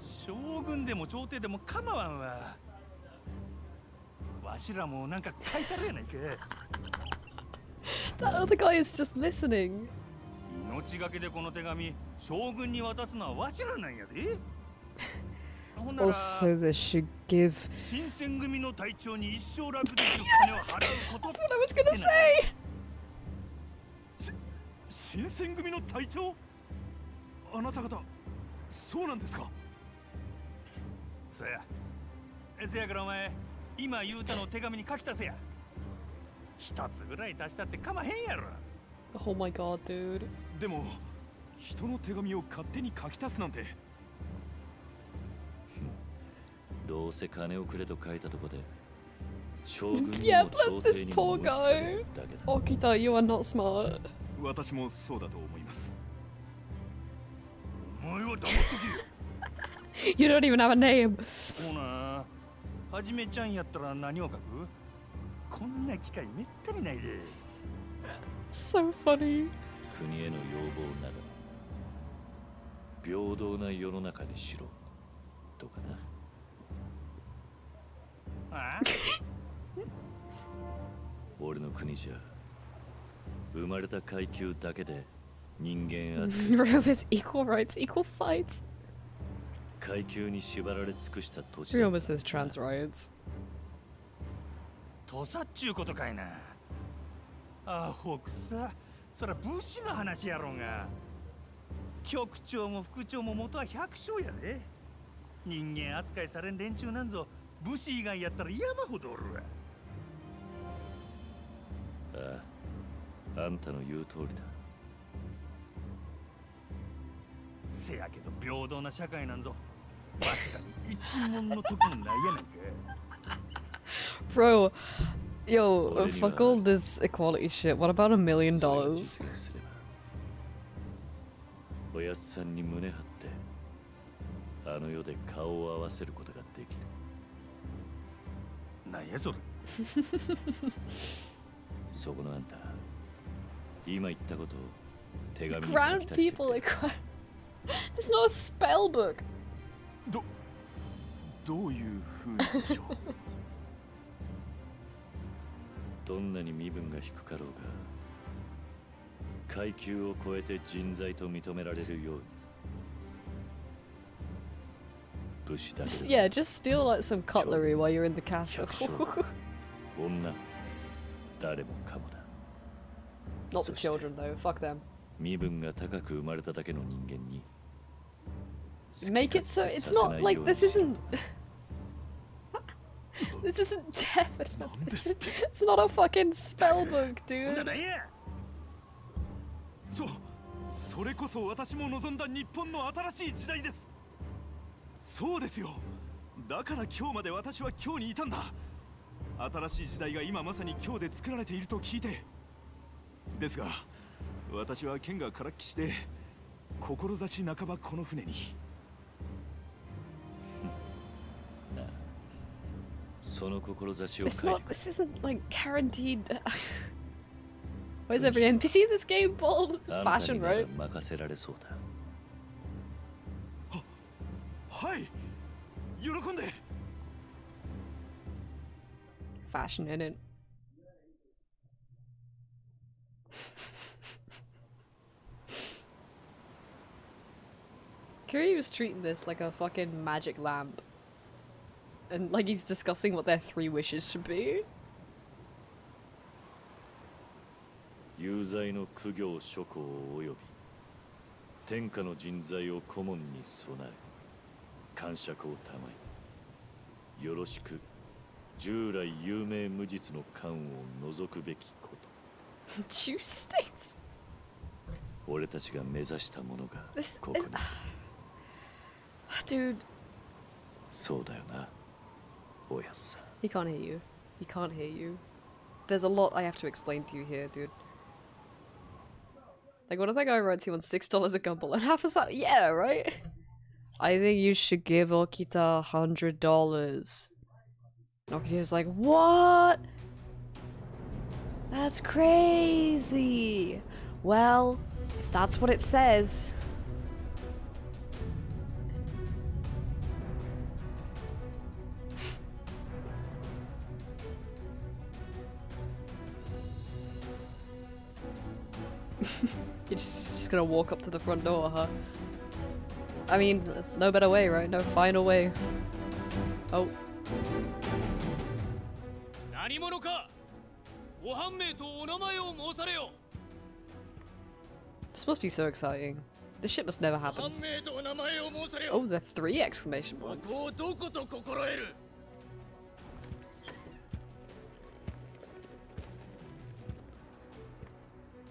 将軍でも朝廷でも構わんわ。わしらもなんか書いたるやないか。That other guy is just listening. 命がけでこの手紙将軍に渡すのはわしらなんやで Also, they should give. 新選組の隊長に一生楽できる金を払うことって I was gonna say. 新選組の隊長？あなた方そうなんですか？そやせやからお前今言うたの手紙に書き足せや一つぐらい足したってかまへんやろ Oh my god, dude. でも人の手紙を勝手に書き足すなんてどうせ金をくれと書いたとこで将軍に Yeah, も plus 朝 this 廷にも poor 無視される guy. だけだ Okita, you are not smart. 私もそうだと思いますお前は黙っと *laughs* You don't even have a name. けよほなはじめちゃんやったら何を書く？こんな機会めったにないで So funny. 国への要望なら平等な世の中にしろとかなあ俺の国じゃ生まれた階級だけで人間扱いされ Rome is equal rights, equal fights. 階級に縛られ尽くした土地。だ Rome says trans riots. 土佐っちゅうことかいな。あほくさ。そら武士の話やろうが。局長も副長も元は百姓やで。人間扱いされん連中なんぞ武士以外やったら山ほどおるわ。あああんたの言う通りだ。せやけど平等な社会なんぞ。わしらに一文の時もないやないか。Bro, yo, fuck all this equality shit. What about a million dollars? おやっさんに胸張ってあの世で顔を合わせることなんやそれ。*laughs* そこのあんた今言ったことを手紙に書 Ground き足して。People like It's not a spell book. どどういう風でしょう？*laughs* どんなに身分が低かろうが階級を超えて人材と認められるように Just- で yeah, just steal like some cutlery while you're in the castle. *laughs* 女誰もかもだ not the children though. Fuck them. 身分が高く生まれただけの人間に Make it so it's not like this isn't. *laughs* this isn't definite. *laughs* it's not a fucking spell book, dude. そうそれこそ私も望んだ日本の新しい時代です そうですよだから今日まで私は今日にいたんだ新しい時代が今まさに今日で作られていると聞いてですが私は剣がからっきして志半ばこの船に *laughs* その志を It's not. This isn't like guaranteed. *laughs* Why is every NPC in this game? Bald? あんた Fashion, right? 任せられそうだはい喜んで Fashion in it. Kiryu was treating this like a fucking magic lamp. And like he's discussing what their three wishes should be. 有罪の苦行諸行及び天下の人材を顧問に備え感触をたまえよろしく従来有名無実の官を除くべきこと Juice states. 俺たちが目指したものがここに Dude, そうだよなおやっさん he can't hear you. He can't hear you. There's a lot I have to explain to you here, dude. Like, what if that guy writes you on six dollars a gumball and half is that? Yeah, right. I think you should give Okita a hundred dollars. Okita's like, what? That's crazy. Well, if that's what it says. *laughs* You're just, just gonna walk up to the front door, huh? I mean, no better way, right? No final way. Oh. 何者かご判明とお名前を申されよ This must be so exciting. This shit must never ご happen. 判明とお名前を申されよ Oh, there are three exclamation こ marks. こをどこと心得る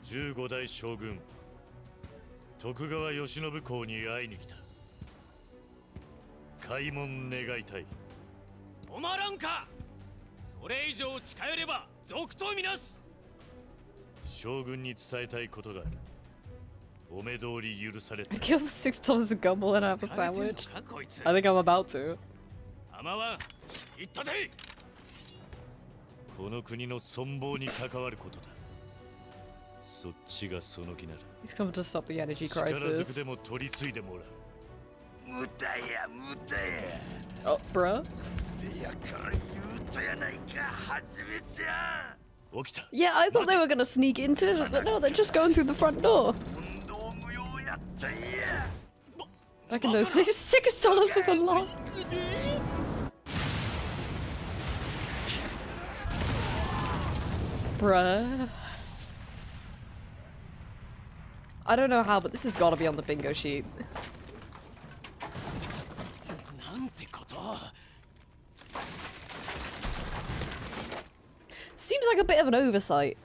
15代将軍徳川慶喜公に会いに来た 開門願いたい。止まらんか。それ以上近寄れば賊とみなす。将軍に伝えたいことがある。お目通り許された。つ。I think I'm about to. 甘は言ったでこの国の存亡に関わることだ。そっちがその気なら。He's coming to stop the energy 力ずく crisis. でも取り継いでもらう Oh, bruh. Yeah, I thought they were gonna sneak into it, but no, they're just going through the front door. Back in those days, sick of silence was unlocked. Bruh. I don't know how, but this has got to be on the bingo sheet. てこと Seems like a bit of an oversight.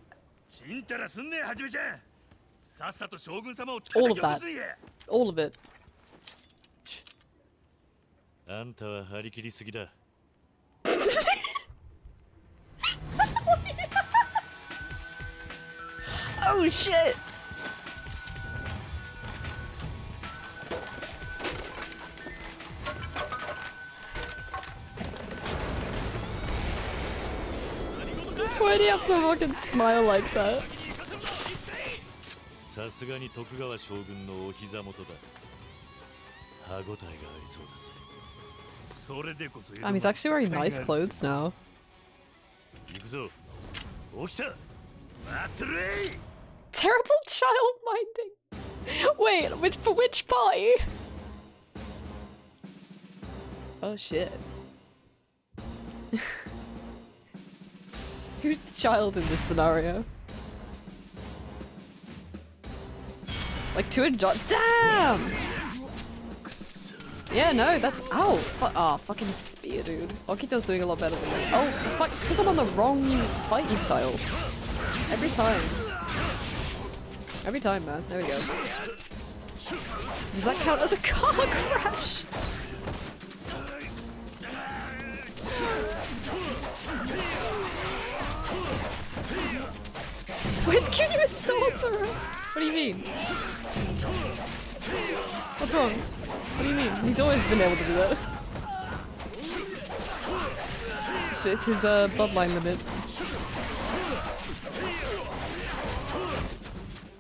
ちんたらすんねえはじめちゃんさっさと将軍様を All 叩 of き落と that. すんや All of it. *laughs* あんたは張り切りすぎだ Oh shit! Why do you have to fucking smile like that? さすがに徳川将軍のお膝元だ歯応えがありそうだぜそれでこそ Um, he's actually wearing nice clothes now. 行くぞ起きた待ってるい Terrible *laughs* child minding. Wait, which for which party? Oh shit. *laughs* Who's the child in this scenario? Like two and Damn! Yeah, no, that's ow. Fu oh, fucking spear, dude. Okito's doing a lot better than me. Oh, fuck! It's because I'm on the wrong fighting style. Every time. Every time, man. There we go. Does that count as a car *laughs* crash? Where's Kiryu a sorcerer? What do you mean? What's wrong? What do you mean? He's always been able to do that. It's his uh, bloodline limit.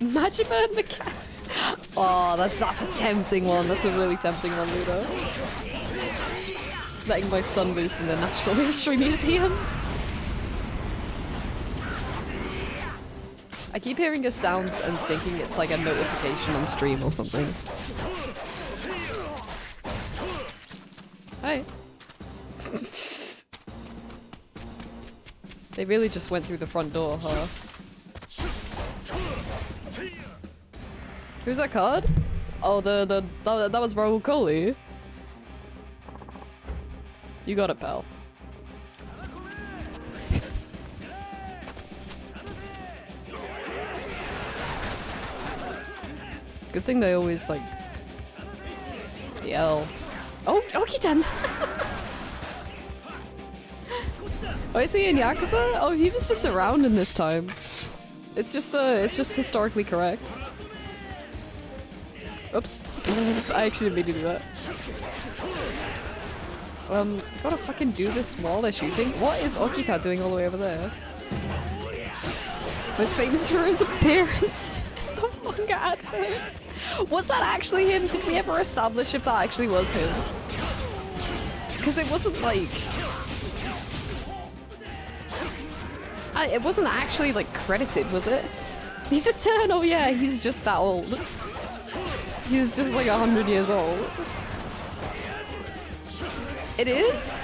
Majima and the cat. Oh, that's that's a tempting one. That's a really tempting one, Ludo. Letting my son loose in the Natural *laughs* History Museum. I keep hearing his sounds and thinking it's like a notification on stream or something. Hey. they really just went through the front door, huh? Who's that card? Oh, the the that, that was Raul Coley. You got it, pal. Good thing they always like yell. Oh, Okitan! *laughs* oh, is he in Yakuza? Oh, he was just around in this time. It's just uh, it's just historically correct. Oops. *laughs* I actually didn't mean to do that. Um, gotta fucking do this while they're shooting. What is Okita doing all the way over there? Most famous for his appearance *laughs* Oh the manga advert. Was that actually him? Did we ever establish if that actually was him? Because it wasn't like... I, it wasn't actually like credited, was it? He's eternal, yeah, he's just that old. He's just like a hundred years old. It is?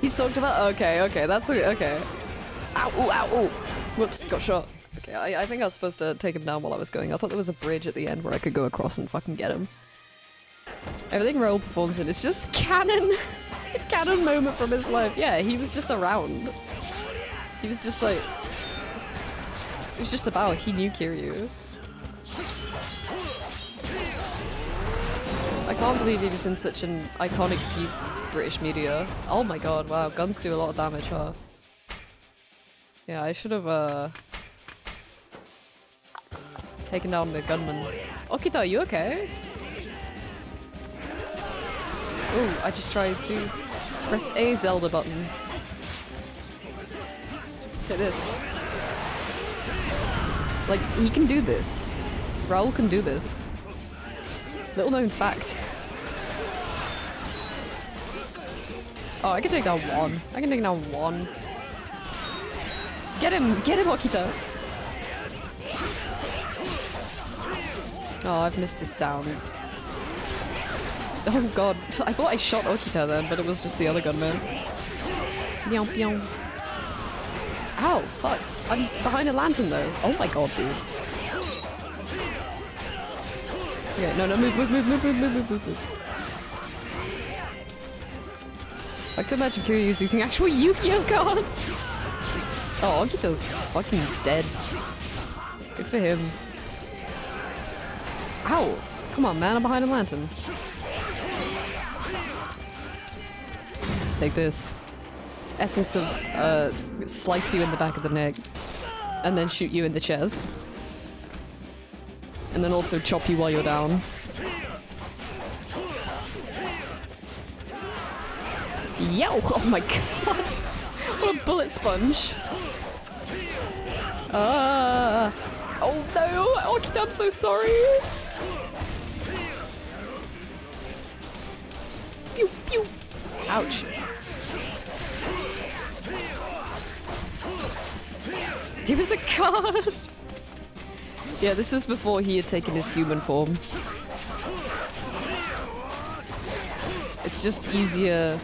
He's talked about- okay, okay, that's okay. Ow, ooh, ow, ooh. Whoops, got shot. Okay, I, I think I was supposed to take him down while I was going. I thought there was a bridge at the end where I could go across and fucking get him. Everything Raoul performs in is just canon. *laughs* canon moment from his life. Yeah, he was just around. He was just like... It was just about he knew Kiryu. I can't believe he was in such an iconic piece of British media. Oh my god, wow, guns do a lot of damage, huh? Yeah, I should have, uh... Taken down the gunman. Okita, are you okay? Ooh, I just tried to press A Zelda button. Look at this. Like, he can do this. Raul can do this. Little known fact. Oh, I can take down one. I can take down one. Get him! Get him, Okita! Oh, I've missed his sounds. Oh god, I thought I shot Okita then, but it was just the other gunman. Meow, meow. Ow, fuck. I'm behind a lantern though. Oh my god, dude. Okay, no, no, move, move, move, move, move, move, move, move. I like to imagine Kiryu's using actual Yu-Gi-Oh cards! *laughs* Oh, Okita's fucking dead. Good for him. Ow! Come on, man, I'm behind a lantern. Take this. Essence of, uh, slice you in the back of the neck. And then shoot you in the chest. And then also chop you while you're down. Yo! *laughs* Oh my god! *laughs* what a bullet sponge! Ah! oh no! Okita, I'm so sorry! Pew pew! Ouch! Give us a card! yeah, this was before he had taken his human form. It's just easier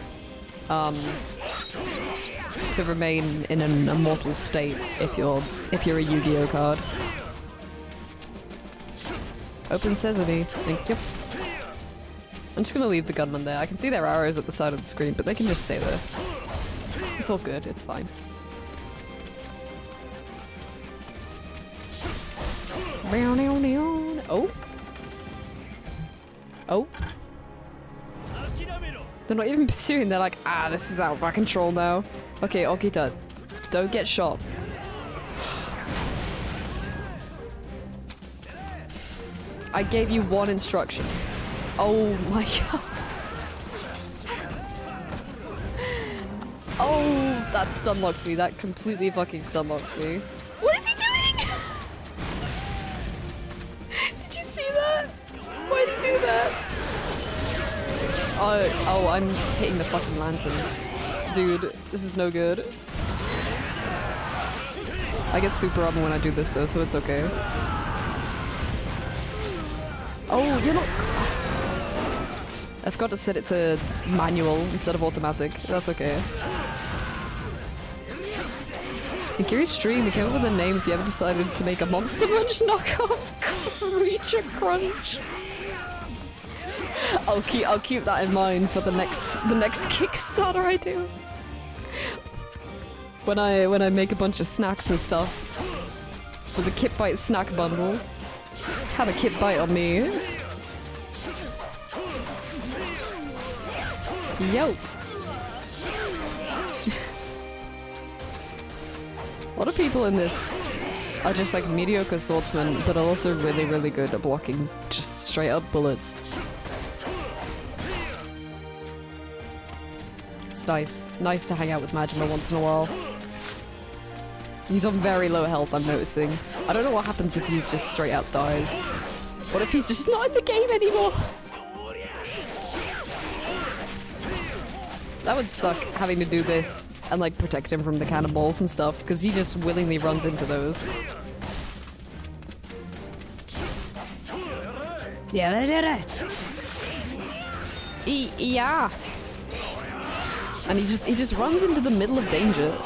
um, to remain in an immortal state if you're if you're a Yu-Gi-Oh card. Open sesame, thank you. I'm just gonna leave the gunman there. I can see their arrows at the side of the screen, but they can just stay there. It's all good, it's fine. Oh. Oh. They're not even pursuing, they're like, ah, this is out of our control now. Okay, Okita, don't get shot. I gave you one instruction. Oh my god. Oh, that stunlocked me. That completely fucking stunlocked me. What is he doing? *laughs* Did you see that? Why did he do that? Oh, oh, I'm hitting the fucking lantern. Dude, this is no good. I get super armor when I do this though, so it's okay. Oh, you're not- I forgot to set it to manual instead of automatic. That's okay. In Kiri's stream, we came up with a name if you ever decided to make a Monster Munch *laughs* knockoff. Creature Crunch. I'll keep I'll keep that in mind for the next the next *laughs* Kickstarter I do. When I when I make a bunch of snacks and stuff. So the Kipbite snack bundle. Have a Kipbite on me. Yo. A lot of people in this are just like mediocre swordsmen, but are also really, really good at blocking just straight up bullets. It's nice. Nice to hang out with Majima once in a while. He's on very low health, I'm noticing. I don't know what happens if he just straight out dies. What if he's just not in the game anymore? That would suck, having to do this and like protect him from the cannonballs and stuff, because he just willingly runs into those. Yeah, I did it. Yeah. And he just he just runs into the middle of danger.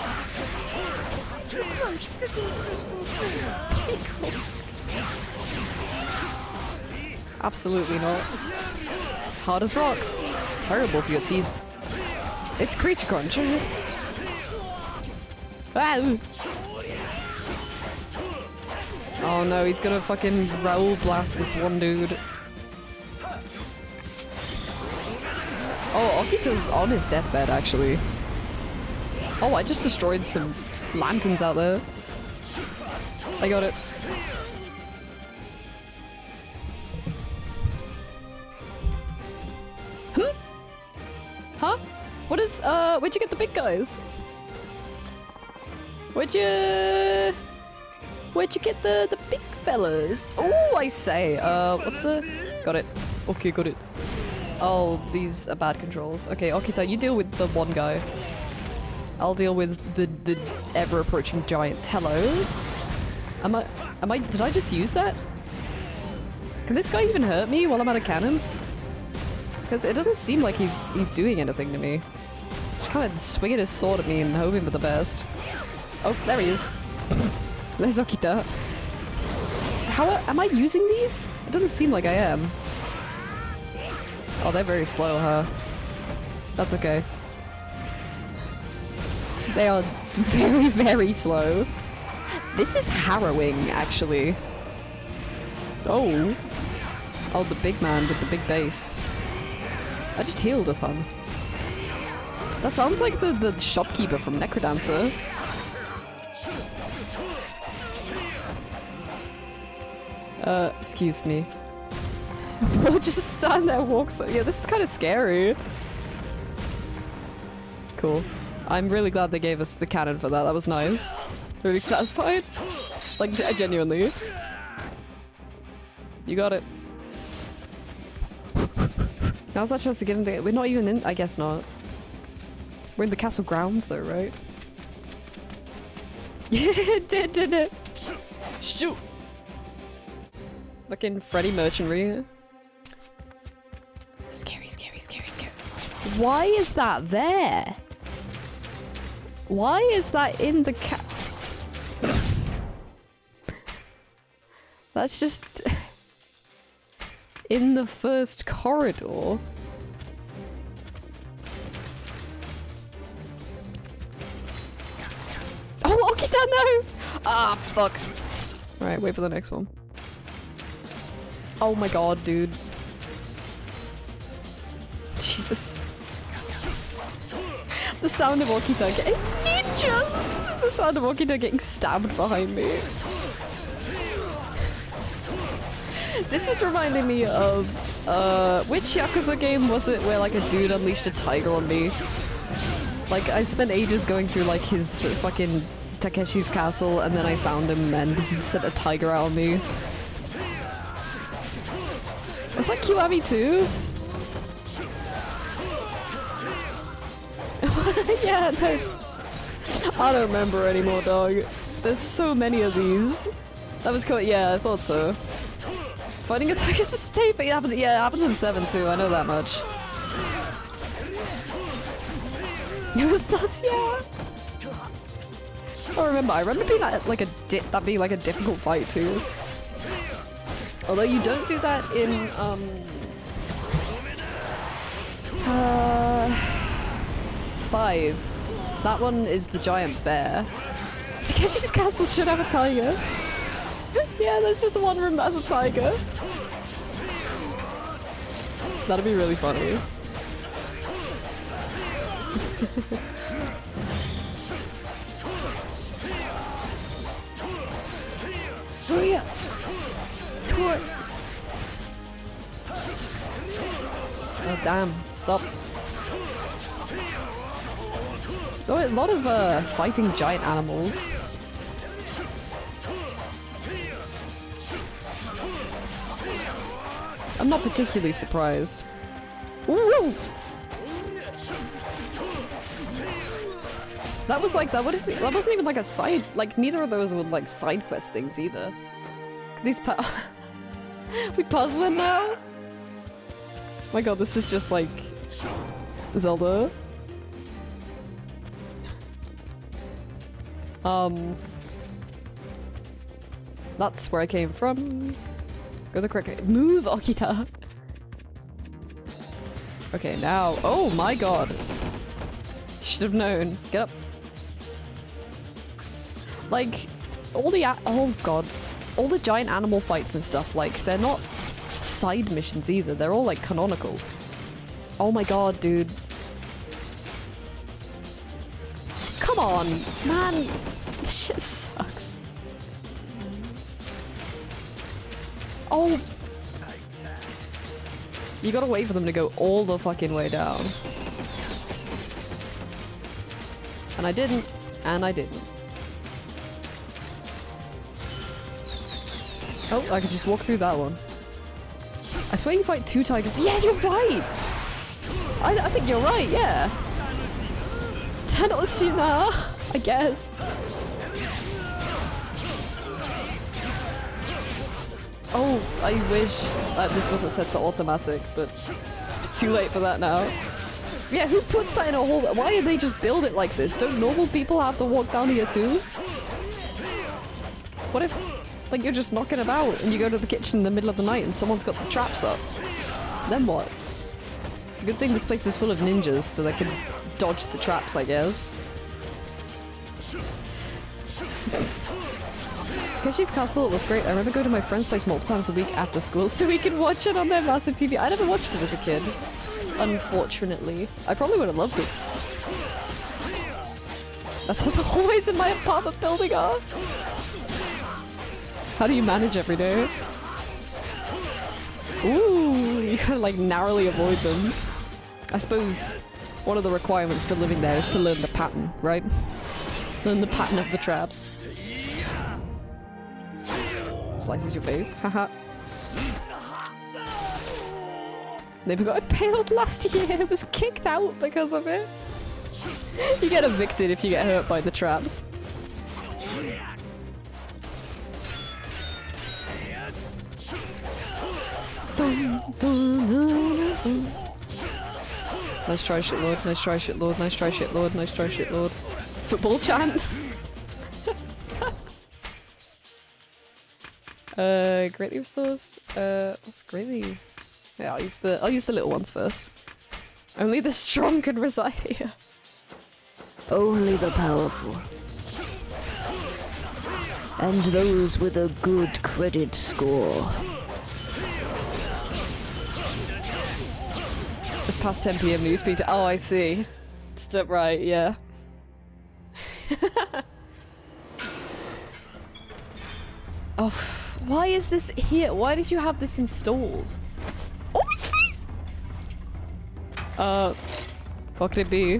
Absolutely not. Hard as rocks. Terrible for your teeth. It's creature crunch. Oh no, he's gonna fucking roll blast this one dude. Oh, Okita's on his deathbed actually. Oh, I just destroyed some lanterns out there. I got it. Hmm? Huh? What is, uh, where'd you get the big guys? Where'd you... Where'd you get the, the big fellas? Oh, I say. Uh, what's the... Got it. Okay, got it. Oh, these are bad controls. Okay, Okita, you deal with the one guy. I'll deal with the, the ever-approaching giants. Hello? Am I... Am I... Did I just use that? Can this guy even hurt me while I'm out of cannon? Because it doesn't seem like he's he's doing anything to me. Just kind of swinging his sword at me and hoping for the best. Oh, there he is. *laughs* There's Okita. How am I using these? It doesn't seem like I am. Oh, they're very slow, huh? That's okay. They are *laughs* very, very slow. This is harrowing, actually. Oh. Oh, the big man with the big base. I just healed a ton. That sounds like the, the shopkeeper from Necrodancer. Uh, excuse me. *laughs* we'll just stand there walk. So yeah, this is kind of scary. Cool. I'm really glad they gave us the cannon for that. That was nice. Really satisfied. Like, genuinely. You got it. *laughs* Now's our chance to get in the- We're not even in- I guess not. We're in the castle grounds though, right? *laughs* Yeah, it did, didn't it? Shoot! Fucking Freddy merchantry. Scary, scary, scary, scary. Why is that there? Why is that in the ca- That's just... *laughs* in the first corridor. Oh, Okita, no! Ah, fuck. Alright, wait for the next one. Oh my god, dude. *laughs* Jesus. The sound of Okita getting ninjas! The sound of Okita getting stabbed behind me. This is reminding me of uh which Yakuza game was it where like a dude unleashed a tiger on me? Like I spent ages going through like his fucking Takeshi's castle and then I found him and he sent a tiger out on me. Was that Kiwami too? *laughs* yeah, no. I don't remember anymore, dog. There's so many of these. That was cool. Yeah, I thought so. Fighting a tiger is a happens. Yeah, it happens in seven too. I know that much. *laughs* It was nuts, yeah. I remember. I remember being like, like a di that being like a difficult fight too. Although you don't do that in um. Uh, five. That one is the giant bear. Takeshi's castle should have a tiger. *laughs* yeah, there's just one room that has a tiger. That'd be really funny. *laughs* Oh damn, stop. Are a lot of uh, fighting giant animals. I'm not particularly surprised. Ooh! That was like that. What is? That wasn't even like a side. Like neither of those were like side quest things either. These pu- *laughs* we puzzling now. My god, this is just like Zelda. Um, that's where I came from. Go the correct move, Okita. Okay, now. Oh my god. Should have known. Get up. Like, all the oh god, all the giant animal fights and stuff. Like, they're not side missions either. They're all like canonical. Oh my god, dude. Come on, man. This shit sucks. Oh. You gotta wait for them to go all the fucking way down. And I didn't, and I didn't. Oh, I could just walk through that one. I swear you fight two tigers. Yeah, you're right! I, I think you're right, yeah. Tanosina, I guess. Oh, I wish that this wasn't set to automatic, but it's too late for that now. Yeah, who puts that in a hole? Why did they just build it like this? Don't normal people have to walk down here too? What if, like, you're just knocking about and you go to the kitchen in the middle of the night and someone's got the traps up? Then what? Good thing this place is full of ninjas, so they can dodge the traps, I guess. Takeshi's Castle was great. I remember going to my friend's place multiple times a week after school *laughs* so we could watch it on their massive TV. I never watched it as a kid, unfortunately. I probably would have loved it. That's how the *laughs* hallways in my apartment building are. How do you manage every day? Ooh, you kind of like narrowly avoid them. I suppose one of the requirements for living there is to learn the pattern, right? Learn the pattern of the traps. Slices your face, haha. They got impaled last year, *laughs* it was kicked out because of it. You get evicted if you get hurt by the traps. Nice try, shit lord. Nice try, shit lord. Nice try, shit lord. Nice try, shit lord. Football chant. *laughs* uh, great leaf stores. Uh, what's great leaf? Yeah, I'll use the I'll use the little ones first. Only the strong can reside here. Only the powerful. And those with a good credit score. It's past 10 p.m. New speed. Oh, I see. Step right, yeah. *laughs* oh, why is this here? Why did you have this installed? Oh, its face! Uh, what could it be?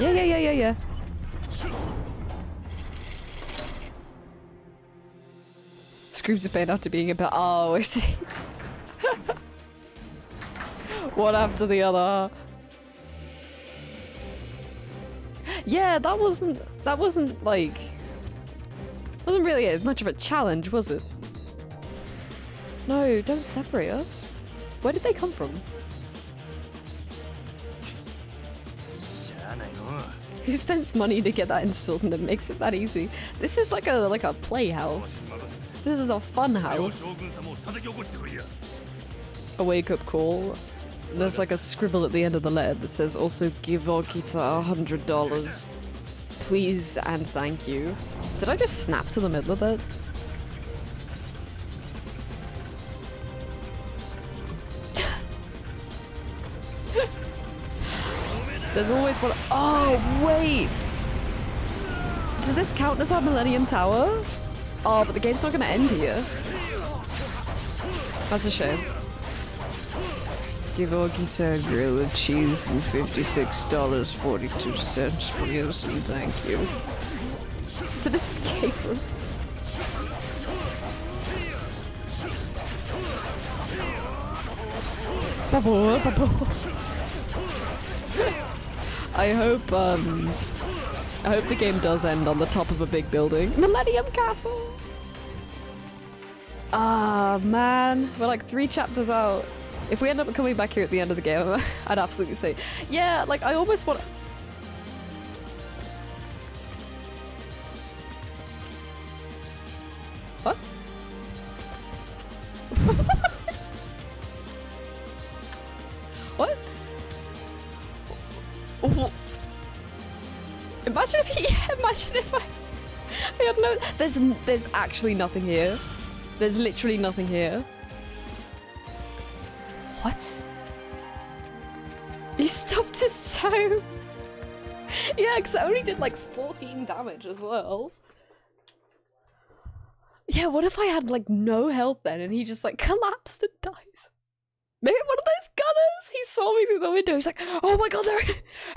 Yeah, yeah, yeah, yeah, yeah. screams it pain after being a bit. Oh, I see. *laughs* One after the other. Yeah, that wasn't that wasn't like wasn't really as much of a challenge, was it? No, don't separate us. Where did they come from? *laughs* Who spends money to get that installed and then makes it that easy? This is like a like a playhouse. This is a fun house. A wake-up call. There's like a scribble at the end of the letter that says, also give Okita a hundred dollars. Please and thank you. Did I just snap to the middle of it? *laughs* There's always one- Oh, wait! Does this count as our Millennium Tower? Oh, but the game's not gonna end here. That's a shame. Give Okita a grill of cheese and $56.42, please, and thank you. It's an escape room. Bubble, *laughs* bubble. I hope, um, I hope the game does end on the top of a big building. Millennium Castle! Ah, man. We're like three chapters out. If we end up coming back here at the end of the game, *laughs* I'd absolutely say, yeah, like I almost want. What? *laughs* what? Wh- Imagine if he. *laughs* Imagine if I. I had no. There's there's actually nothing here. There's literally nothing here. What? He stopped his toe. yeah, because it only did like 14 damage as well. Yeah, what if I had like no health then and he just like collapsed and dies? Maybe one of those gunners. He saw me through the window. He's like, "Oh my god, there!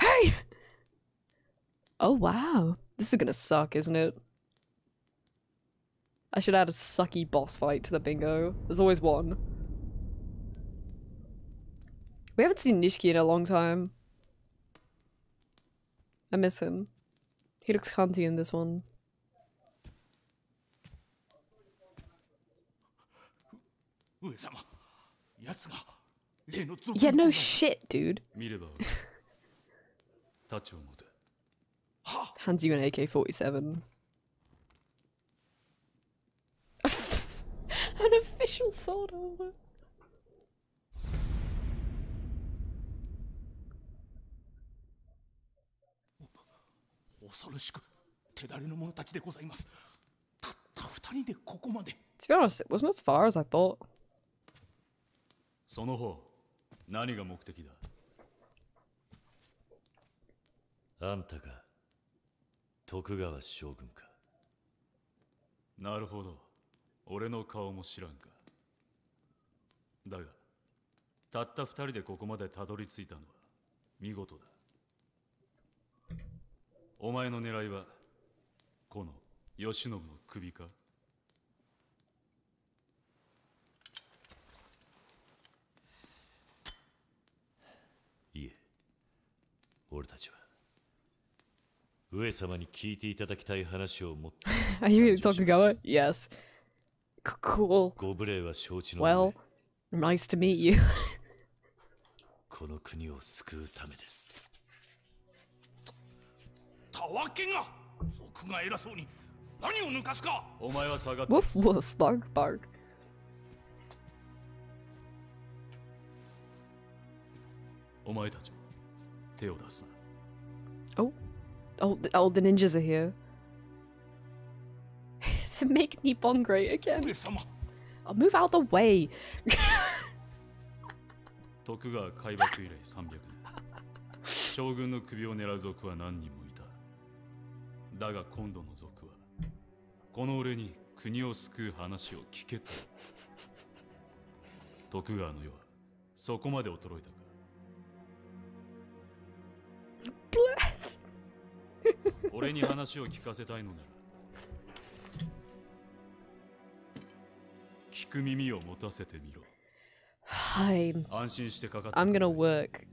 Hey!" Oh wow. This is gonna suck, isn't it? I should add a sucky boss fight to the bingo. There's always one. We haven't seen Nishiki in a long time. I miss him. He looks cunty in this one. Yeah, no shit, dude. *laughs* *laughs* 見*gasps* れば他長もだ Hands you an AK-47. *laughs* an official sword over. 恐ろしく手だれの者たちでございますたった二人でここまで To be honest, it wasn't as far as I thought. その方何が目的だあんたが 徳川将軍か。なるほど。俺の顔も知らんか。だがたった二人でここまでたどり着いたのは見事だ。お前の狙いはこの慶喜の首か？いえ俺たちは上様に聞いていただきたい話を持って *laughs* Are you? Yes. Cool. ご無礼は承知の Well, nice to meet you. *laughs* この国を救うためですたわけが族が偉そうに何を抜かすかお前は下がって woof woof, bark bark. お前たちも手を出すな Oh, oh, the, oh, the ninjas are here. *laughs* to make Nippon great again. 上様 I'll move out the way. 徳川開幕以来300年将軍の首を狙う族は何人もいただが今度の族はこの俺に国を救う話を聞けと徳川の世はそこまで衰えたか Bless. 俺に話を聞かせたいのなら 聞く耳を持たせてみろ I'm 安心してかかって I'm gonna work for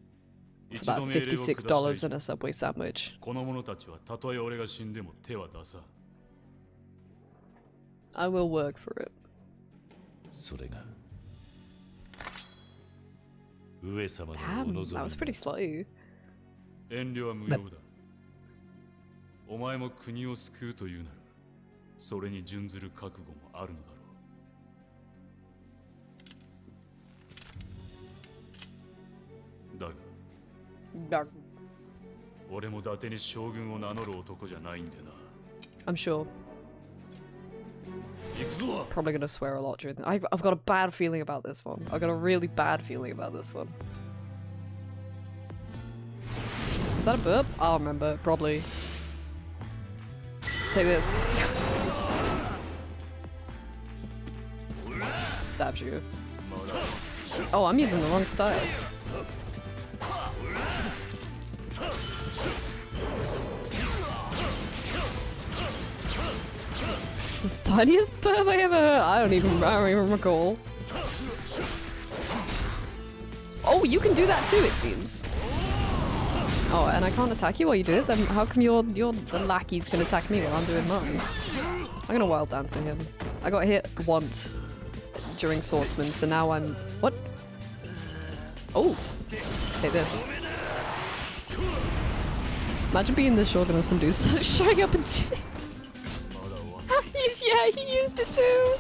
一 about 度命令を下した以 $56 上 in a Subway sandwich. この者たちはたとえ俺が死んでも手は出さん I will work for it. それが上様のお Damn, 望 that was み pretty slow. 遠慮は無用だ お前も国を救うというならそれに準ずる覚悟もあるのだろうだが.俺も伊達に将軍を名乗る男じゃないんでな I'm sure. Probably gonna swear a lot during the- I've, I've got a bad feeling about this one. I've got a really bad feeling about this one. Is that a burp? I'll remember, probably. Take this. Stabs you. Oh, I'm using the wrong style. It's the tiniest burp I ever heard. I don't even, I don't even recall. Oh, you can do that too, it seems. Oh, and I can't attack you while you do it? Then how come your your the lackeys can attack me while I'm doing mine? I'm gonna wild dance at him. I got hit once during swordsman, so now I'm what? Oh, take this. Imagine being the shogun of some dude *laughs* showing up and. *laughs* He's yeah, he used it too.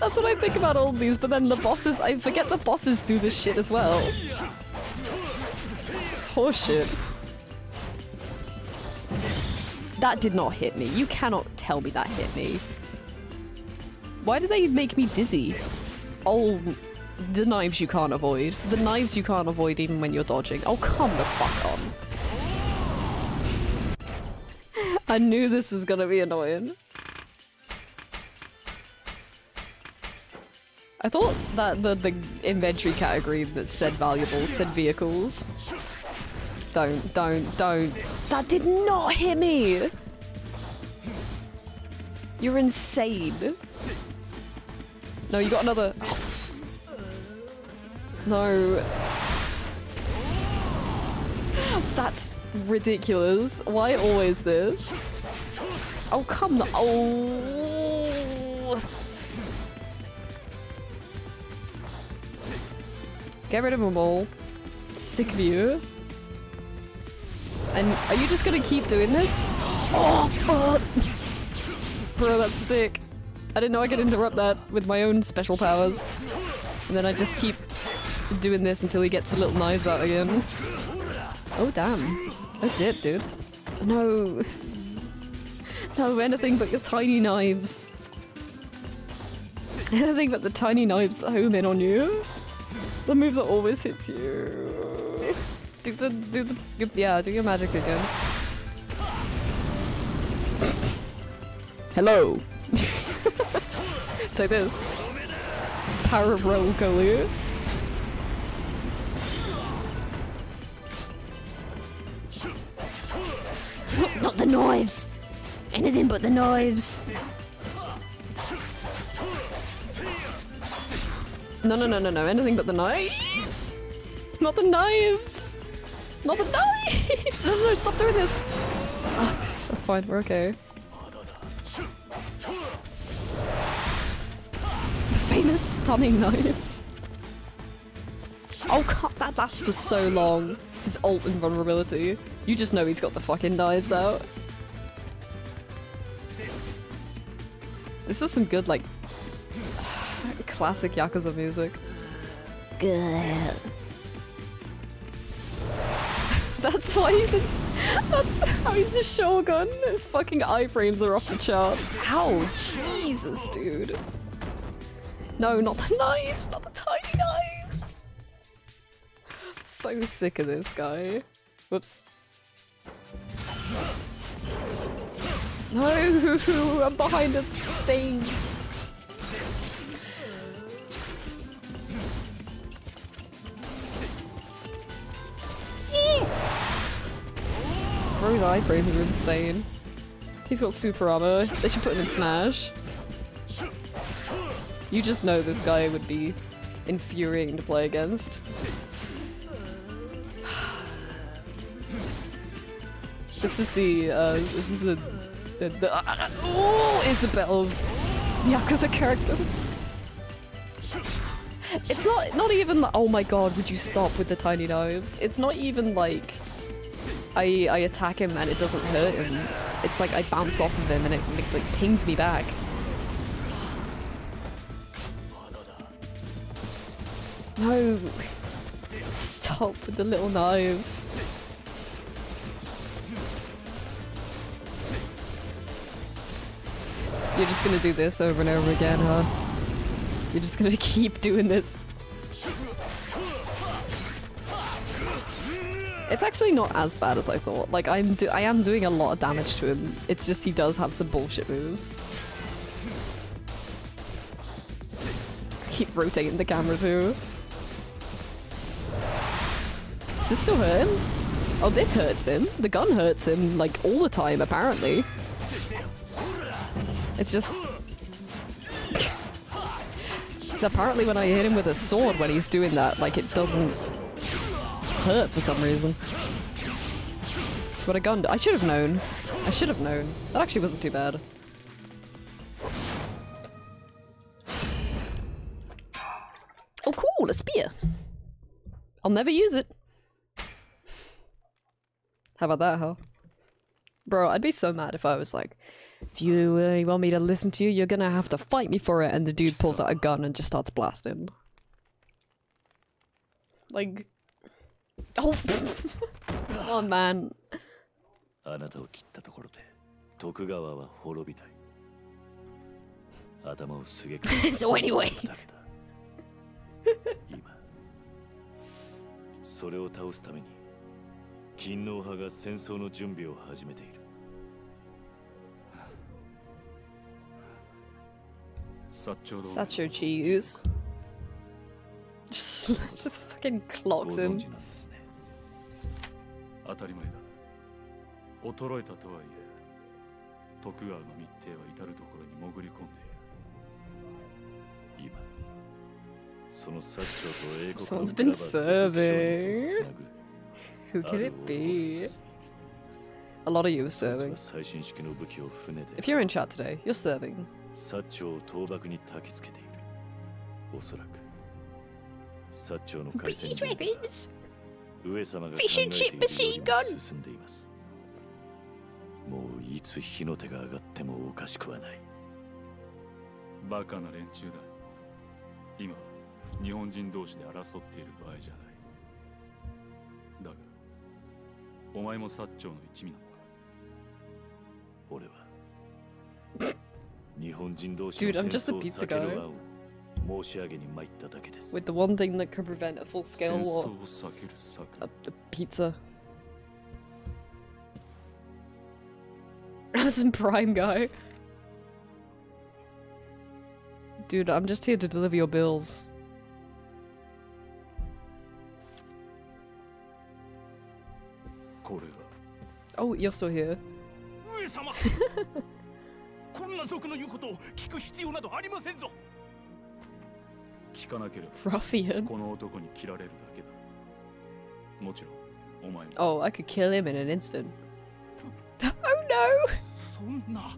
That's what I think about all these, but then the bosses, I forget the bosses do this shit as well. Horseshit. That did not hit me. You cannot tell me that hit me. Why do they make me dizzy? Oh, the knives you can't avoid. The knives you can't avoid even when you're dodging. Oh, come the fuck on. *laughs* I knew this was gonna be annoying. I thought that the, the inventory category that said valuables said vehicles. Don't, don't, don't. That did not hit me! You're insane. No, you got another. No. That's ridiculous. Why always this? Oh, come on. Oh. Get rid of them all. Sick of you. And are you just gonna keep doing this? Oh, fuck. Bro, that's sick. I didn't know I could interrupt that with my own special powers. And then I just keep doing this until he gets the little knives out again. Oh, damn. That's it, dude. No. No, anything but your tiny knives. *laughs* Anything but the tiny knives that home in on you. The move that always hits you. Do the, do the, yeah, do your magic again. Hello. *laughs* Take this. Power of roll, Kalu. *laughs* Not the knives! Anything but the knives! No, no, no, no, no. Anything but the knives. Not the knives. Not the knives. *laughs* No, no. Stop doing this. Ah, that's fine. We're okay. The famous stunning knives. Oh, God, that lasts for so long. His ult invulnerability. You just know he's got the fucking knives out. This is some good, like, *sighs* classic Yakuza music. Good. *laughs* That's why he's a, That's how he's a shogun. His fucking iframes are off the charts. Ow, Jesus, dude. No, not the knives, not the tiny knives. So sick of this guy. Whoops. No, *laughs* I'm behind a thing. Bro's iframes are insane. He's got super armor. They should put him in Smash. You just know this guy would be infuriating to play against. This is the uh, this is the the, the uh, uh, oh Isabel's Yakuza characters. It's not not even like, oh my god, would you stop with the tiny knives? It's not even like I I attack him and it doesn't hurt him. It's like I bounce off of him and it like, like pings me back. No. Stop with the little knives. You're just gonna do this over and over again, huh? You're just gonna *laughs* keep doing this. It's actually not as bad as I thought. Like I'm, I am doing a lot of damage to him. It's just he does have some bullshit moves. Keep rotating the camera too. Does this still hurt him? Oh, this hurts him. The gun hurts him like all the time, apparently. It's just *laughs* apparently when I hit him with a sword when he's doing that, like it doesn't hurt for some reason. What a gun! I should have known. I should have known. That actually wasn't too bad. Oh, cool! A spear. I'll never use it. How about that, huh? Bro, I'd be so mad if I was like, if you, you want me to listen to you, you're gonna have to fight me for it, and the dude pulls out a gun and just starts blasting. Like, oh, oh man. あなたを切ったところで徳川は滅びない頭をすげ替え So anyway. 今それを倒すために勤王派が戦争の準備を始めている Sacho cheese. Just, *laughs* just fucking clocks him. 当たり前だ衰えたとはいえ徳川の密偵は至る所に潜り込んで今その薩長と英国 Someone's の been グラバー serving. とつなぐ Who could it be? A lot of you are serving. 最新式の武器を船で If you're in chat today, you're serving. 薩長を倒幕に焚きつけているおそらく 薩長の海戦 rapids. 上様が考えているより machine も gun. 進んでいますもういつ火の手が上がってもおかしくはないバカな連中だ今は日本人同士で争っている場合じゃないだがお前も薩長の一味なのか？俺は日本人同士の戦争を避ける.案を With the one thing that could prevent a full-scale war. A, a pizza. *laughs* Amazon prime guy. Dude, I'm just here to deliver your bills. Oh, you're still here. *laughs* 聞く必要などありませんぞ聞かなければ Ruffian. この男に切られるだけだもちろんお前も Oh, I could kill him in an instant. *laughs* Oh no! そんな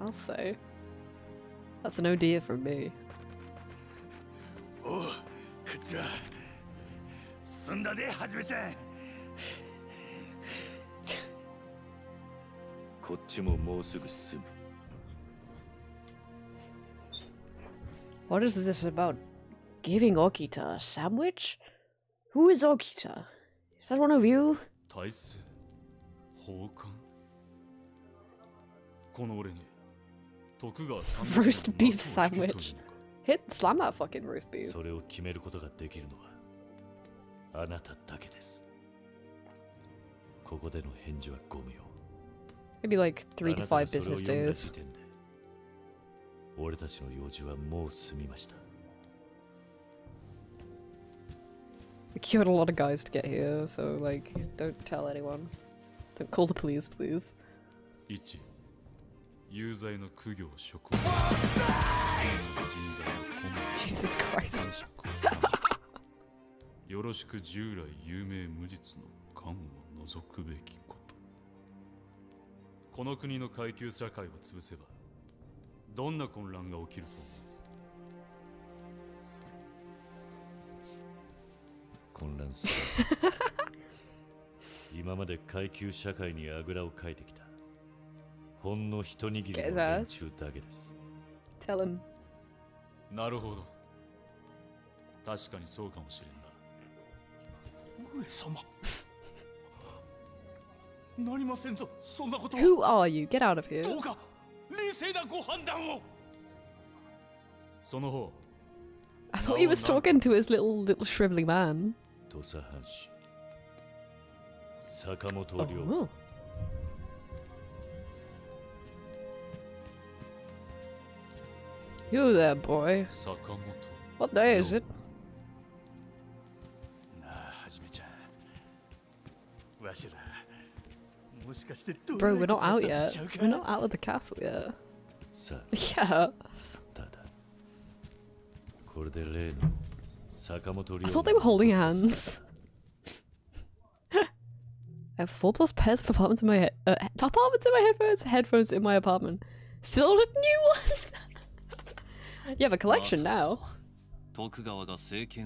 I'll say. That's an idea from me. *laughs* おうくっちゃ済んだではじめちゃんこっちももうすぐ済む *laughs* What is this about giving Okita a sandwich? Who is Okita? Is that one of you? 大勢奉還この俺に徳川三 *laughs* Roast beef sandwich. Hit, slam that fucking roast beef. それを決めることができるのはあなただけですここでの返事はご無用 Maybe like 3 to あなたが 5それを business 読んだ days. 俺たちの用事はもう済みました We killed a lot of guys to get here, so like, don't tell anyone. Don't call the police, please. 一有罪の苦行職人人材の友 Jesus Christ よろしく従来有名無実の官を除くべきことこの国の階級社会を潰せばどんな混乱が起きると混乱する。*laughs* 今まで階級社会にあぐらをかいてきた。ほんの一握りの連中だけです。Tell him. なるほど。確かにそうかもしれんな。上様。なりませんぞ。そんなこと。は Who are you? Get out of here. どうか冷静なご判断をその方 I thought he was talking to his little little shrivelly man. 土佐藩士坂本龍 Oh. You there, boy. 坂本 What day is it? なあはじめちゃんわしらもしかしてど Bro, we're not out yet. We're not out of the castle yet. *laughs* Yeah. I thought they were holding hands. *laughs* I have four plus pairs of apartments in my head. Uh, apartments in my headphones? Headphones in my apartment. Still a new ones! *laughs* you have a collection now.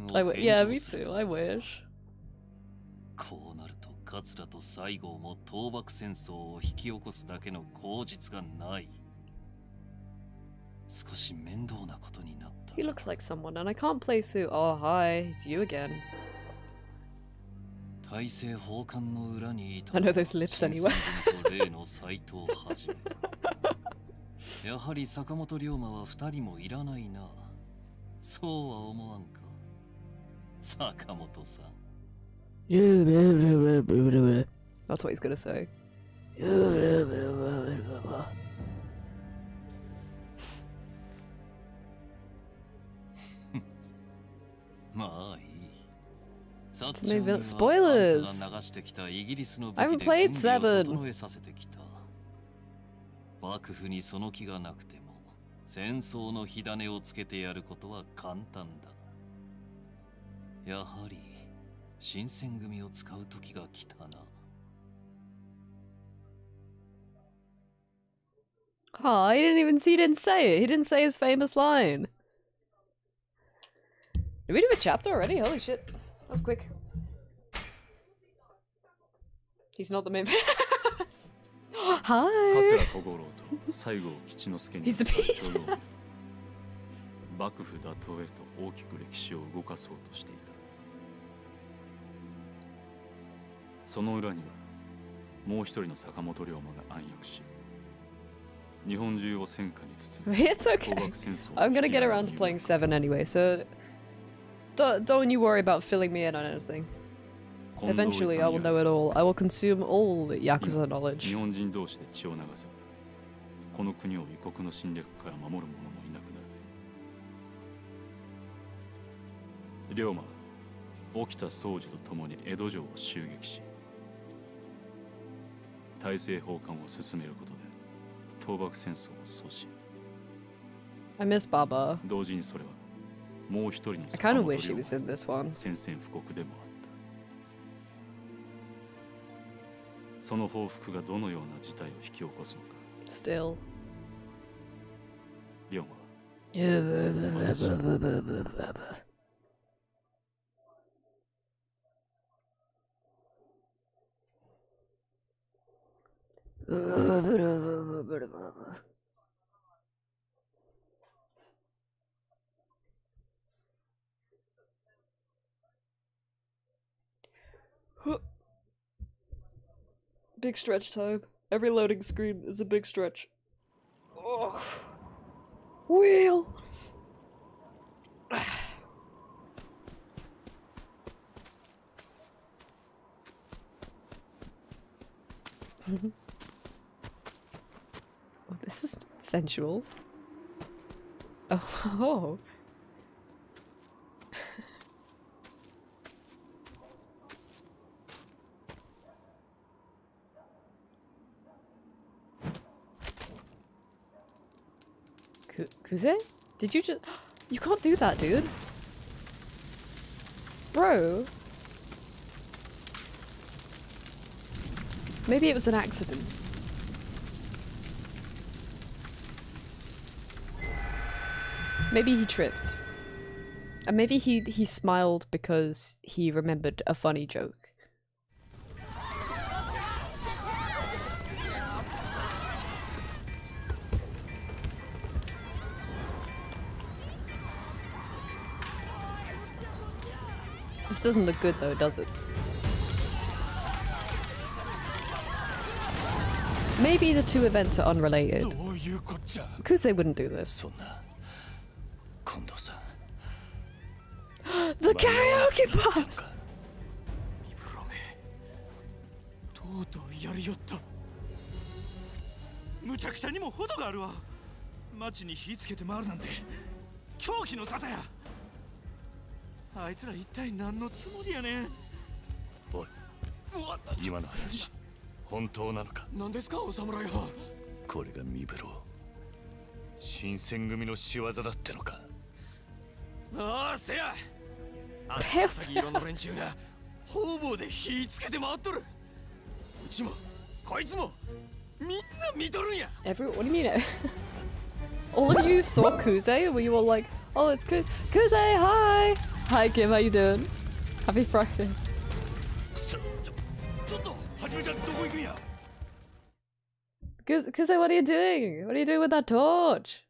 Like, yeah, me too. I wish. 桂と西郷も倒幕戦争を引き起こすだけの口実がない少し面倒なことになった He looks like someone, and I can't place who. Oh, hi, it's you again. 大政奉還の裏にいた I know those lips 新 anyway. の斎藤はじめ *laughs* やはり坂本龍馬は二人もいらないなそうは思わんか坂本さん That's what he's gonna say. *laughs* まあいい。 maybe 薩長には spoilers. あんたが流してきたイギリスの武 I 器 haven't で played 軍備を seven. 整えさせてきた。幕府にその気がなくても戦争の火種をつけてやることは簡単だ。やはり 新選組を使う時が来たな。 Oh, he didn't even. He didn't say it. He didn't say his famous line. Did we do a chapter already? Holy shit, that was quick. He's not the main. 桂 *laughs* Hi. 小五郎と西郷吉之助に He's the よる beast. 最長老幕府打倒へと大きく歴史を動かそうとしていた その裏にはもう一人の坂本龍馬が暗躍し日本中を戦火に包む It's okay. I'm gonna get 金 around に to playing seven anyway, so don't, you worry about filling me in on anything. Eventually, I will know it all. I will consume all Yakuza 日 knowledge. 本人同士で血を流せばこの国を異国の侵略から守る者もいなくなる龍馬は沖田総司と共に江戸城を襲撃し大政奉還を進めることで倒幕戦争を阻止 I miss Baba. 同時にそれはもう一人の I 坂 kind 本 of wish he 龍馬 was in this one. 宣戦布告でもあったその報復がどのような事態を引き起こすのか Still. 龍馬は *laughs* Big stretch time. Every loading screen is a big stretch. Wheel! *sighs* *laughs* oh, this is sensual. Oh. *laughs* Kuze? Did you just- *gasps* You can't do that, dude. Bro. Maybe it was an accident. Maybe he tripped. And maybe he, he smiled because he remembered a funny joke. This doesn't look good though, does it? Maybe the two events are unrelated. Because they wouldn't do this. The karaoke bar! とうとうやりよったむちゃくちゃにも程があるわ町に火つけて回るなんて狂気の沙汰やあいつら一体何のつもりやねんおい今の話本当なのか何ですかお侍はこれが三風呂新選組の仕業だってのかああせや 紫色の連中が方々で火つけて回っとるうちもこいつもみんな見とるんや Every what do you mean? *laughs* all of you saw Kuze and we were like, oh it's Kuze Kuze, hi! Hi Kim, how you doing? Happy Friday. ちょっとはじめちゃんどこ行くんや Kuze, Kuze, what are you doing? What are you doing with that torch?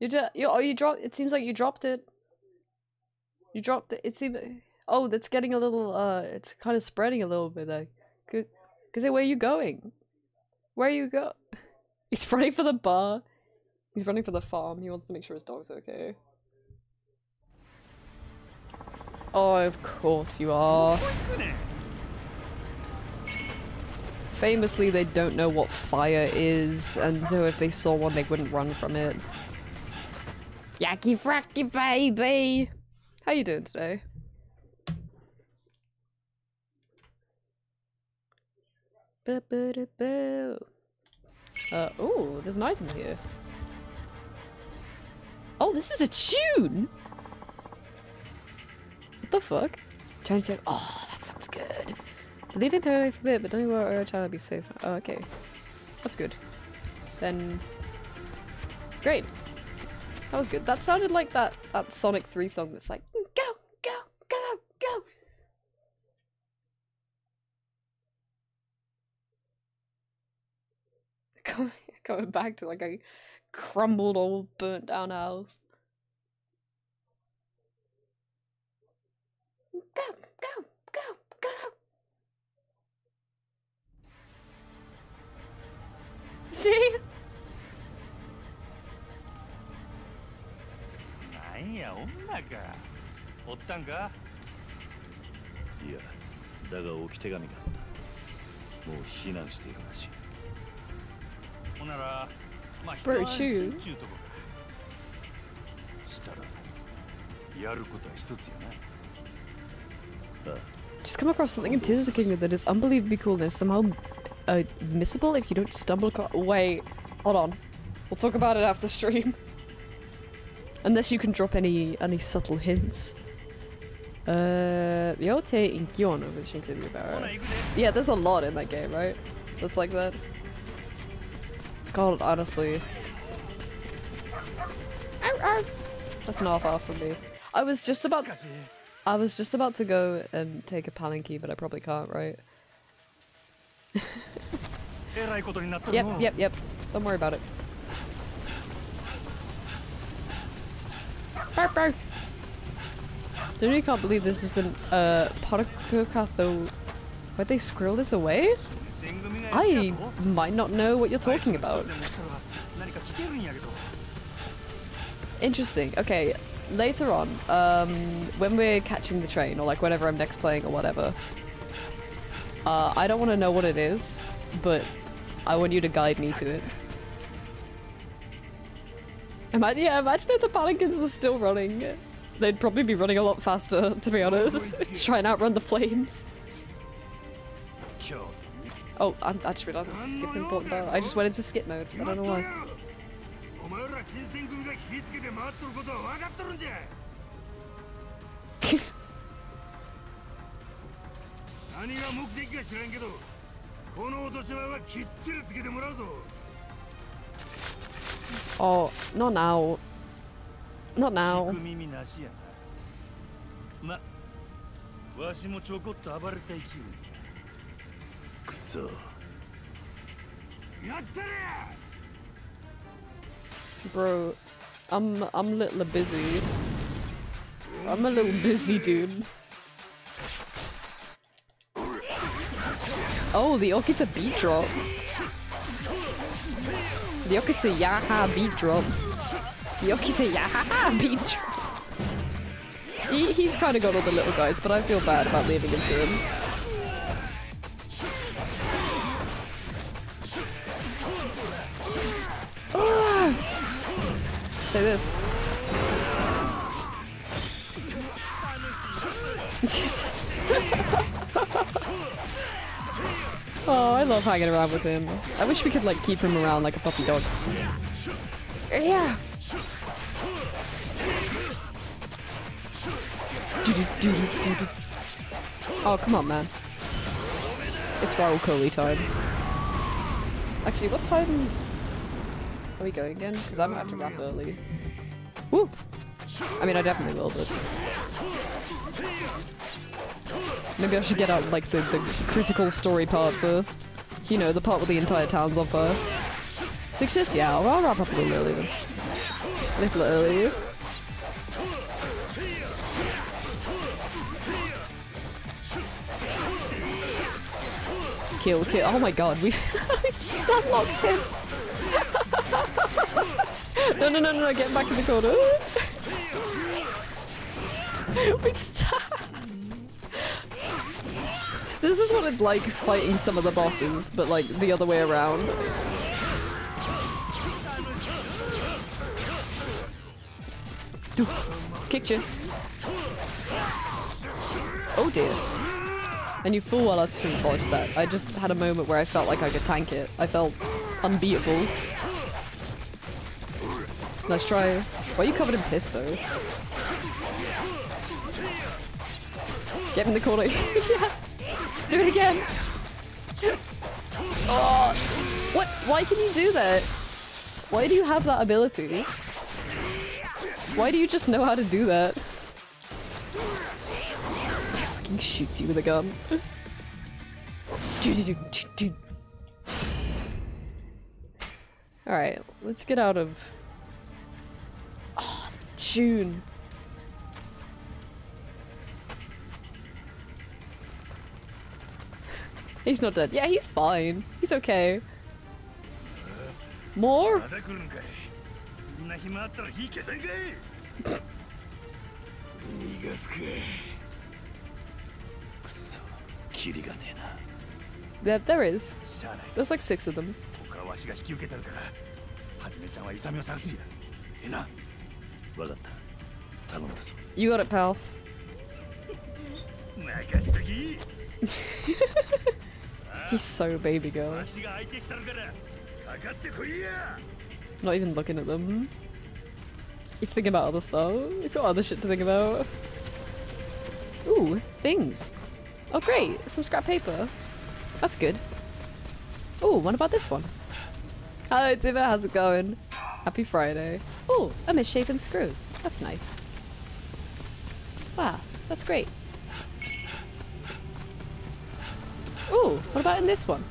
You just you oh you dropped it seems like you dropped it. You dropped it. It seems oh that's getting a little uh it's kind of spreading a little bit though. Ku- Kuze, where are you going? Where are you go? *laughs* He's running for the bar. He's running for the farm. He wants to make sure his dog's okay. Oh, of course you are. Famously, they don't know what fire is, and so if they saw one, they wouldn't run from it. Yaki fracky baby! How you doing today? Uh, oh, there's an item here. Oh, this is a tune! What the fuck? Chinese like, oh, that sounds good. Leaving thoroughly for a bit, but don't worry, our child will be safe. Oh, okay. That's good. Then... Great. That was good. That sounded like that, that Sonic 3 song that's like, go, go, go, go! *laughs* Coming, coming back to like a crumbled old burnt down house. Go, go, go, go! See? なんや女かおったんかいやだが置き手紙があったもう避難しているらしいほんならまあ一 Bro, 安心 chew. ちゅうとこかしたらやることは一つやな Just come across something in Tears of the Kingdom that is unbelievably cool and is somehow uh, missable if you don't stumble across. Wait, hold on. We'll talk about it after stream. Unless you can drop any any subtle hints. Uh, Yote Inkion over Shinkanibara. Yeah, there's a lot in that game, right? That's like that. God, honestly. That's not far from me. I was just about- I was just about to go and take a palanquin, but I probably can't, right? *laughs* yep, yep, yep. Don't worry about it. Bark, bark. really can't believe this is an uh Paracatho. Why'd they squirrel this away? I might not know what you're talking about. Interesting. Okay, later on, um, when we're catching the train or like whenever I'm next playing or whatever, uh, I don't want to know what it is, but I want you to guide me to it. Imagine, yeah, imagine if the palanquins were still running. They'd probably be running a lot faster, to be honest. *laughs* Try and outrun the flames. Oh, I'm, I just realized I'm skipping important dialogue. I just went into skip mode. I don't know why. *laughs* *laughs* Oh, not now. Not now. Bro, I'm I'm little busy. I'm a little busy, dude. Oh, the Okita beat drop. The Okita Yaha beat drop. The Okita Yaha beat drop. He, he's kind of got all the little guys, but I feel bad about leaving him to him. Ah! This. *laughs* oh, I love hanging around with him. I wish we could like keep him around like a puppy dog. Yeah. Oh, come on, man. It's Raul Coley time. Actually, what time are we going again? Because I might have to wrap early. Woo! I mean, I definitely will, but... Maybe I should get out, like, the, the critical story part first. You know, the part where the entire town's on fire. Six years? Yeah, I'll, I'll wrap up a little early then. A little early. Kill, kill. Oh my god, we *laughs* stun locked him. No, no, no, no, no, get back in the corner. *laughs* we stun. This is what it's like fighting some of the bosses, but like the other way around. Kicked you. Oh dear. And you full well I shouldn't dodge that. I just had a moment where I felt like I could tank it. I felt unbeatable. Let's try. Why are you covered in piss though? Get in the corner. *laughs* yeah. Do it again. *laughs* Oh. What? Why can you do that? Why do you have that ability? Why do you just know how to do that? Fucking shoots you with a gun. Alright, let's get out of... Oh, the tune. He's not dead. Yeah, he's fine. He's okay. More? *laughs* There, there is. There's like six of them. You got it, pal. *laughs* *laughs* He's so baby girl. Not even looking at them. He's thinking about other stuff. He's got other shit to think about. Ooh, things. Oh great, some scrap paper. That's good. Ooh, what about this one? Hello Timber, how's it going? Happy Friday. Oh, a misshapen screw. That's nice. Wow, that's great. Oh, what about in this one?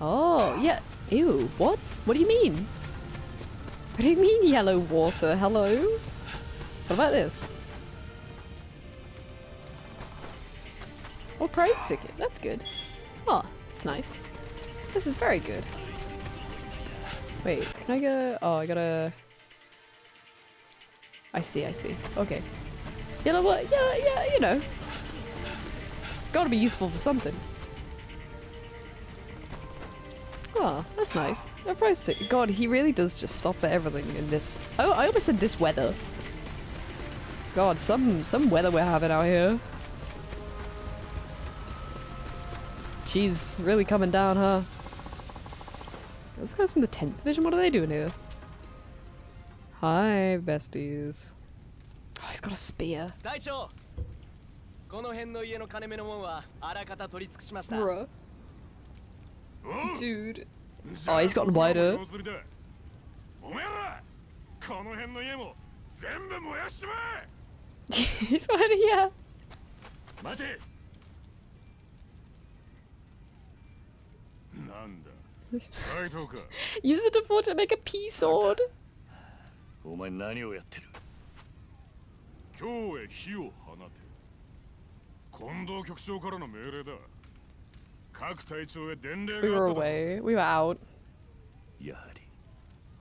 Oh, yeah. Ew, what? What do you mean? What do you mean yellow water? Hello? What about this? Oh, prize ticket. That's good. Oh, that's nice. This is very good. Wait, can I go? Oh, I gotta... I see, I see. Okay. You know what? Yeah, yeah, you know. It's gotta be useful for something. Oh, that's nice. A price ticket. God, he really does just stop for everything in this. Oh, I almost said this weather. God, some some weather we're having out here. Jeez, really coming down, huh? Those guys from the 10th division, what are they doing here? Hi, besties. Oh, he's got a spear. 隊長この辺の家の金目のもんはあらかた取り尽くしました Bruh. Dude. Oh, he's gotten wider. お前らこの辺の家も全部燃やしちまえ *laughs* he's got it here. 待て *laughs* なんだ斎藤か Use the default to make a pea sword. お前何をやってる今日へ火を放て近藤局長からの命令だ各隊長へ伝令 We があ were っただ away. We were out. やはり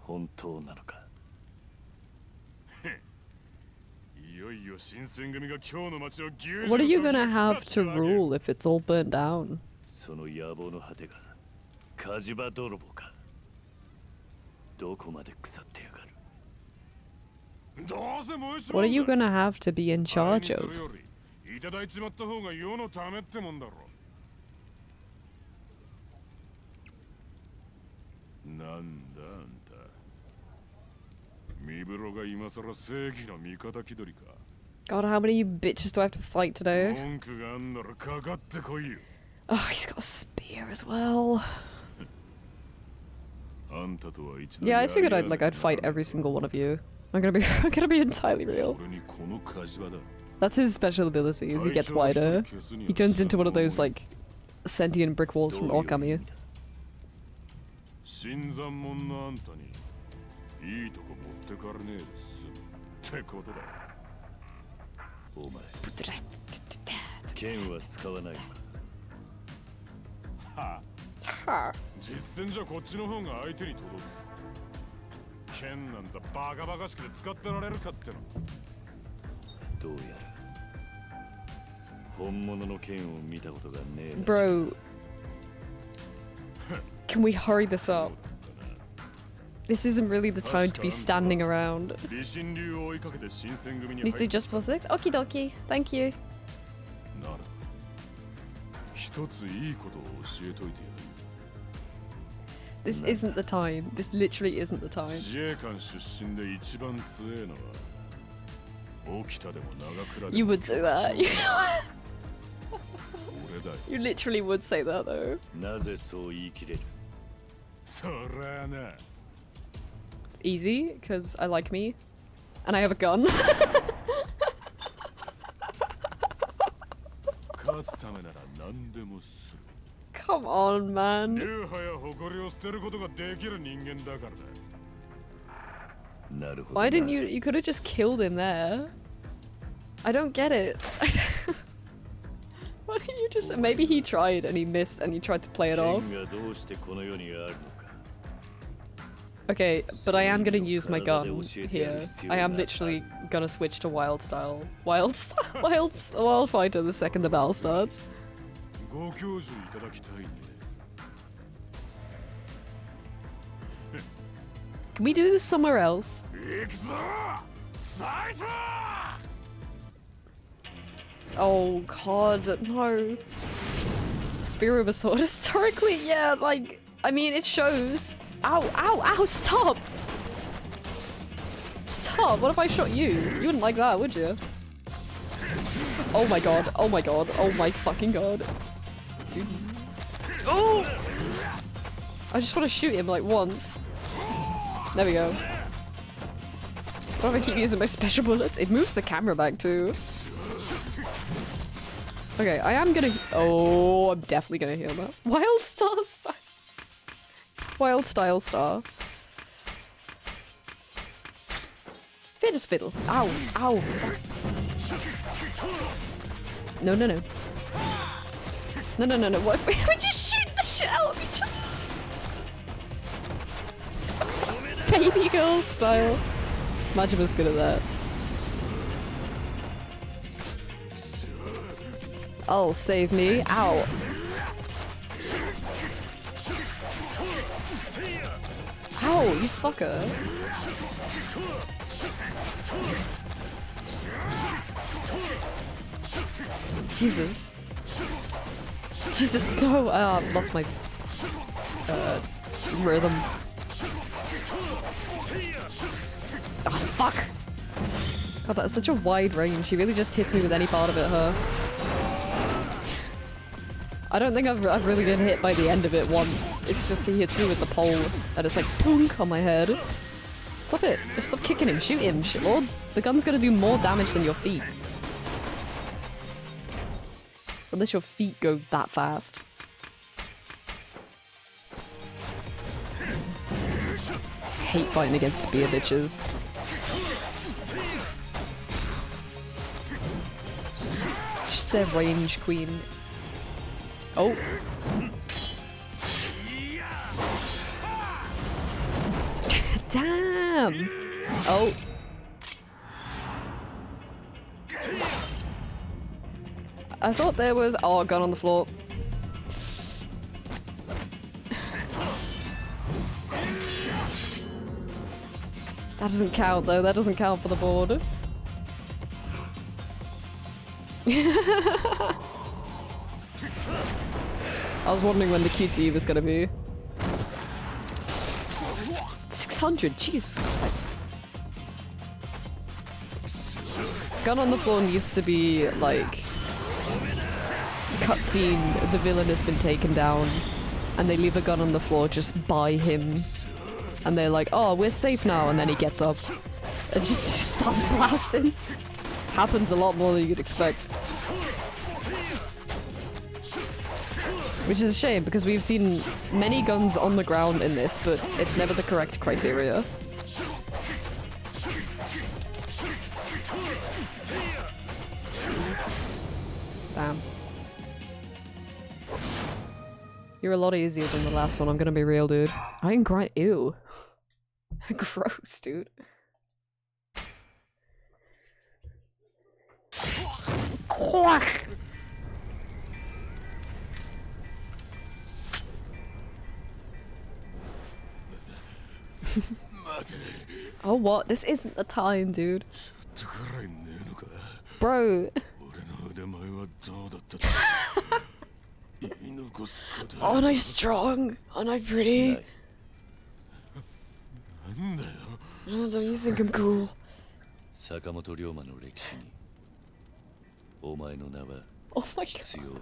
本当なのか*laughs* いよいよ新選組が今日の街を牛耳る What are you 時が gonna 来た have to rule if it's all burnt down? その野望の果てが 火事場泥棒かどこまで腐ってやがるどうせ燃えちま What う are you gonna have to be in あれに charge す of? るよりいただいちまった方が世のためってもんだろなんだあんた身風呂が今さら正義の味方気取りか God, how many you bitches do I have to fight today? 文句があんならかかってこいよ Oh, he's got a spear as well. Yeah, I figured I'd like I'd fight every single one of you. I'm gonna be I'm gonna be entirely real. That's his special ability, is he gets wider. He turns into one of those like sentient brick walls from Okami. 新参者のあんたにいいとこ持ってかれねえですってことだお前剣は使わないのかはあ実戦じゃこっちの方が相手に届く剣なんざバカバカしくて使ってられるかってのどうやら本物の剣を見たことがねえらしい Bro, can we hurry this up? This isn't really the time to be standing around. 李信流を追いかけて新選組に You 入 say っ just for six? Okie dokie. Thank you. なら一ついいことを教えといてや This mm. isn't the time. This literally isn't the time. You would say that. *laughs* you literally would say that though. Easy, because I like me. And I have a gun. *laughs* Come on, man. Why didn't you? You could have just killed him there. I don't get it. *laughs* Why didn't you just? Maybe he tried and he missed and he tried to play it off. Okay, but I am gonna use my gun here. I am literally gonna switch to wild style. Wild style? *laughs* Wild, wild fighter the second the battle starts. ご教授いただきたいね *laughs* Can we do this somewhere else? 行くぞ斉藤 Oh god, no. Spear of a sword. Historically, yeah, like, I mean, it shows. Ow, ow, ow, stop! Stop, what if I shot you? You wouldn't like that, would you? Oh my god, oh my god, oh my fucking god. Oh! I just want to shoot him like once. There we go. What if I keep using my special bullets? It moves the camera back too. Okay, I am gonna. Oh, I'm definitely gonna heal that. *laughs* Wild Star Star. Wild Style Star. Fiddle fiddle. Ow, ow. No, no, no. No, no, no, no. What if we would just shoot the shit out of each other? *laughs* Baby girl style. Majima's good at that. Oh, save me. Ow. Ow, you fucker. Jesus. *laughs* Jesus, no! *laughs* Uh, lost my uh, rhythm. Oh, fuck! God, that's such a wide range. She really just hits me with any part of it, her. I don't think I've, I've really been hit by the end of it once. It's just he hits me with the pole and it's like punk on my head. Stop it. Just stop kicking him. Shoot him, shit lord. The gun's gonna do more damage than your feet. Unless your feet go that fast. Hate fighting against spear bitches. Just their range queen. Oh. *laughs* Damn. Oh. I thought there was oh gun on the floor. That doesn't count though, that doesn't count for the board. *laughs* I was wondering when the QTE was gonna be. 600, Jesus Christ. Gun on the floor needs to be like cutscene, the villain has been taken down, and they leave a gun on the floor just by him. And they're like, oh, we're safe now, and then he gets up and *laughs* just starts blasting. Happens a lot more than you'd expect. Which is a shame because we've seen many guns on the ground in this, but it's never the correct criteria. You're a lot easier than the last one, I'm gonna be real, dude. *sighs* I can grind- ew. *laughs* Gross, dude. Quack! *laughs* oh, what? This isn't the time, dude. *laughs* Bro. Aren't I strong? Aren't I pretty? Oh, don't you think I'm cool? 坂本龍馬の歴史にお前の名は Oh my 必要ない.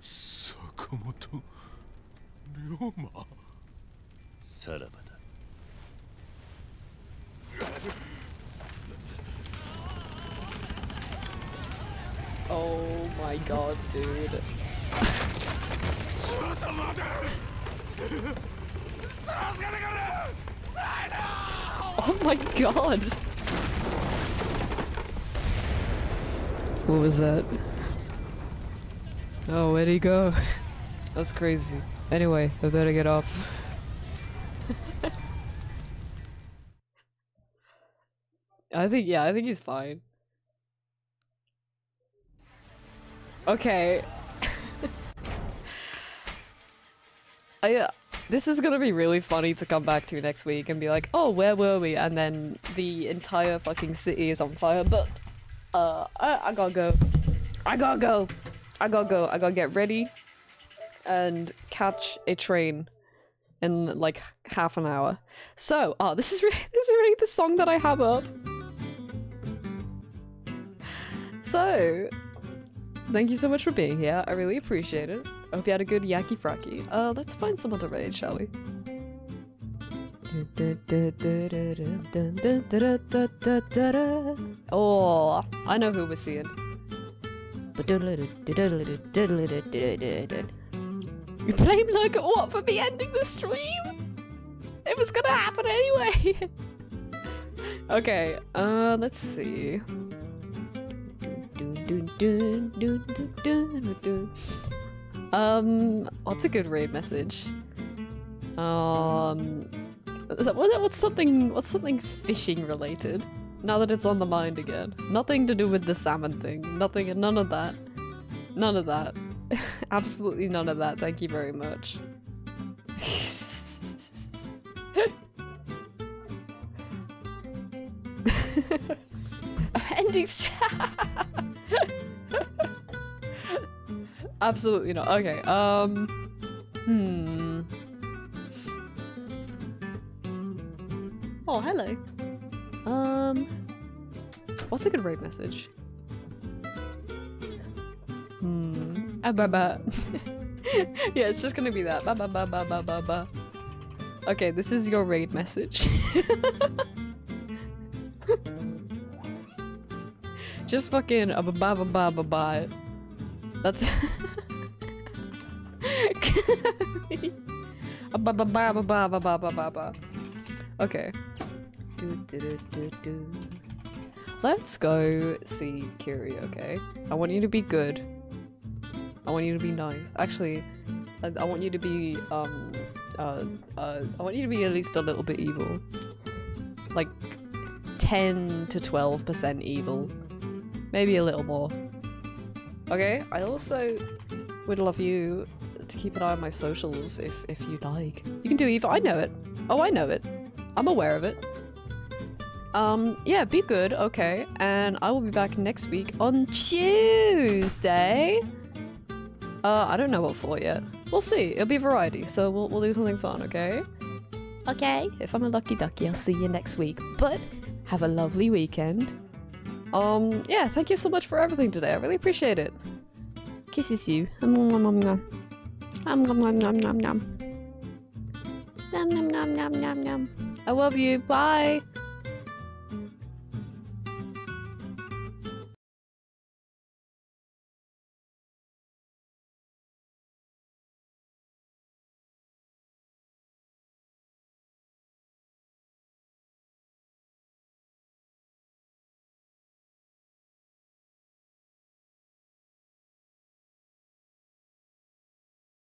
坂本龍馬さらばだ Oh my god, dude. oh my god! What was that? Oh, where'd he go? That's crazy. Anyway, I better get off. *laughs* I think, yeah, I think he's fine. Okay. *laughs* I, uh, this is gonna be really funny to come back to next week and be like, oh, where were we? And then the entire fucking city is on fire, but, uh, I, I gotta go. I gotta go. I gotta go. I gotta get ready and catch a train in like half an hour. So, oh, this is *laughs* really, this is really the song that I have up. So, thank you so much for being here. I really appreciate it. I hope you had a good yaki fraki. Uh, let's find some other raid, shall we? Oh, I know who we're seeing. You blame Logan what for me ending the stream? It was gonna happen anyway. *laughs* okay, uh, let's see. Um, what's a good raid message? Um, what- what's something what's something fishing related? Now that it's on the mind again, nothing to do with the salmon thing. Nothing, none of that. None of that. Absolutely none of that. Thank you very much. Endings. *laughs* Absolutely not. Okay. Um. Hmm. Oh, hello. Um, what's a good raid message? Hmm. Ah, ba ba. *laughs* yeah, it's just gonna be that. Ba ba ba ba ba ba. Okay, this is your raid message. *laughs* just fucking a ba ba ba ba ba. That's. a ba ba ba ba ba ba ba ba ba ba. Okay. Do, do, do, do, do. Let's go see Kiri, okay? I want you to be good. I want you to be nice. Actually, I, I want you to be, um, uh, uh, I want you to be at least a little bit evil. Like, 10 to 12% evil. Maybe a little more. Okay, I also would love you to keep an eye on my socials if, if you'd like. You can do evil. I know it. Oh, I know it. I'm aware of it. Um, yeah, be good, okay. And I will be back next week on Tuesday. Uh, I don't know what for yet. We'll see. It'll be variety, so we'll, we'll do something fun, okay? Okay, if I'm a lucky ducky, I'll see you next week. But have a lovely weekend. Um, yeah, thank you so much for everything today. I really appreciate it. Kisses you. Um, nom, nom, nom. Um, nom, nom, nom, nom, nom. Nom, nom, nom, nom, nom, nom. I love you. Bye.